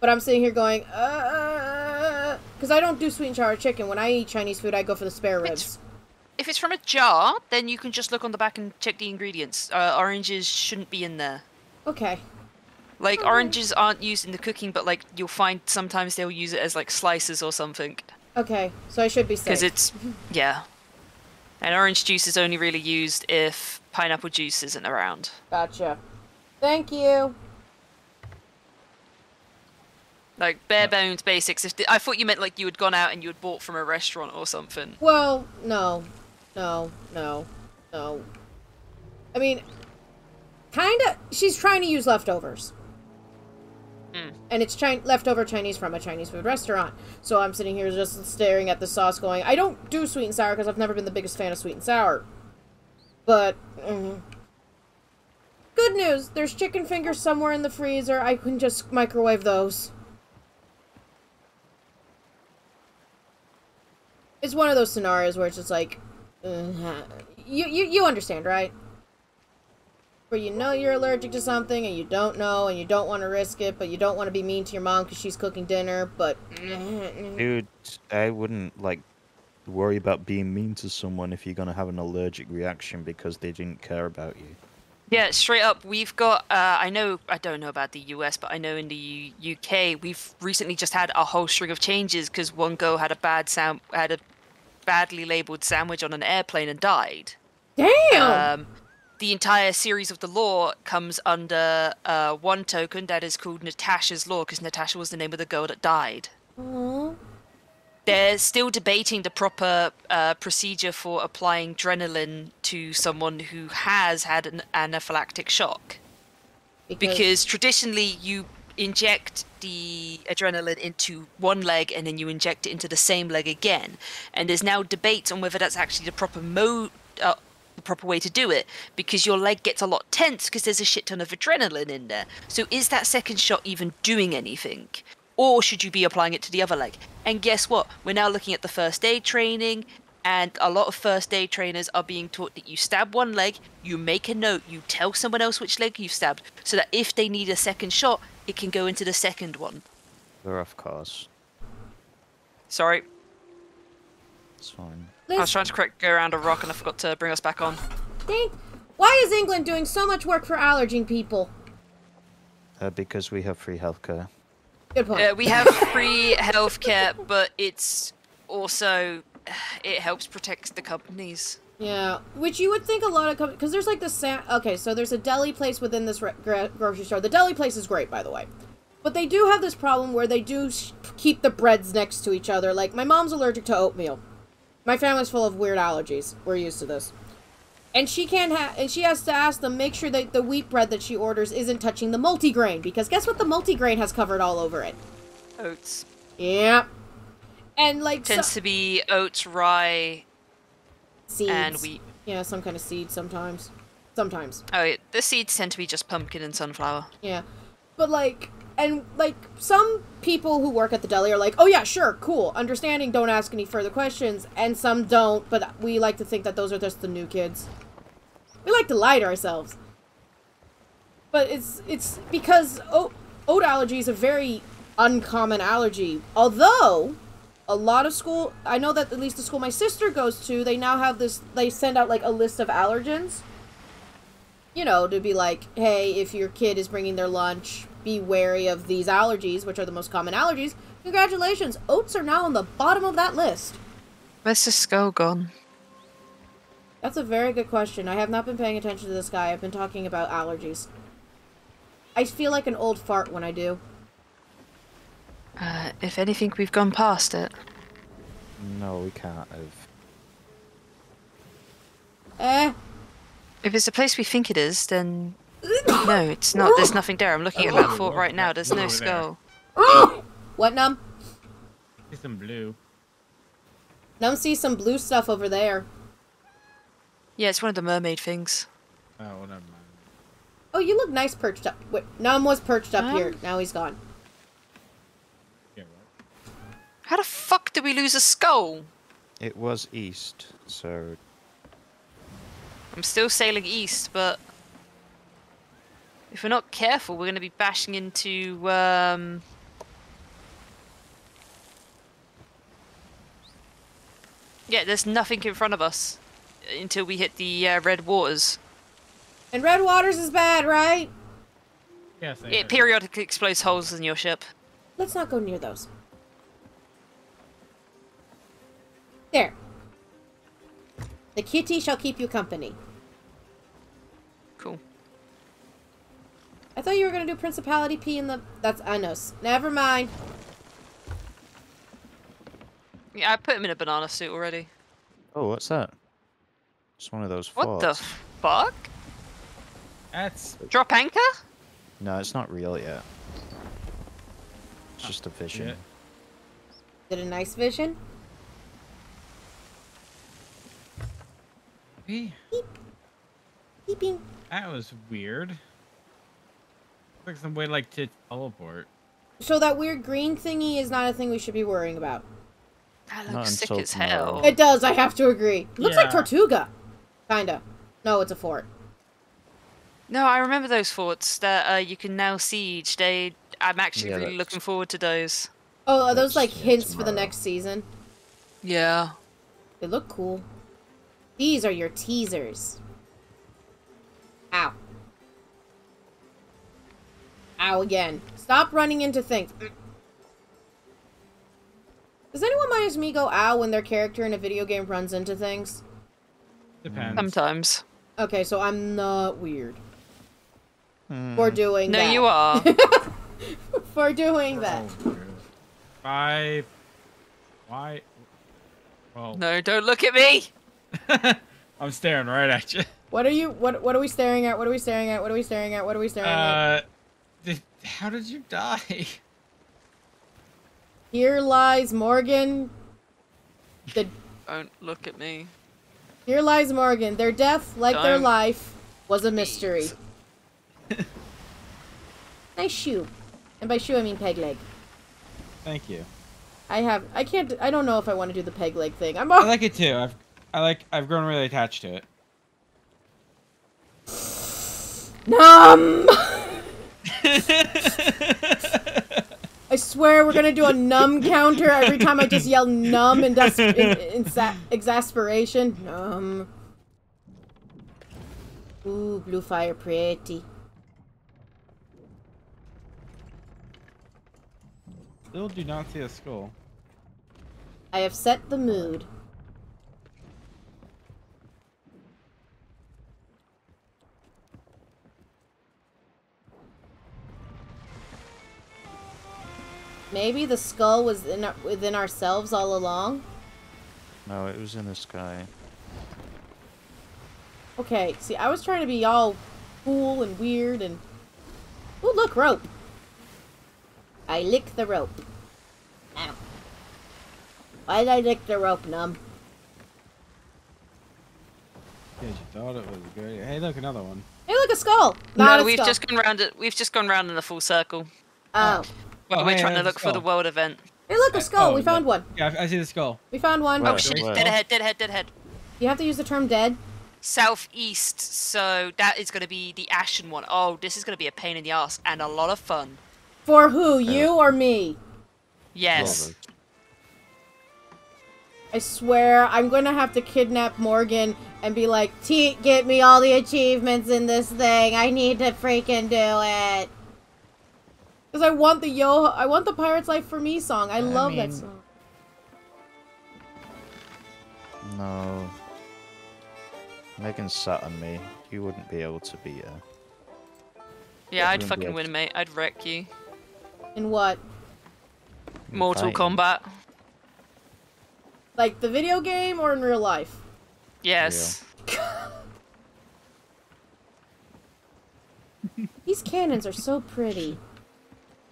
But I'm sitting here going, uh, because I don't do sweet and sour chicken. When I eat Chinese food, I go for the spare It's- ribs. if it's from a jar, then you can just look on the back and check the ingredients. Uh, oranges shouldn't be in there. Okay. Like Okay. oranges aren't used in the cooking, but like you'll find sometimes they'll use it as like slices or something. Okay. So I should be safe. Because it's yeah. And orange juice is only really used if pineapple juice isn't around. Gotcha. Thank you. Like bare bones basics. If the, I thought you meant like you had gone out and you had bought from a restaurant or something. Well, no. No, no, no. I mean, kinda. She's trying to use leftovers. Mm. And it's leftover Chinese from a Chinese food restaurant. So I'm sitting here just staring at the sauce going, I don't do sweet and sour because I've never been the biggest fan of sweet and sour. But, mm. good news. There's chicken fingers somewhere in the freezer. I can just microwave those. It's one of those scenarios where it's just like, uh, you, you you understand, right? Where you know you're allergic to something and you don't know and you don't want to risk it, but you don't want to be mean to your mom because she's cooking dinner. But Dude, I wouldn't like worry about being mean to someone if you're gonna have an allergic reaction because they didn't care about you. Yeah, straight up. We've got. Uh, I know. I don't know about the US, but I know in the U- UK we've recently just had a whole string of changes because one girl had a bad sam had a badly labeled sandwich on an airplane and died. damn, Um, the entire series of the law comes under uh, one token that is called Natasha's Law because Natasha was the name of the girl that died. Aw. They're still debating the proper uh, procedure for applying adrenaline to someone who has had an anaphylactic shock. Because traditionally, you inject the adrenaline into one leg and then you inject it into the same leg again. And there's now debate on whether that's actually the proper mode, uh, the proper way to do it, because your leg gets a lot tense because there's a shit ton of adrenaline in there. So is that second shot even doing anything? Or should you be applying it to the other leg? And guess what? We're now looking at the first aid training, and a lot of first aid trainers are being taught that you stab one leg, you make a note, you tell someone else which leg you've stabbed, so that if they need a second shot, it can go into the second one. We're off course. Sorry, It's fine. I was trying to correct, go around a rock and I forgot to bring us back on. think, why is England doing so much work for allerging people? Uh, because we have free healthcare. Good point. Uh, we have free healthcare, but it's also it helps protect the companies. Yeah, which you would think a lot of because there's like the sa- okay, so there's a deli place within this re- gro- grocery store. The deli place is great, by the way, but they do have this problem where they do sh- keep the breads next to each other. Like my mom's allergic to oatmeal. My family's full of weird allergies. We're used to this, and she can't have and she has to ask them make sure that the wheat bread that she orders isn't touching the multigrain because guess what? The multigrain has covered all over it. Oats Yep. And like so- tends to be oats, rye, seeds and wheat. Yeah, some kind of seed sometimes. Sometimes. Oh, yeah, the seeds tend to be just pumpkin and sunflower. Yeah. But like and like some people who work at the deli are like, "Oh yeah, sure, cool. Understanding, don't ask any further questions." And some don't, but we like to think that those are just the new kids. We like to lie to ourselves. But it's it's because oat, allergy is a very uncommon allergy. Although a lot of school, I know that at least the school my sister goes to, they now have this they send out like a list of allergens you know, to be like, hey, if your kid is bringing their lunch, be wary of these allergies, which are the most common allergies. Congratulations, oats are now on the bottom of that list. Where's the skull gone? That's a very good question. I have not been paying attention to this guy. I've been talking about allergies. I feel like an old fart when I do. Uh, if anything, we've gone past it. No, we can't have. Eh. If it's the place we think it is, then no, it's not. There's nothing there. I'm looking at that fort right now. There's no skull. What, Num? See some blue. Num sees some blue stuff over there. Yeah, it's one of the mermaid things. Oh, well, never mind. Oh, you look nice perched up. Wait, Num was perched up here. Um. Now he's gone. Yeah, what? How the fuck did we lose a skull? It was east, so I'm still sailing east, but if we're not careful, we're going to be bashing into. Um... Yeah, there's nothing in front of us until we hit the uh, red waters. And Red Waters is bad, right? Yes, I It heard. periodically explodes holes in your ship. Let's not go near those. There. The kitty shall keep you company. I thought you were gonna do Principality P in the. That's I Anos. Never mind. Yeah, I put him in a banana suit already. Oh, what's that? It's one of those What the fuck? That's Drop anchor? No, it's not real yet. It's just a vision. shit. Is it a nice vision? Hey, Beeping. that was weird. Like some way like to teleport. So that weird green thingy is not a thing we should be worrying about. That Not looks sick until as tomorrow. hell. It does. I have to agree. Looks like Tortuga. Kinda. No, it's a fort. No, I remember those forts that uh, you can now siege. They, I'm actually Yeah, really that's- looking forward to those. Oh, are those like yeah, hints for the next season? Yeah. They look cool. These are your teasers. Ow. Ow again. Stop running into things. Mm. Does anyone mind minus me go ow when their character in a video game runs into things? Depends. Sometimes. Okay, so I'm not weird. Hmm. For doing No, that. No, you are. For doing that. Oh, weird. Five. Why? Well, no, don't look at me. I'm staring right at you. What are you what what are we staring at? What are we staring at? What are we staring at? What are we staring at? Uh, did, how did you die? Here lies Morgan. The Don't look at me. Here lies Morgan. Their death, like their Don't. life, was a mystery. nice shoe. And by shoe, I mean peg leg. Thank you. I have. I can't. I don't know if I want to do the peg leg thing. I'm. I like it too. I've I like I've grown really attached to it. Num. I swear we're gonna do a numb counter every time I just yell numb in, in, exasperation. Num. Ooh, blue fire pretty. Still do not see a skull. I have set the mood. Maybe the skull was in our, within ourselves all along. No, it was in the sky. Okay, see, I was trying to be all cool and weird and. Oh, look, rope. I lick the rope. Ow. Why did I lick the rope, numb? Because you thought it was good. Hey, look, another one. Hey, look, a skull! Not no, a we've skull. just gone round it. We've just gone round in the full circle. Oh. Well, we're trying to look for the world event. Hey, look, a skull! oh, we found yeah. one. Yeah, I I see the skull. We found one. Where? Oh shit! where? Dead ahead, dead ahead, dead ahead. You have to use the term dead. Southeast, so that is going to be the Ashen one. Oh, this is going to be a pain in the ass and a lot of fun. For who? You or me? Yes. I swear, I'm gonna have to kidnap Morgan and be like, T, get me all the achievements in this thing. I need to freaking do it. Because I want the Yo, I want the Pirate's Life for Me song. I, love that song. No. Megan sat on me. You wouldn't be able to beat her. Yeah, I'd fucking win, mate. I'd wreck you. In what? Mortal Fighting. Kombat. Like the video game or in real life? Yes. These cannons are so pretty.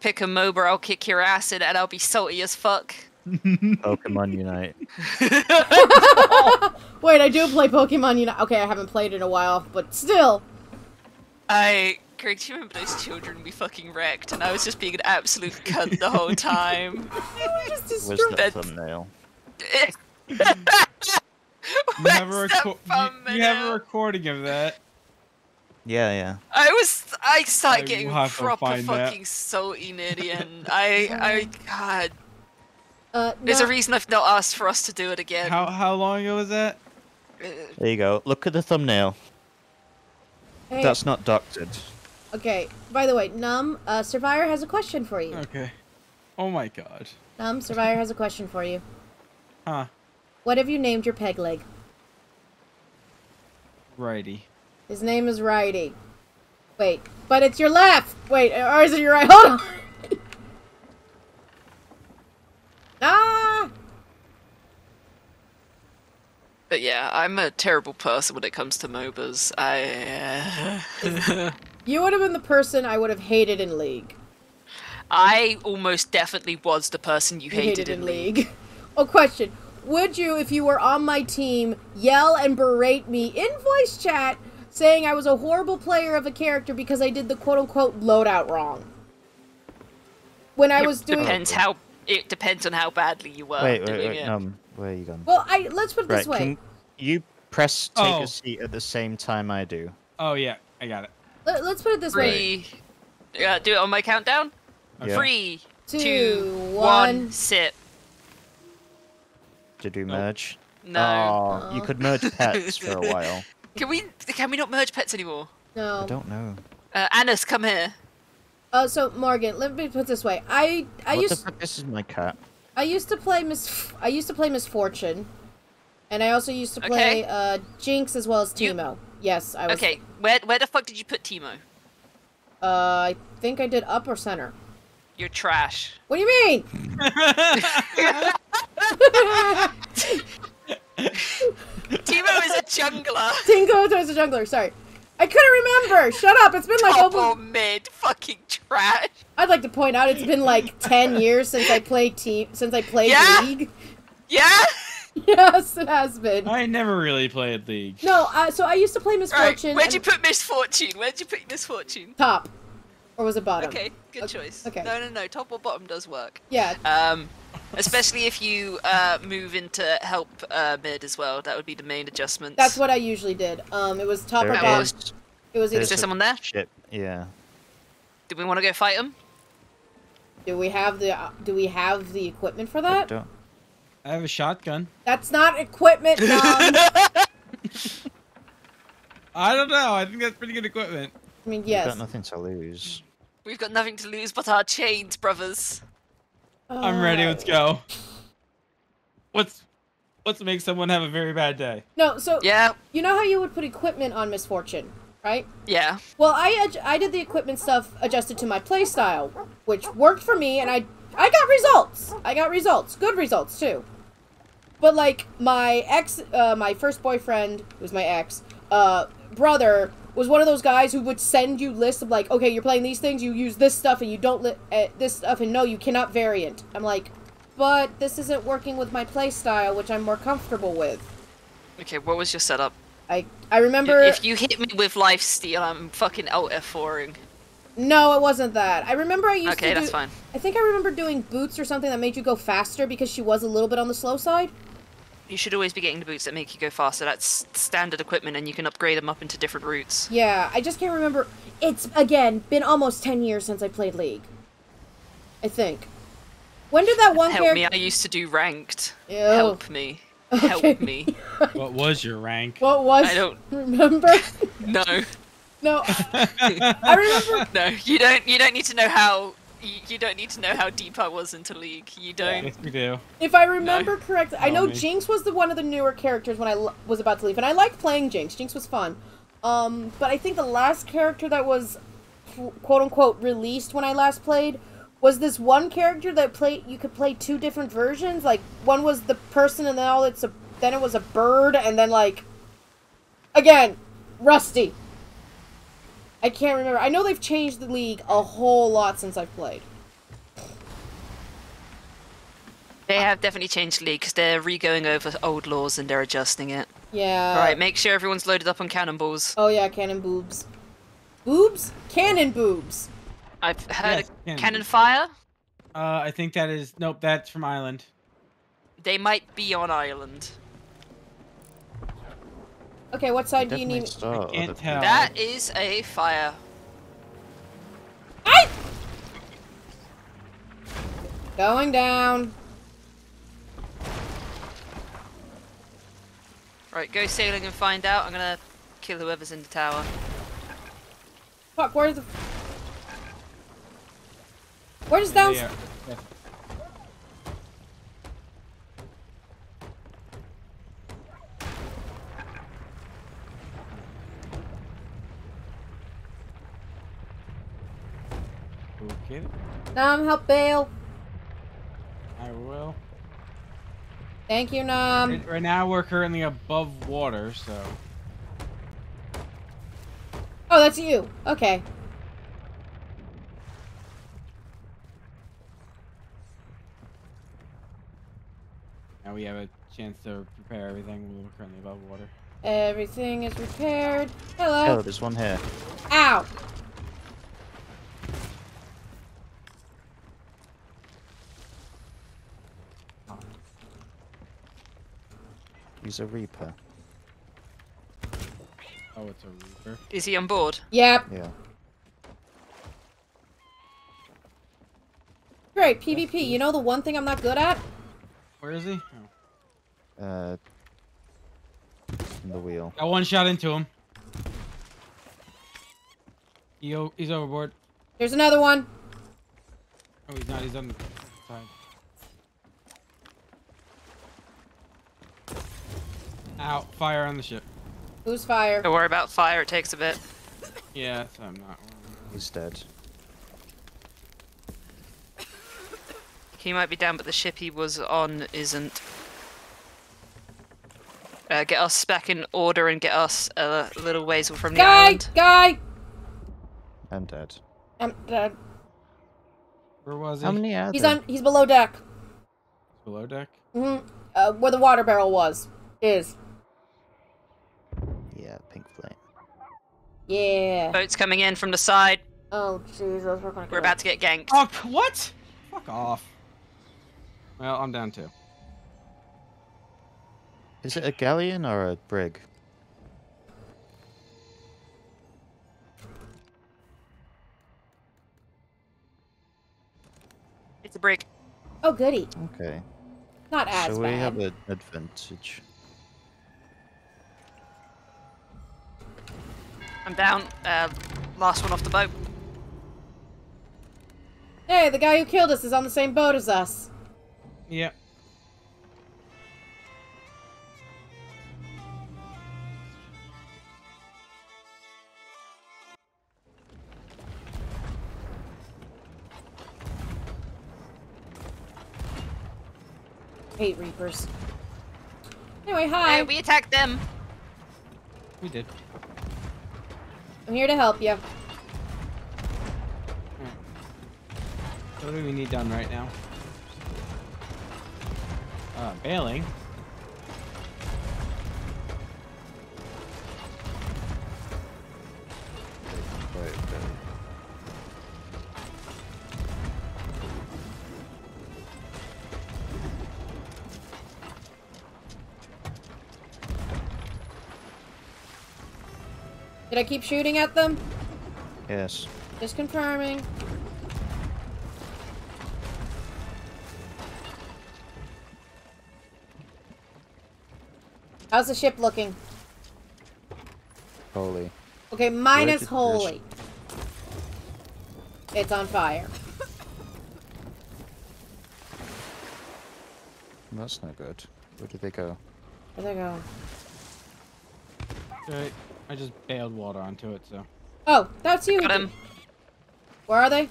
Pick a MOBA, I'll kick your ass in and I'll be salty as fuck. Pokemon Unite. Wait, I do play Pokemon Unite. Okay, I haven't played in a while, but still. I, Greg, do you remember those children we fucking wrecked? And I was just being an absolute cunt the whole time. Just Where's the That- thumbnail? You have, a Where's the you, you have a recording of that. Yeah, yeah. I was, I I started getting will have to proper find that. fucking salty near the end. I, I, God. Uh, There's a reason I've not asked for us to do it again. How how long ago was that? Uh, There you go. Look at the thumbnail. Hey, That's not doctored. Okay, by the way, Num, uh, Survivor has a question for you. Okay. Oh my god. Num, Survivor has a question for you. Huh. What have you named your peg leg? Righty. His name is Righty. Wait, but it's your left! Wait, or is it your right? Hold on! ah! But yeah, I'm a terrible person when it comes to MOBAs. I, uh, You would have been the person I would have hated in League. I almost definitely was the person you You hated, in League. League. oh, question. Would you, if you were on my team, yell and berate me in voice chat saying I was a horrible player of a character because I did the quote unquote loadout wrong? When I It was doing depends how it depends on how badly you were wait, wait, doing wait. it. Um, where are you going? Well, I let's put it right, this way. can you press take Oh. a seat at the same time I do? Oh yeah, I got it. Let, us put it this way. Three. Yeah, do it on my countdown. Yeah. Three, Two, two, one. one, sit. Did do merge? No. Oh, you Oh. could merge pets for a while. Can we? Can we not merge pets anymore? No. I don't know. Uh, Annis, come here. Oh, so Morgan, let me put it this way. I I what used the fuck? This is my cat. I used to play Miss I used to play Miss Fortune, and I also used to play Okay. uh, Jinx as well as You- Teemo. Yes, I was. Okay, where where the fuck did you put Teemo? Uh, I think I did up or center. You're trash. What do you mean? Teemo is a jungler. Tingo towards a jungler. Sorry, I couldn't remember. Shut up. It's been like Top almost. mid, fucking trash. I'd like to point out it's been like ten years since I played team since I played Yeah? League. Yeah. yes, it has been. I never really played League. No, uh, so I used to play Miss Fortune. Right. Where'd you put Miss Fortune? Where'd you put Miss Fortune? top, or was it bottom? Okay, good Okay, choice. okay. No, no, no. Top or bottom does work. Yeah. Um, especially if you uh, move into help uh, mid as well. That would be the main adjustment. That's what I usually did. Um, it was top There or it bottom. is. It was either Is there someone there? Ship. Yeah. Do we want to go fight him? Do we have the uh, Do we have the equipment for I that? don't. I have a shotgun. That's not equipment, Nom. I I don't know. I think that's pretty good equipment. I mean, yes. We've got nothing to lose. We've got nothing to lose but our chains, brothers. I'm ready. Let's Alright. go. What's What's make someone have a very bad day? No, so Yeah, you know how you would put equipment on Miss Fortune, right? yeah. Well, I adj- I did the equipment stuff adjusted to my playstyle, which worked for me, and I I got results. I got results, good results too. But like my ex, uh, my first boyfriend, who was my ex, uh, brother was one of those guys who would send you lists of like, okay, you're playing these things, you use this stuff, and you don't li- uh, this stuff, and no, you cannot variant. I'm like, but this isn't working with my playstyle, which I'm more comfortable with. Okay, what was your setup? I I remember. If you hit me with life steal, I'm fucking out F4ing. No, it wasn't that. I remember I used Okay, to do, that's fine. I think I remember doing boots or something that made you go faster because she was a little bit on the slow side. You should always be getting the boots that make you go faster. That's standard equipment, and you can upgrade them up into different routes. Yeah, I just can't remember. It's again been almost ten years since I played League. I think. When did that one Help me! I used to do ranked. Ew. Help me! Help me! What was your rank? What was? I don't- remember. No, no, I remember. no. You don't. You don't need to know how. You, you don't need to know how deep I was into League. You don't. yes, we do. If I remember correctly, I know me. Jinx was the one of the newer characters when I l- was about to leave, and I liked playing Jinx. Jinx was fun. Um, but I think the last character that was quote unquote released when I last played was this one character that played you could play two different versions. Like one was the person, and then all it's a then it was a bird, and then like again, Rusty. I can't remember. I know they've changed the league a whole lot since I've played. They have definitely changed the League because they're re-going over old laws and they're adjusting it. Yeah. All right, make sure everyone's loaded up on cannonballs. Oh yeah, cannon boobs. Boobs? Cannon boobs. I've heard Yes, cannon cannon fire. Uh, I think that is nope. That's from Island. They might be on island. Okay, what side do you Definitely need? start can't tell. That is a fire. I Going down. Right, go sailing and find out. I'm gonna kill whoever's in the tower. Fuck, where's the Where's down Yeah, yeah. Okay, Nom help bail. I will. Thank you, Nom. Right, right now we're currently above water, so Oh, that's you. Okay. now we have a chance to prepare everything. We're currently above water. Everything is repaired. Oh, Hello. there's one here. Ow. He's a Reaper. Oh, it's a reaper. Is he on board? Yep. Yeah. Great. PvP. You know the one thing I'm not good at? Where is he? Oh. Uh, in the wheel. Got one shot into him. He o- he's overboard. There's another one. Oh, he's not. He's on the side. Out. Fire on the ship. Who's fire? Don't worry about fire. It takes a bit. Yeah, so I'm not. He's dead. He might be down, but the ship he was on isn't. Uh, get us back in order and get us a little ways from the Guy! island. Guy! I'm dead. I'm dead. Where was he? How many are He's there? on. He's below deck. Below deck. hmm Uh, where the water barrel was. Is. Yeah, pink flame. Yeah. Boats coming in from the side. Oh Jesus, we're gonna. We're about to get ganked. Oh, what? Fuck off. Well, I'm down too. Is it a galleon or a brig? It's a brig. Oh, goody. Okay. Not as so we have an advantage. I'm down. Uh, last one off the boat. Hey, the guy who killed us is on the same boat as us. Yep. Hate Reapers. Anyway, hi. Hey, we attacked them. We did. I'm here to help you. What do we need done right now? Uh, bailing. Did I keep shooting at them? Yes. Just confirming. How's the ship looking? Holy. Okay, minus did this- holy. It's on fire. That's no good. Where did they go? Where'd they go? Right. I just bailed water onto it, so. Oh, that's you. Got him. Where are they?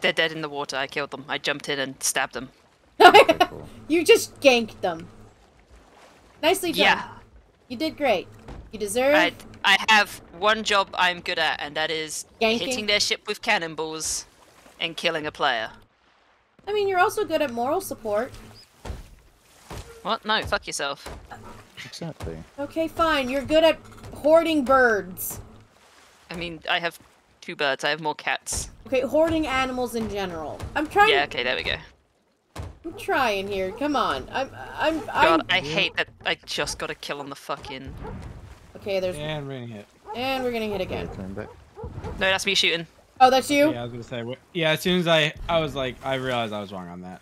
They're dead in the water. I killed them. I jumped in and stabbed them. Okay, cool. you just ganked them. Nicely done. Yeah. You did great. You deserve. I, I have one job I'm good at, and that is Ganking? hitting their ship with cannonballs and killing a player. I mean, you're also good at moral support. What? No, fuck yourself. Exactly. Okay, fine. You're good at hoarding birds. I mean, I have two birds. I have more cats. Okay, hoarding animals in general. I'm trying. Yeah, okay, there we go. I'm trying here. Come on. I'm. I'm. I'm. God, I hate that I just got a kill on the fucking. Okay, there's. And rain hit. And we're gonna hit again. No, that's me shooting. Oh, that's you. Yeah, I was gonna say. wh- Yeah, as soon as I, I was like, I realized I was wrong on that.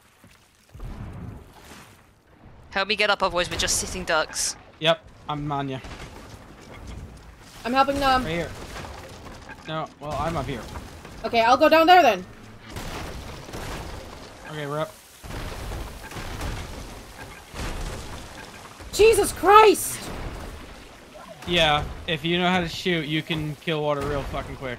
Help me get up, otherwise we're just sitting ducks. Yep, I'm on you. I'm helping them. Right here. No, well, I'm up here. Okay, I'll go down there then. Okay, we're up. Jesus Christ! Yeah, if you know how to shoot, you can kill water real fucking quick.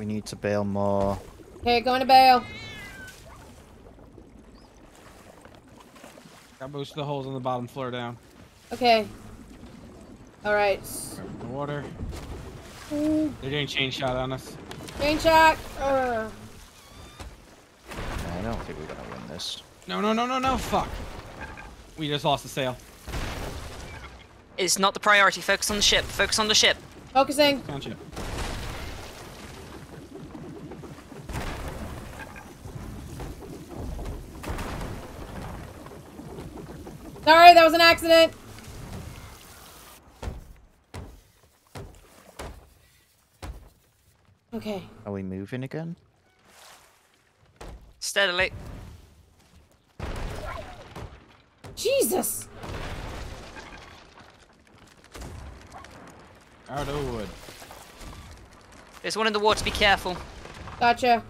We need to bail more. Okay, going to bail. Got most of the holes on the bottom floor down. Okay. Alright. The water. They're doing chain shot on us. Chain shot! Ugh. I don't think we're gonna win this. No, no, no, no, no, fuck. We just lost the sail. It's not the priority. Focus on the ship. Focus on the ship. Focusing. Found ship. Sorry, that was an accident. Okay. Are we moving again? Steadily. Jesus! Out of the wood. There's one in the water. Be careful. Gotcha.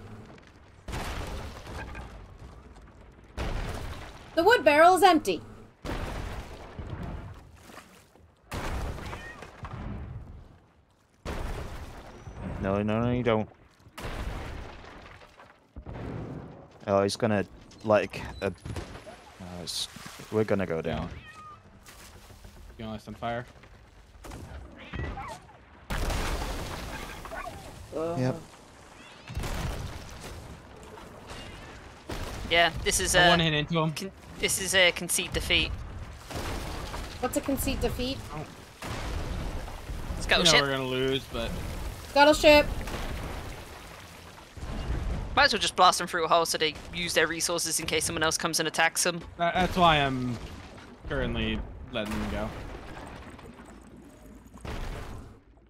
The wood barrel is empty. No, no, no, you don't. Oh, he's gonna like a. Uh, no, it's, we're gonna go down. You want us on fire? Uh-huh. Yep. Yeah, this is I a one hit into him. this is a concede defeat. What's a conceit defeat? Oh. Scuttle You know ship. we're gonna lose, but Scuttle ship. Might as well just blast them through a hole so they use their resources in case someone else comes and attacks them. That, that's why I'm currently letting them go.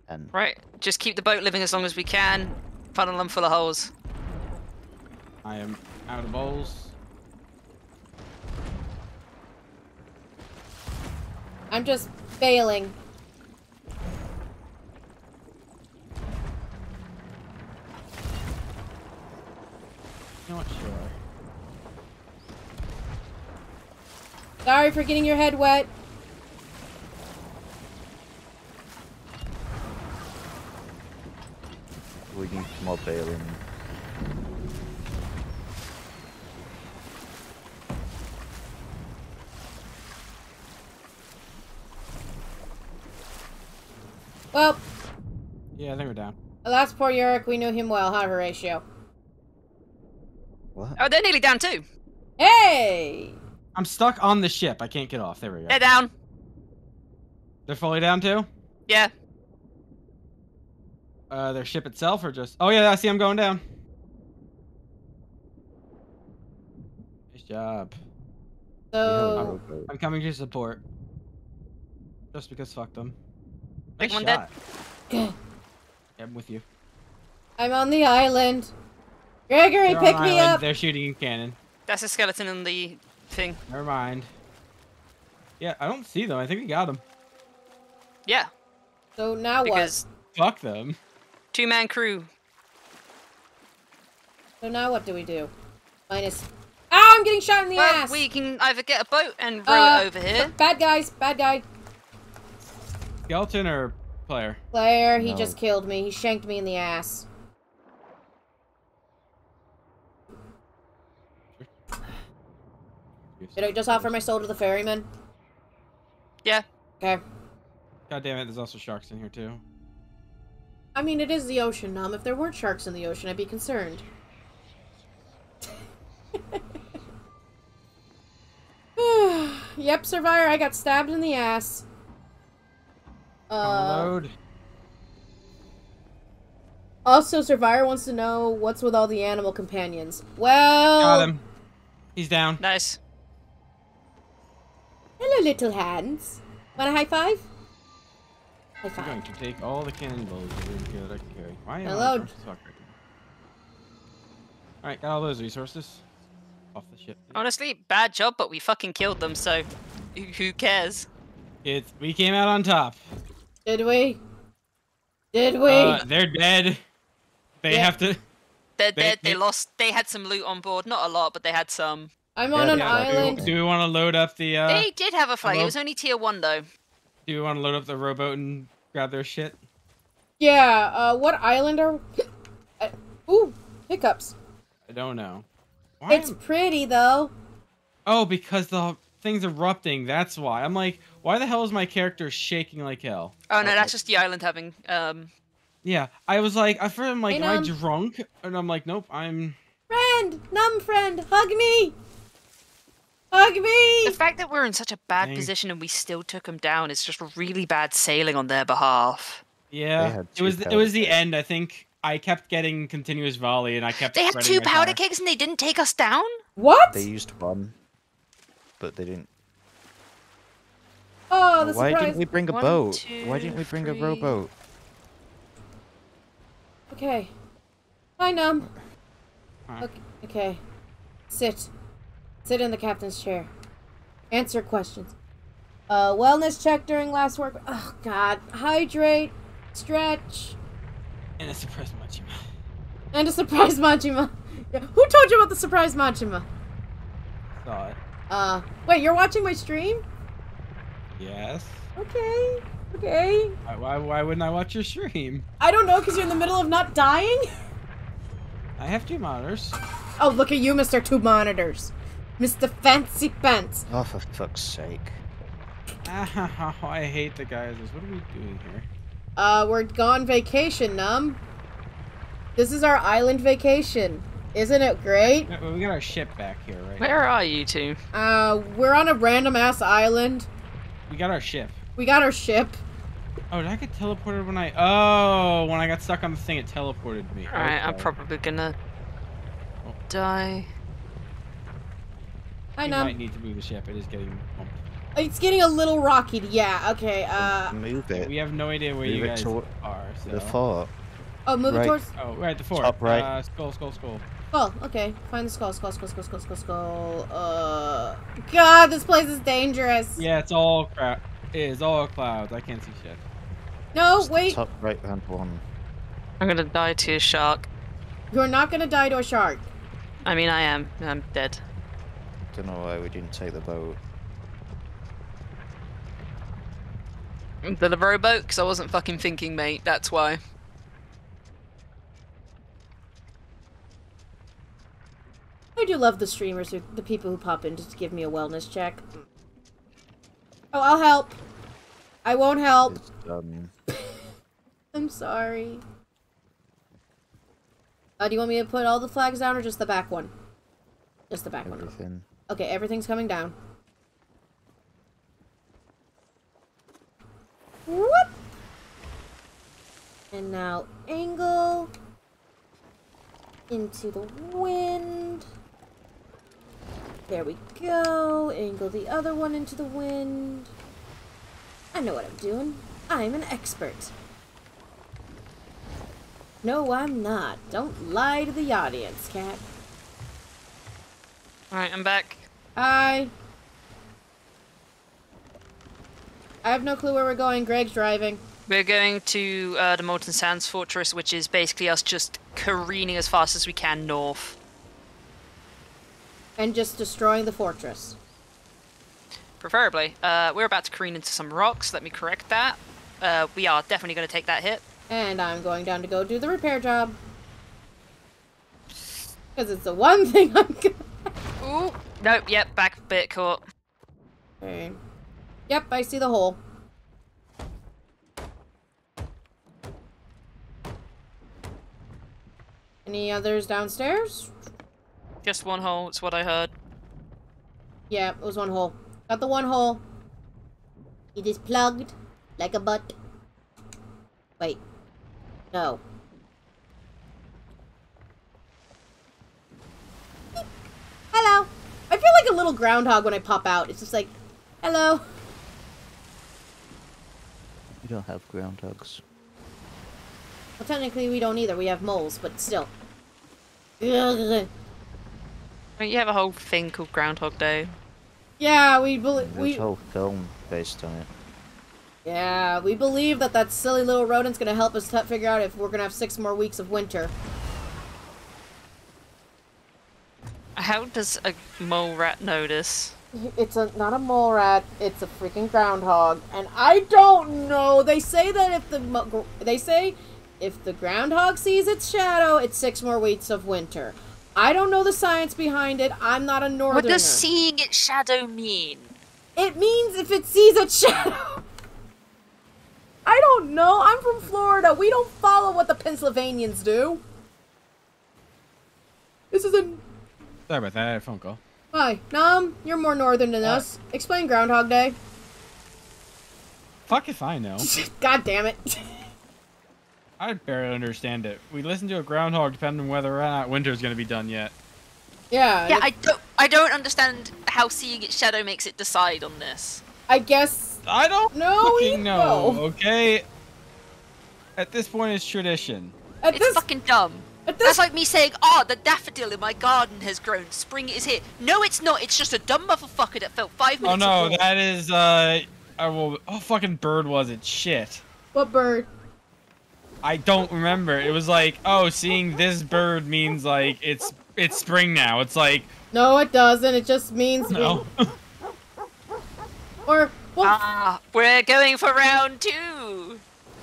And Right, just keep the boat living as long as we can. Funnel them full of holes. I am out of bowls. I'm just failing. You know what? Sure. Sorry for getting your head wet. we need more bailing. Well, Yeah, I think we're down. that's poor Yorick. We knew him well, huh, Horatio? What? Oh, they're nearly down too. Hey! I'm stuck on the ship. I can't get off. There we go. They're down. They're fully down too? Yeah. Uh, their ship itself or just... Oh, yeah, I see I'm going down. Nice job. So, I'm coming to support. Just because fuck them. Big Nice one dead. shot. Good. Yeah, I'm with you. I'm on the island. Gregory, They're pick me island, up. They're shooting a cannon. That's a skeleton in the thing. Never mind. Yeah, I don't see them. I think we got them. Yeah, So now because Fuck them. two man crew. So now what do we do? Minus. Ah, I'm getting shot in the Well, ass. we can either get a boat and row Uh, it over here. Bad guys, bad guy. Skeleton or player? Player, he No. just killed me. He shanked me in the ass. Did I just offer my soul to the ferryman? Yeah. Okay. God damn it, there's also sharks in here too. I mean, it is the ocean, Num. If there weren't sharks in the ocean, I'd be concerned. yep, Survivor, I got stabbed in the ass. Uh, also, Survivor wants to know what's with all the animal companions. Well, Got him. He's down. Nice. Hello, little hands. Want a high five? High five. I'm going to take all the cannonballs that we can carry. Why am I Hello. first? Right Alright, got all those resources. Off the ship. Honestly, bad job, but we fucking killed them, so who- who cares? It's we came out on top. Did we? Did we? Uh, they're dead. They Yeah. have to. They're They- dead. They they- lost. They had some loot on board, not a lot, but they had some. I'm on Yeah, an yeah, Do island. Do we want to load up the? Uh, they did have a flag. It was only tier one though. Do we want to load up the rowboat and grab their shit? Yeah, uh, what island are... Uh, ooh, hiccups. I don't know. Why It's am- pretty, though. Oh, because the thing's erupting. That's why. I'm like, why the hell is my character shaking like hell? Oh no, Okay. that's just the island having. Um, Yeah, I was like, at first I'm like, Hey, am I drunk? And I'm like, nope, I'm. Friend! Num friend! Hug me! Hug the fact that we're in such a bad Dang. position and we still took them down is just really bad sailing on their behalf. Yeah, it was two it was the end. I think I kept getting continuous volley, and I kept. They had two powder fire. kegs and they didn't take us down. What? They used one, but they didn't. Oh, the Why surprise. didn't we bring a One, boat? Why didn't we bring a rowboat? Okay. Hi, Num. Huh. Okay. okay. Sit. Sit in the captain's chair. Answer questions. Uh, wellness check during last work. Oh, God. Hydrate. Stretch. And a surprise Machima. And a surprise Majima. Yeah. Who told you about the surprise Majima? Saw it. Uh, wait, you're watching my stream? Yes. Okay. Okay. Why, why, why wouldn't I watch your stream? I don't know because you're in the middle of not dying. I have two monitors. Oh, look at you, Mr. Two Monitors. Mr. Fancy Pants. Oh, for fuck's sake! Ah, I hate the guys. What are we doing here? Uh, we're gone vacation, Num. This is our island vacation. Isn't it great? We got our ship back here, right? Where are you two? Uh, we're on a random ass island. We got our ship. We got our ship. Oh, did I get teleported when I? Oh, when I got stuck on the thing, it teleported me. Alright, I'm probably gonna die. I You might need to move the ship. It is getting bumped. It's getting a little rocky. Yeah. Okay. Uh. Move it. We have no idea where you Move it guys to are. So. the fort. Oh, move it towards. Oh, we're at the fort. Top right. Uh, skull, skull, skull. Skull. Okay. Find the skull. Skull. Skull. Skull. Skull. Skull. Skull. Uh. God, this place is dangerous. Yeah, it's all crap. It is all clouds. I can't see shit. No. Just Wait. Top right hand one. I'm gonna die to a shark. You're not gonna die to a shark. I mean, I am. I'm dead. I don't know why we didn't take the boat. The rowboat, because I wasn't fucking thinking, mate. That's why. I do love the streamers, who, the people who pop in just to give me a wellness check. Oh, I'll help. I won't help. Um, I'm sorry. Uh, do you want me to put all the flags down or just the back one? Just the back one. Okay, everything's coming down. Whoop! And now angle into the wind. There we go. Angle the other one into the wind. I know what I'm doing. I'm an expert. No, I'm not. Don't lie to the audience, cat. Alright, I'm back. Hi. I have no clue where we're going. Greg's driving. We're going to uh, the Molten Sands Fortress, which is basically us just careening as fast as we can north. And just destroying the fortress. Preferably. Uh, we're about to careen into some rocks. Let me correct that. Uh, we are definitely going to take that hit. And I'm going down to go do the repair job. Because it's the one thing I'm good Ooh. Nope, yep, back bit caught. Okay. Yep, I see the hole. Any others downstairs? Just one hole, it's what I heard. Yeah, it was one hole. Got the one hole. It is plugged like a butt. Wait. No. Hello. I feel like a little groundhog when I pop out. It's just like, hello. We don't have groundhogs. Well, technically we don't either. We have moles, but still. Ugh. I you have a whole thing called Groundhog Day. Yeah, we believe There's we. a whole film based on it. Yeah, we believe that that silly little rodent's gonna help us figure out if we're gonna have six more weeks of winter. How does a mole rat this? It's a not a mole rat. It's a freaking groundhog, and I don't know. They say that if the they say if the groundhog sees its shadow, it's six more weeks of winter. I don't know the science behind it. I'm not a northerner. What does seeing its shadow mean? It means if it sees its shadow. I don't know. I'm from Florida. We don't follow what the Pennsylvanians do. This is a Sorry about that. I had a phone call. hi. Num, you're more northern than Uh, us. Explain Groundhog Day. Fuck if I know. God damn it. I barely understand it. We listen to a groundhog depending on whether or not winter's gonna be done yet. yeah. Yeah, and I don't. I don't understand how seeing its shadow makes it decide on this. I guess I don't No, we fucking know. know. Okay. At this point, it's tradition. at It's this fucking dumb. At this That's like me saying, "Oh, the daffodil in my garden has grown. Spring is here." No, it's not. It's just a dumb motherfucker that felt five minutes. Oh, no, ago. that is uh, I will. Oh fucking bird was it? Shit. what bird? I don't remember. It was like, oh, seeing this bird means like it's it's spring now. It's like No, it doesn't. It just means no. or well, Ah, we're going for round two.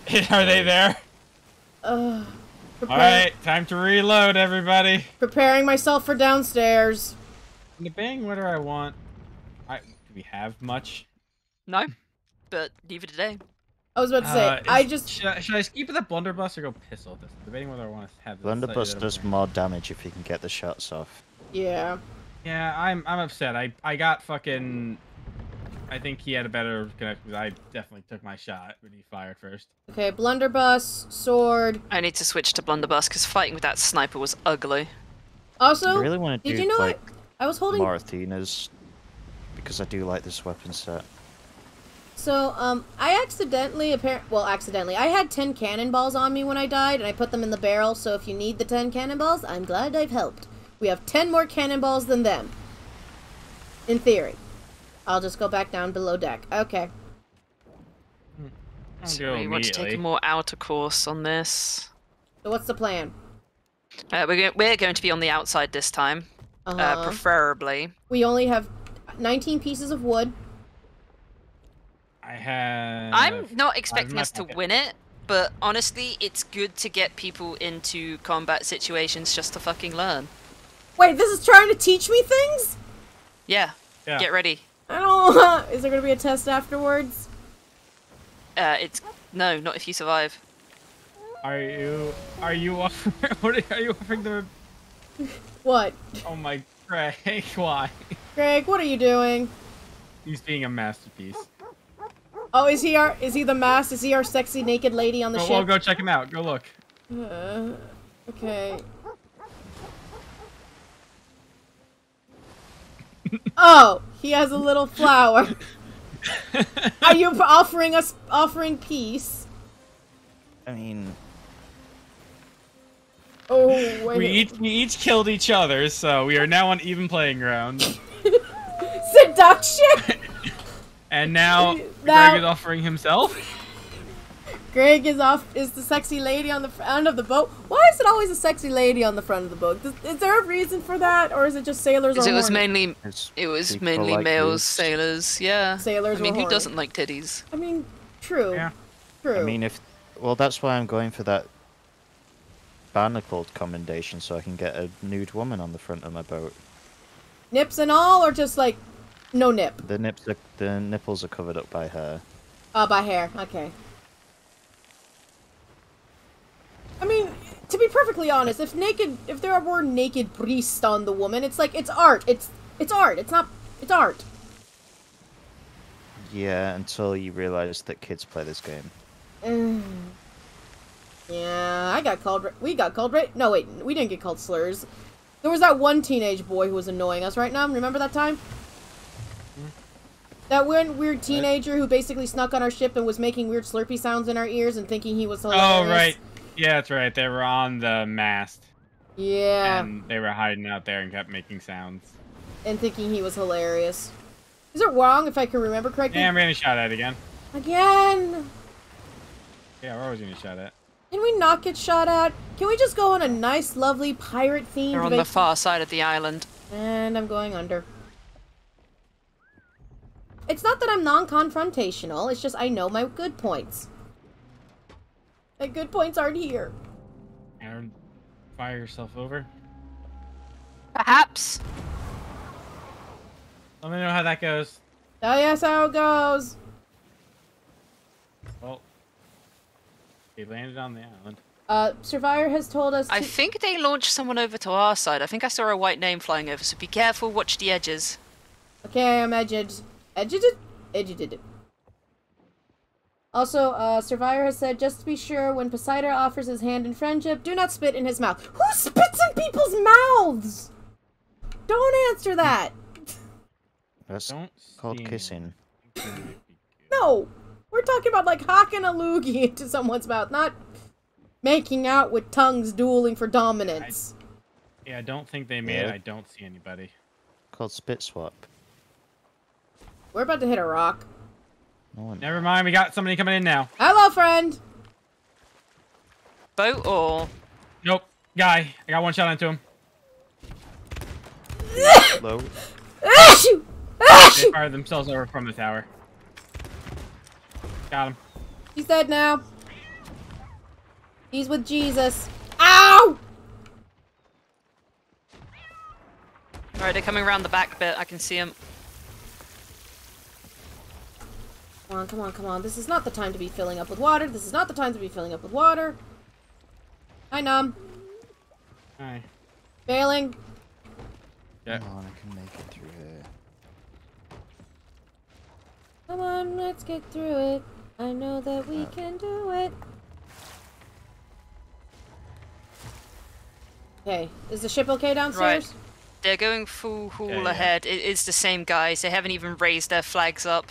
Are they there? uh, prepare- All right, time to reload, everybody. preparing myself for downstairs. In the bang, what do I want? I do we have much? No, but neither today. I was about to say, Uh, I is- just should I, should I keep the blunderbuss or go pistol at this? I'm debating whether I want to have this Blunderbuss does more damage if you can get the shots off. yeah. Yeah, I'm I'm upset. I I got fucking. I think he had a better connect because I definitely took my shot when he fired first. Okay, blunderbuss, sword. I need to switch to blunderbuss because fighting with that sniper was ugly. Also, I really want to did do you know like what? I was holding more Athenas because I do like this weapon set. So, um, I accidentally, apparent, well, accidentally, I had 10 cannonballs on me when I died, and I put them in the barrel, so if you need the 10 cannonballs, I'm glad I've helped. We have 10 more cannonballs than them. In theory. I'll just go back down below deck. Okay. So go we want to take a more outer course on this. So what's the plan? Uh, we're, go- we're going to be on the outside this time, Uh-huh. uh, preferably. we only have 19 pieces of wood. I have. I'm not expecting my us to pocket. win it, but honestly, it's good to get people into combat situations just to fucking learn. Wait, this is trying to teach me things? Yeah, Yeah. get ready. I don't Is there gonna be a test afterwards? Uh, it's no, not if you survive. Are you? Are you? Offering, what are, are you offering the? What? Oh my Greg, why? Greg, what are you doing? He's being a masterpiece. Oh, is he our, is he the mask? Is he our sexy naked lady on the Go, ship? well, go check him out. Go look. Uh, okay. Oh, he has a little flower. Are you offering us offering peace? I mean, Oh, wait. We each we each killed each other, so we are now on even playing ground. Seduction. And now Now- Greg is offering himself. Greg is off. Is the sexy lady on the front of the boat? Why is it always a sexy lady on the front of the boat? Is, is there a reason for that, or is it just sailors? Because are it was mainly it was mainly like males, boobs. sailors. Yeah. Sailors I mean, who horny. doesn't like titties? I mean, true. Yeah. True. I mean, if well, that's why I'm going for that barnacled commendation, so I can get a nude woman on the front of my boat. nips and all, or just like no nip? The nips, are, the nipples are covered up by hair. Uh, by hair. Okay. I mean, to be perfectly honest, if naked, if there were naked priests on the woman, it's like it's art. It's it's art. It's not. It's art. Yeah, until you realize that kids play this game. Mm. yeah, I got called. We got called. Right? No, wait, we didn't get called slurs. There was that one teenage boy who was annoying us. Right now, remember that time? That weird, weird teenager who basically snuck on our ship and was making weird slurpy sounds in our ears and thinking he was hilarious. Oh right, yeah, that's right. They were on the mast, Yeah, and they were hiding out there and kept making sounds. and thinking he was hilarious. Is it wrong if I can remember correctly? Yeah, I'm getting shot at again. Again. Yeah, we're always getting shot at. Can we not get shot at? Can we just go on a nice, lovely pirate themed They're on the far side of the island. And I'm going under. It's not that I'm non-confrontational, it's just I know my good points. My good points aren't here. Aaron, fire yourself over. Perhaps. Let me know how that goes. Oh yes, how it goes. Well, they landed on the island. Uh, Survivor has told us I think they launched someone over to our side. I think I saw a white name flying over, so be careful, watch the edges. Okay, I'm edged. Edged it? Edged it. Also, uh, Survivor has said, just to be sure, when Poseidon offers his hand in friendship, do not spit in his mouth. Who spits in people's mouths? Don't answer that. That's Don't called kissing. No, we're talking about like hocking a loogie into someone's mouth, not making out with tongues dueling for dominance. Yeah, I don't think they made it. I don't see anybody. Called spit swap. We're about to hit a rock. No one. Never mind, we got somebody coming in now. Hello, friend. Boat or Nope, guy. I got one shot into him. Low. They fired themselves over from the tower. Got him. He's dead now. He's with Jesus. Ow! Alright, they're coming around the back bit. I can see them. Come on, come on, come on. This is not the time to be filling up with water. This is not the time to be filling up with water. Hi, Num. Hi. Failing. Yeah. Come on, I can make it through here. Come on, let's get through it. I know that we can do it. Okay. Is the ship okay downstairs? They're going full haul Yeah, yeah. ahead. It is the same guys. They haven't even raised their flags up.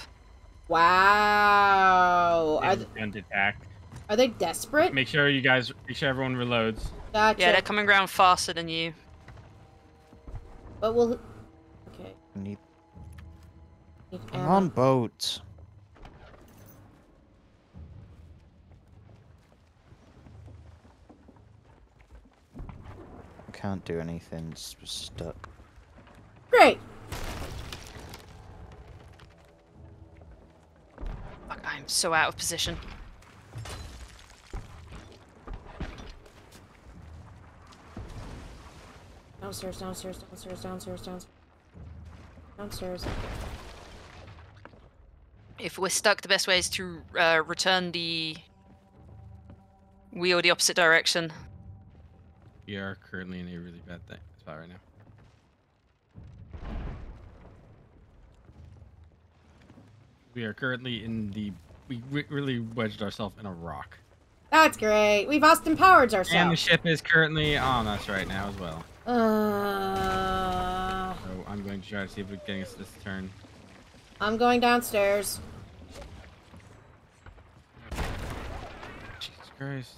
Wow. Are, And attack. are they desperate? Make sure you guys, make sure everyone reloads. Gotcha. Yeah, they're coming around faster than you. But we'll. Okay. Need, need I'm on boat. I can't do anything. It's stuck. Great. Fuck, I'm so out of position. Downstairs, downstairs, downstairs, downstairs, downstairs. Downstairs. If we're stuck, the best way is to uh, return the wheel the opposite direction. We are currently in a really bad thing, spot right now. We are currently in the. We re- really wedged ourselves in a rock. That's great. We've Austin Powers And the ship is currently on us right now as well. Uh, So I'm going to try to see if we can get us this turn. I'm going downstairs. Jesus Christ.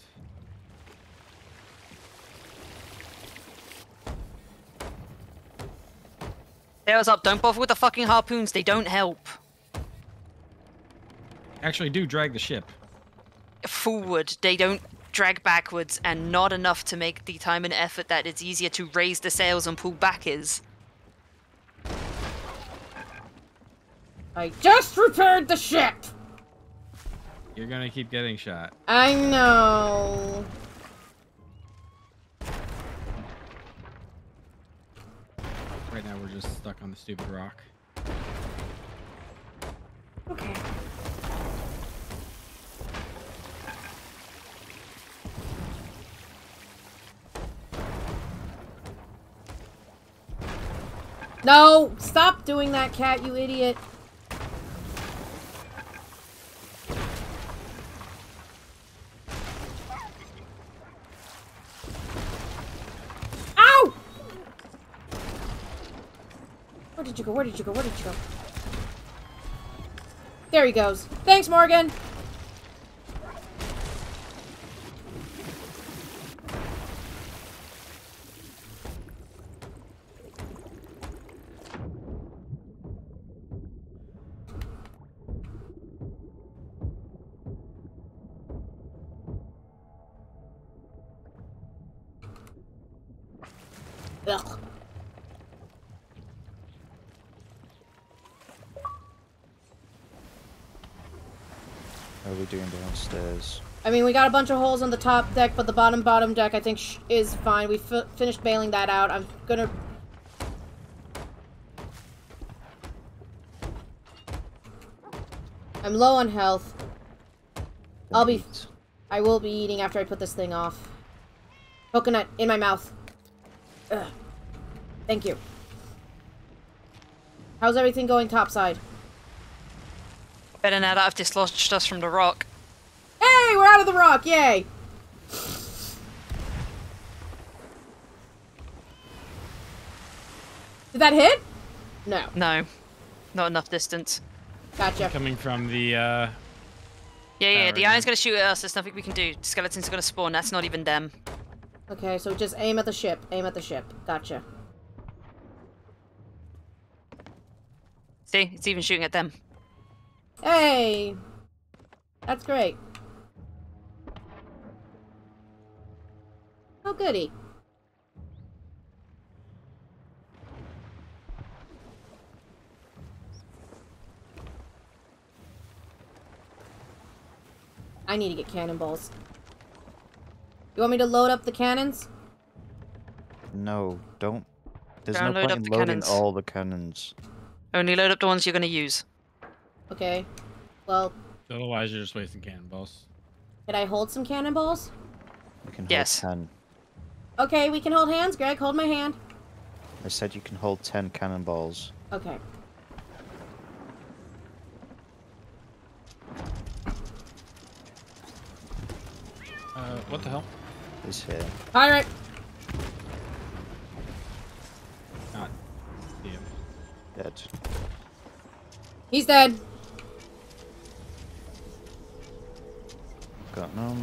Sails up, don't bother with the fucking harpoons, they don't help. Actually, do drag the ship. Forward, they don't drag backwards, and not enough to make the time and effort that it's easier to raise the sails and pull back is. I just repaired the ship. You're gonna keep getting shot. I know. Right now, we're just stuck on the stupid rock. Okay. No! Stop doing that, cat, you idiot. Ow! Where did you go? Where did you go? Where did you go? There he goes. Thanks, Morgan. Downstairs? I mean, we got a bunch of holes on the top deck, but the bottom bottom deck I think sh- is fine. We fi- finished bailing that out. I'm gonna. I'm low on health. I'll be. I will be eating after I put this thing off. Coconut in my mouth. Ugh. Thank you. How's everything going topside? Better now that I've dislodged us from the rock. Hey, we're out of the rock! Yay! Did that hit? No. No, not enough distance. Gotcha. Coming from the, uh... Yeah, yeah, the iron's gonna shoot at us, there's nothing we can do. Skeletons are gonna spawn, that's not even them. Okay, so just aim at the ship. Aim at the ship. Gotcha. See, it's even shooting at them. Hey! That's great. Oh, goody. I need to get cannonballs. You want me to load up the cannons? No, don't. There's Don't no point in loading cannons. all the cannons. Only load up the ones you're gonna use. Okay. Well, Otherwise, you're just wasting cannonballs. can I hold some cannonballs? You can hold Yes. 10. Okay, we can hold hands. Greg, hold my hand. I said you can hold 10 cannonballs. Okay. Uh, what the hell? This here. Pirate! God damn. Dead. He's dead. Got no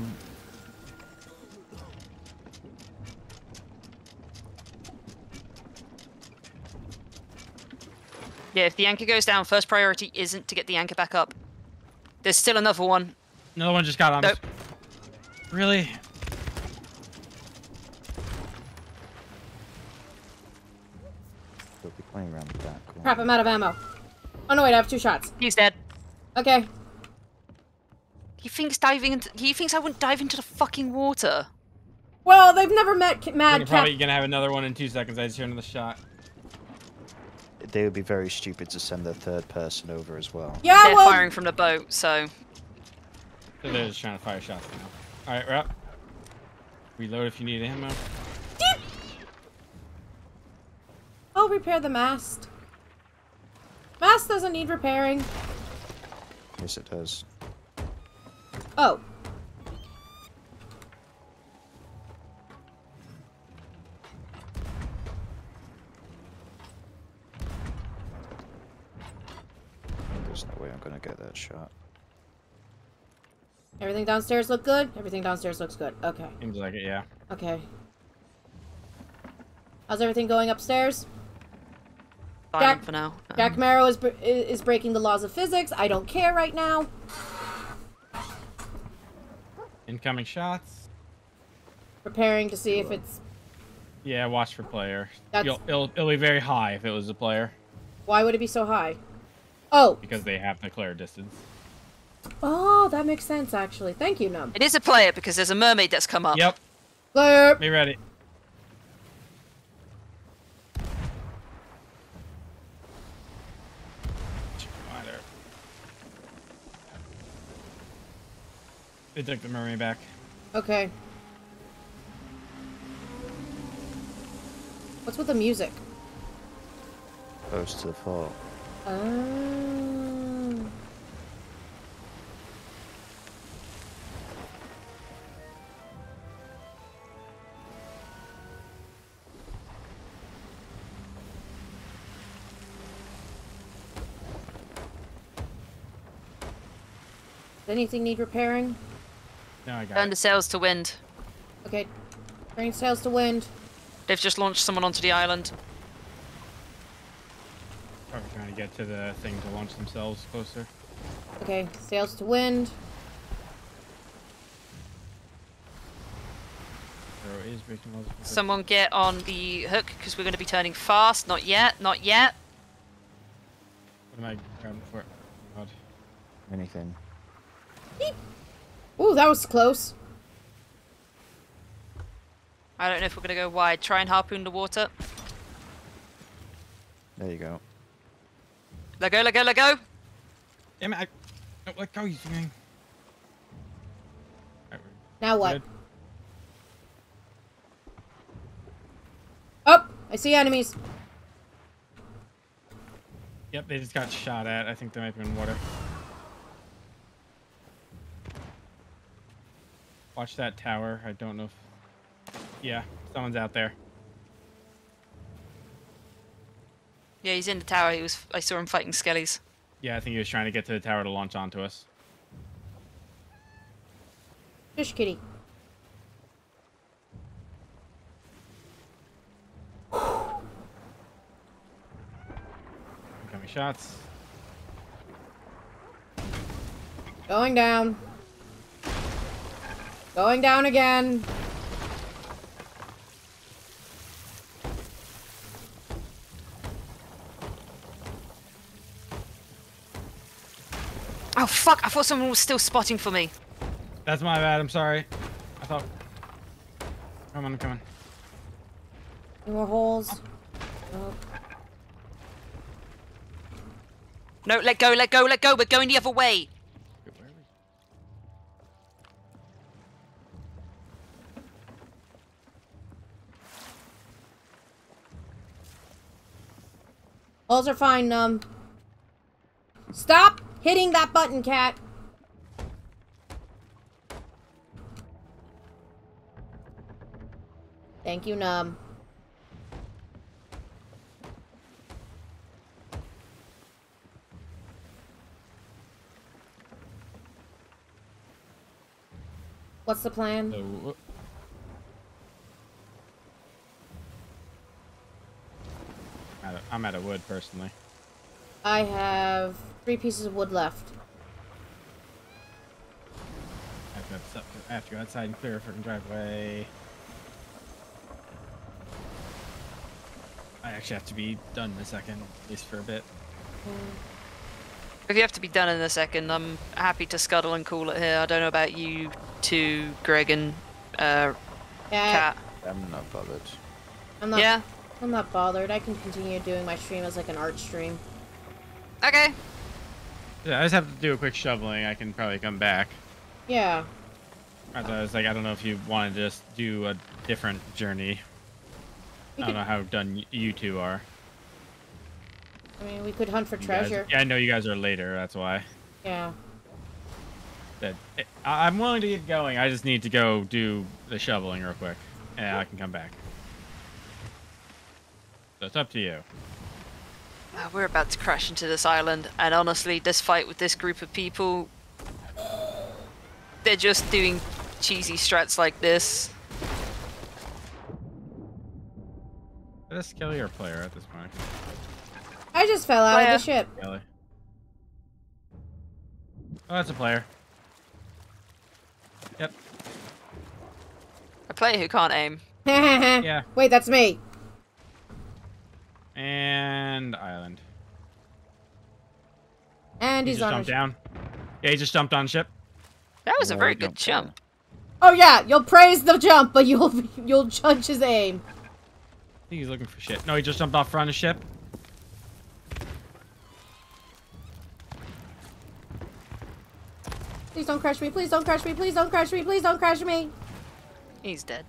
Yeah, if the anchor goes down, first priority isn't to get the anchor back up. There's still another one. Another one just got on. us. Nope. Really? They'll be playing around the back. won't Crap. I'm out of ammo. Oh no, wait, I have two shots. He's dead. Okay. He thinks diving into. He thinks I wouldn't dive into the fucking water. Well, they've never met Ca- You're probably gonna have another one in two seconds. I just heard another shot. They would be very stupid to send their third person over as well. Yeah, They're well, firing from the boat, so So they're just trying to fire shots now. All right, we're up. Reload if you need ammo. I'll repair the mast. Mast doesn't need repairing. Yes, it does. Oh. Way I'm gonna get that shot. Everything downstairs look good? Everything downstairs looks good. Okay. Seems like it, yeah. Okay. How's everything going upstairs? silent Jack- for now. Jack Um, Marrow is, br- is breaking the laws of physics. I don't care right now. Incoming shots. Preparing to see if it's... Yeah, watch for player. That's- You'll, it'll, it'll be very high if it was a player Why would it be so high? Oh. because they have the clear distance. Oh, that makes sense, actually. Thank you, Num. It is a player because there's a mermaid that's come up. Yep, Player. be ready. Right there. They took the mermaid back. Okay. What's with the music? Close to the fort. Oh. Does anything need repairing? Now I got Turn it. the sails to wind. Okay. Bring sails to wind. They've just launched someone onto the island. Probably trying to get to the thing to launch themselves closer. Okay, sails to wind. Arrow is breaking laws. of physics. Someone get on the hook because we're going to be turning fast. Not yet. Not yet. What am I grabbing for? Oh, God. Anything. Ooh, that was close. I don't know if we're going to go wide. Try and harpoon the water. There you go. Let go. Let go. Let go. Damn it! I... No, let go, you thing. Alright, Now what? good. Oh, I see enemies. Yep, they just got shot at. I think they might be in water. Watch that tower. I don't know if... Yeah, someone's out there. Yeah, he's in the tower. He was. I saw him fighting skellies. Yeah, I think he was trying to get to the tower to launch onto us. Fish kitty. Incoming shots. Going down. Going down again. Oh fuck! I thought someone was still spotting for me. That's my bad. I'm sorry. I thought... Come on, come on. More holes. Oh. No, let go. Let go. Let go. We're going the other way. Where are? Holes are fine, um. Stop hitting that button, cat. Thank you, Num. What's the plan? Uh, I'm out of wood, personally. I have three pieces of wood left. I have to, have to- I have to go outside and clear a freaking driveway. I actually have to be done in a second, at least for a bit. If you have to be done in a second, I'm happy to scuttle and call it here. I don't know about you two, Greg and uh, Yeah, Cat. I'm not bothered. I'm not. Yeah. I'm not bothered. I can continue doing my stream as like an art stream. Okay. Yeah, I just have to do a quick shoveling. I can probably come back. Yeah. I thought- I was like, I don't know if you want to just do a different journey. We I don't know how done you two are. I mean, we could hunt for You guys- treasure. yeah, I know you guys are later. That's why. Yeah. That I- I'm willing to get going. I just need to go do the shoveling real quick, and I can come back. So it's up to you. Uh, We're about to crash into this island, and honestly, this fight with this group of people, they're just doing cheesy strats like this. Is this skelly or player at this point? I just fell out Player. of the ship. skelly. Oh, that's a player. Yep. A player who can't aim. Yeah. Wait, that's me. And island. And He he's just on jumped ship. down. Yeah, he just jumped on ship. That was a very good jumped jump. Oh yeah, you'll praise the jump, but you'll you'll judge his aim. I think he's looking for shit. No, he just jumped off front of ship. Please don't crush me. Please don't crush me. Please don't crush me. Please don't crush me. He's dead.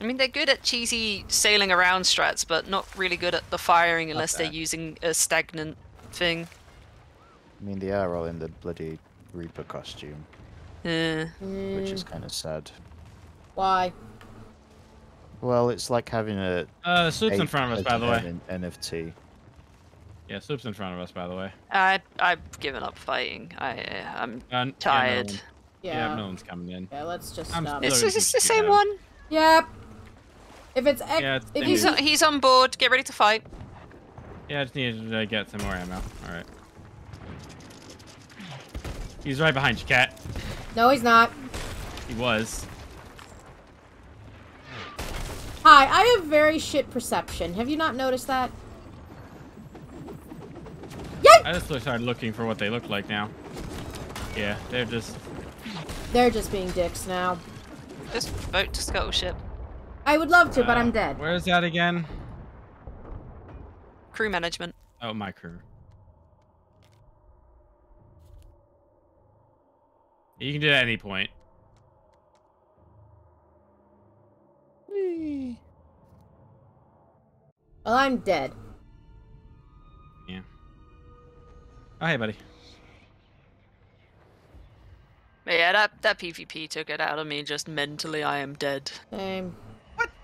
I mean, they're good at cheesy sailing around strats, but not really good at the firing unless they're using a stagnant thing. I mean, they are all in the bloody Reaper costume, Uh, which is Mm, kind of sad. why? Well, it's like having a. Uh, the sloop's in front of us, by the way. legendary NFT. Yeah, sloop's in front of us, by the way. I I've given up fighting. I I'm Uh, tired. Yeah, Yeah. no, no one's coming in. Yeah, let's just stop. still- Is this the same shit one? Yep. If it's ex- Yeah, it's if He's on, he's on board. Get ready to fight. Yeah, I just needed to uh, get some more ammo. All right. He's right behind you, cat. no, he's not. He was. Hi, I have very shit perception. Have you not noticed that? Yay! I just started looking for what they look like now. Yeah, they're just. They're just being dicks now. Just vote to scuttle ship. I would love to, but uh, I'm dead. Where's that again? Crew management. Oh, my crew. You can do it at any point. Well, I'm dead. Yeah. Oh, hey, buddy. But yeah, that that PvP took it out of me. Just mentally, I am dead. Same.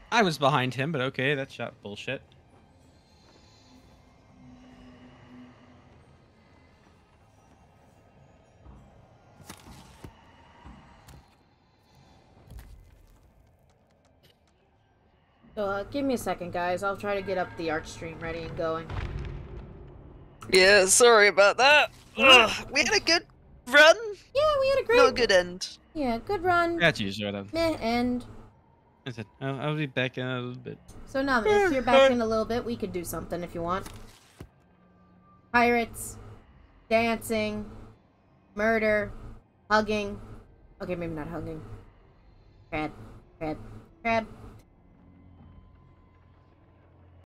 What? I was behind him, but okay, that's shot bullshit. So, uh, give me a second, guys. I'll try to get up the art stream ready and going. Yeah, sorry about that. Ugh, we had a good run, Yeah, we had a great. not a good end. Yeah, good run. That's usually what Meh end. I said, I'll, I'll be back in a little bit. So now that you're back in a little bit, we could do something if you want. Pirates, dancing, murder, hugging. Okay, maybe not hugging. Crab, crab, crab,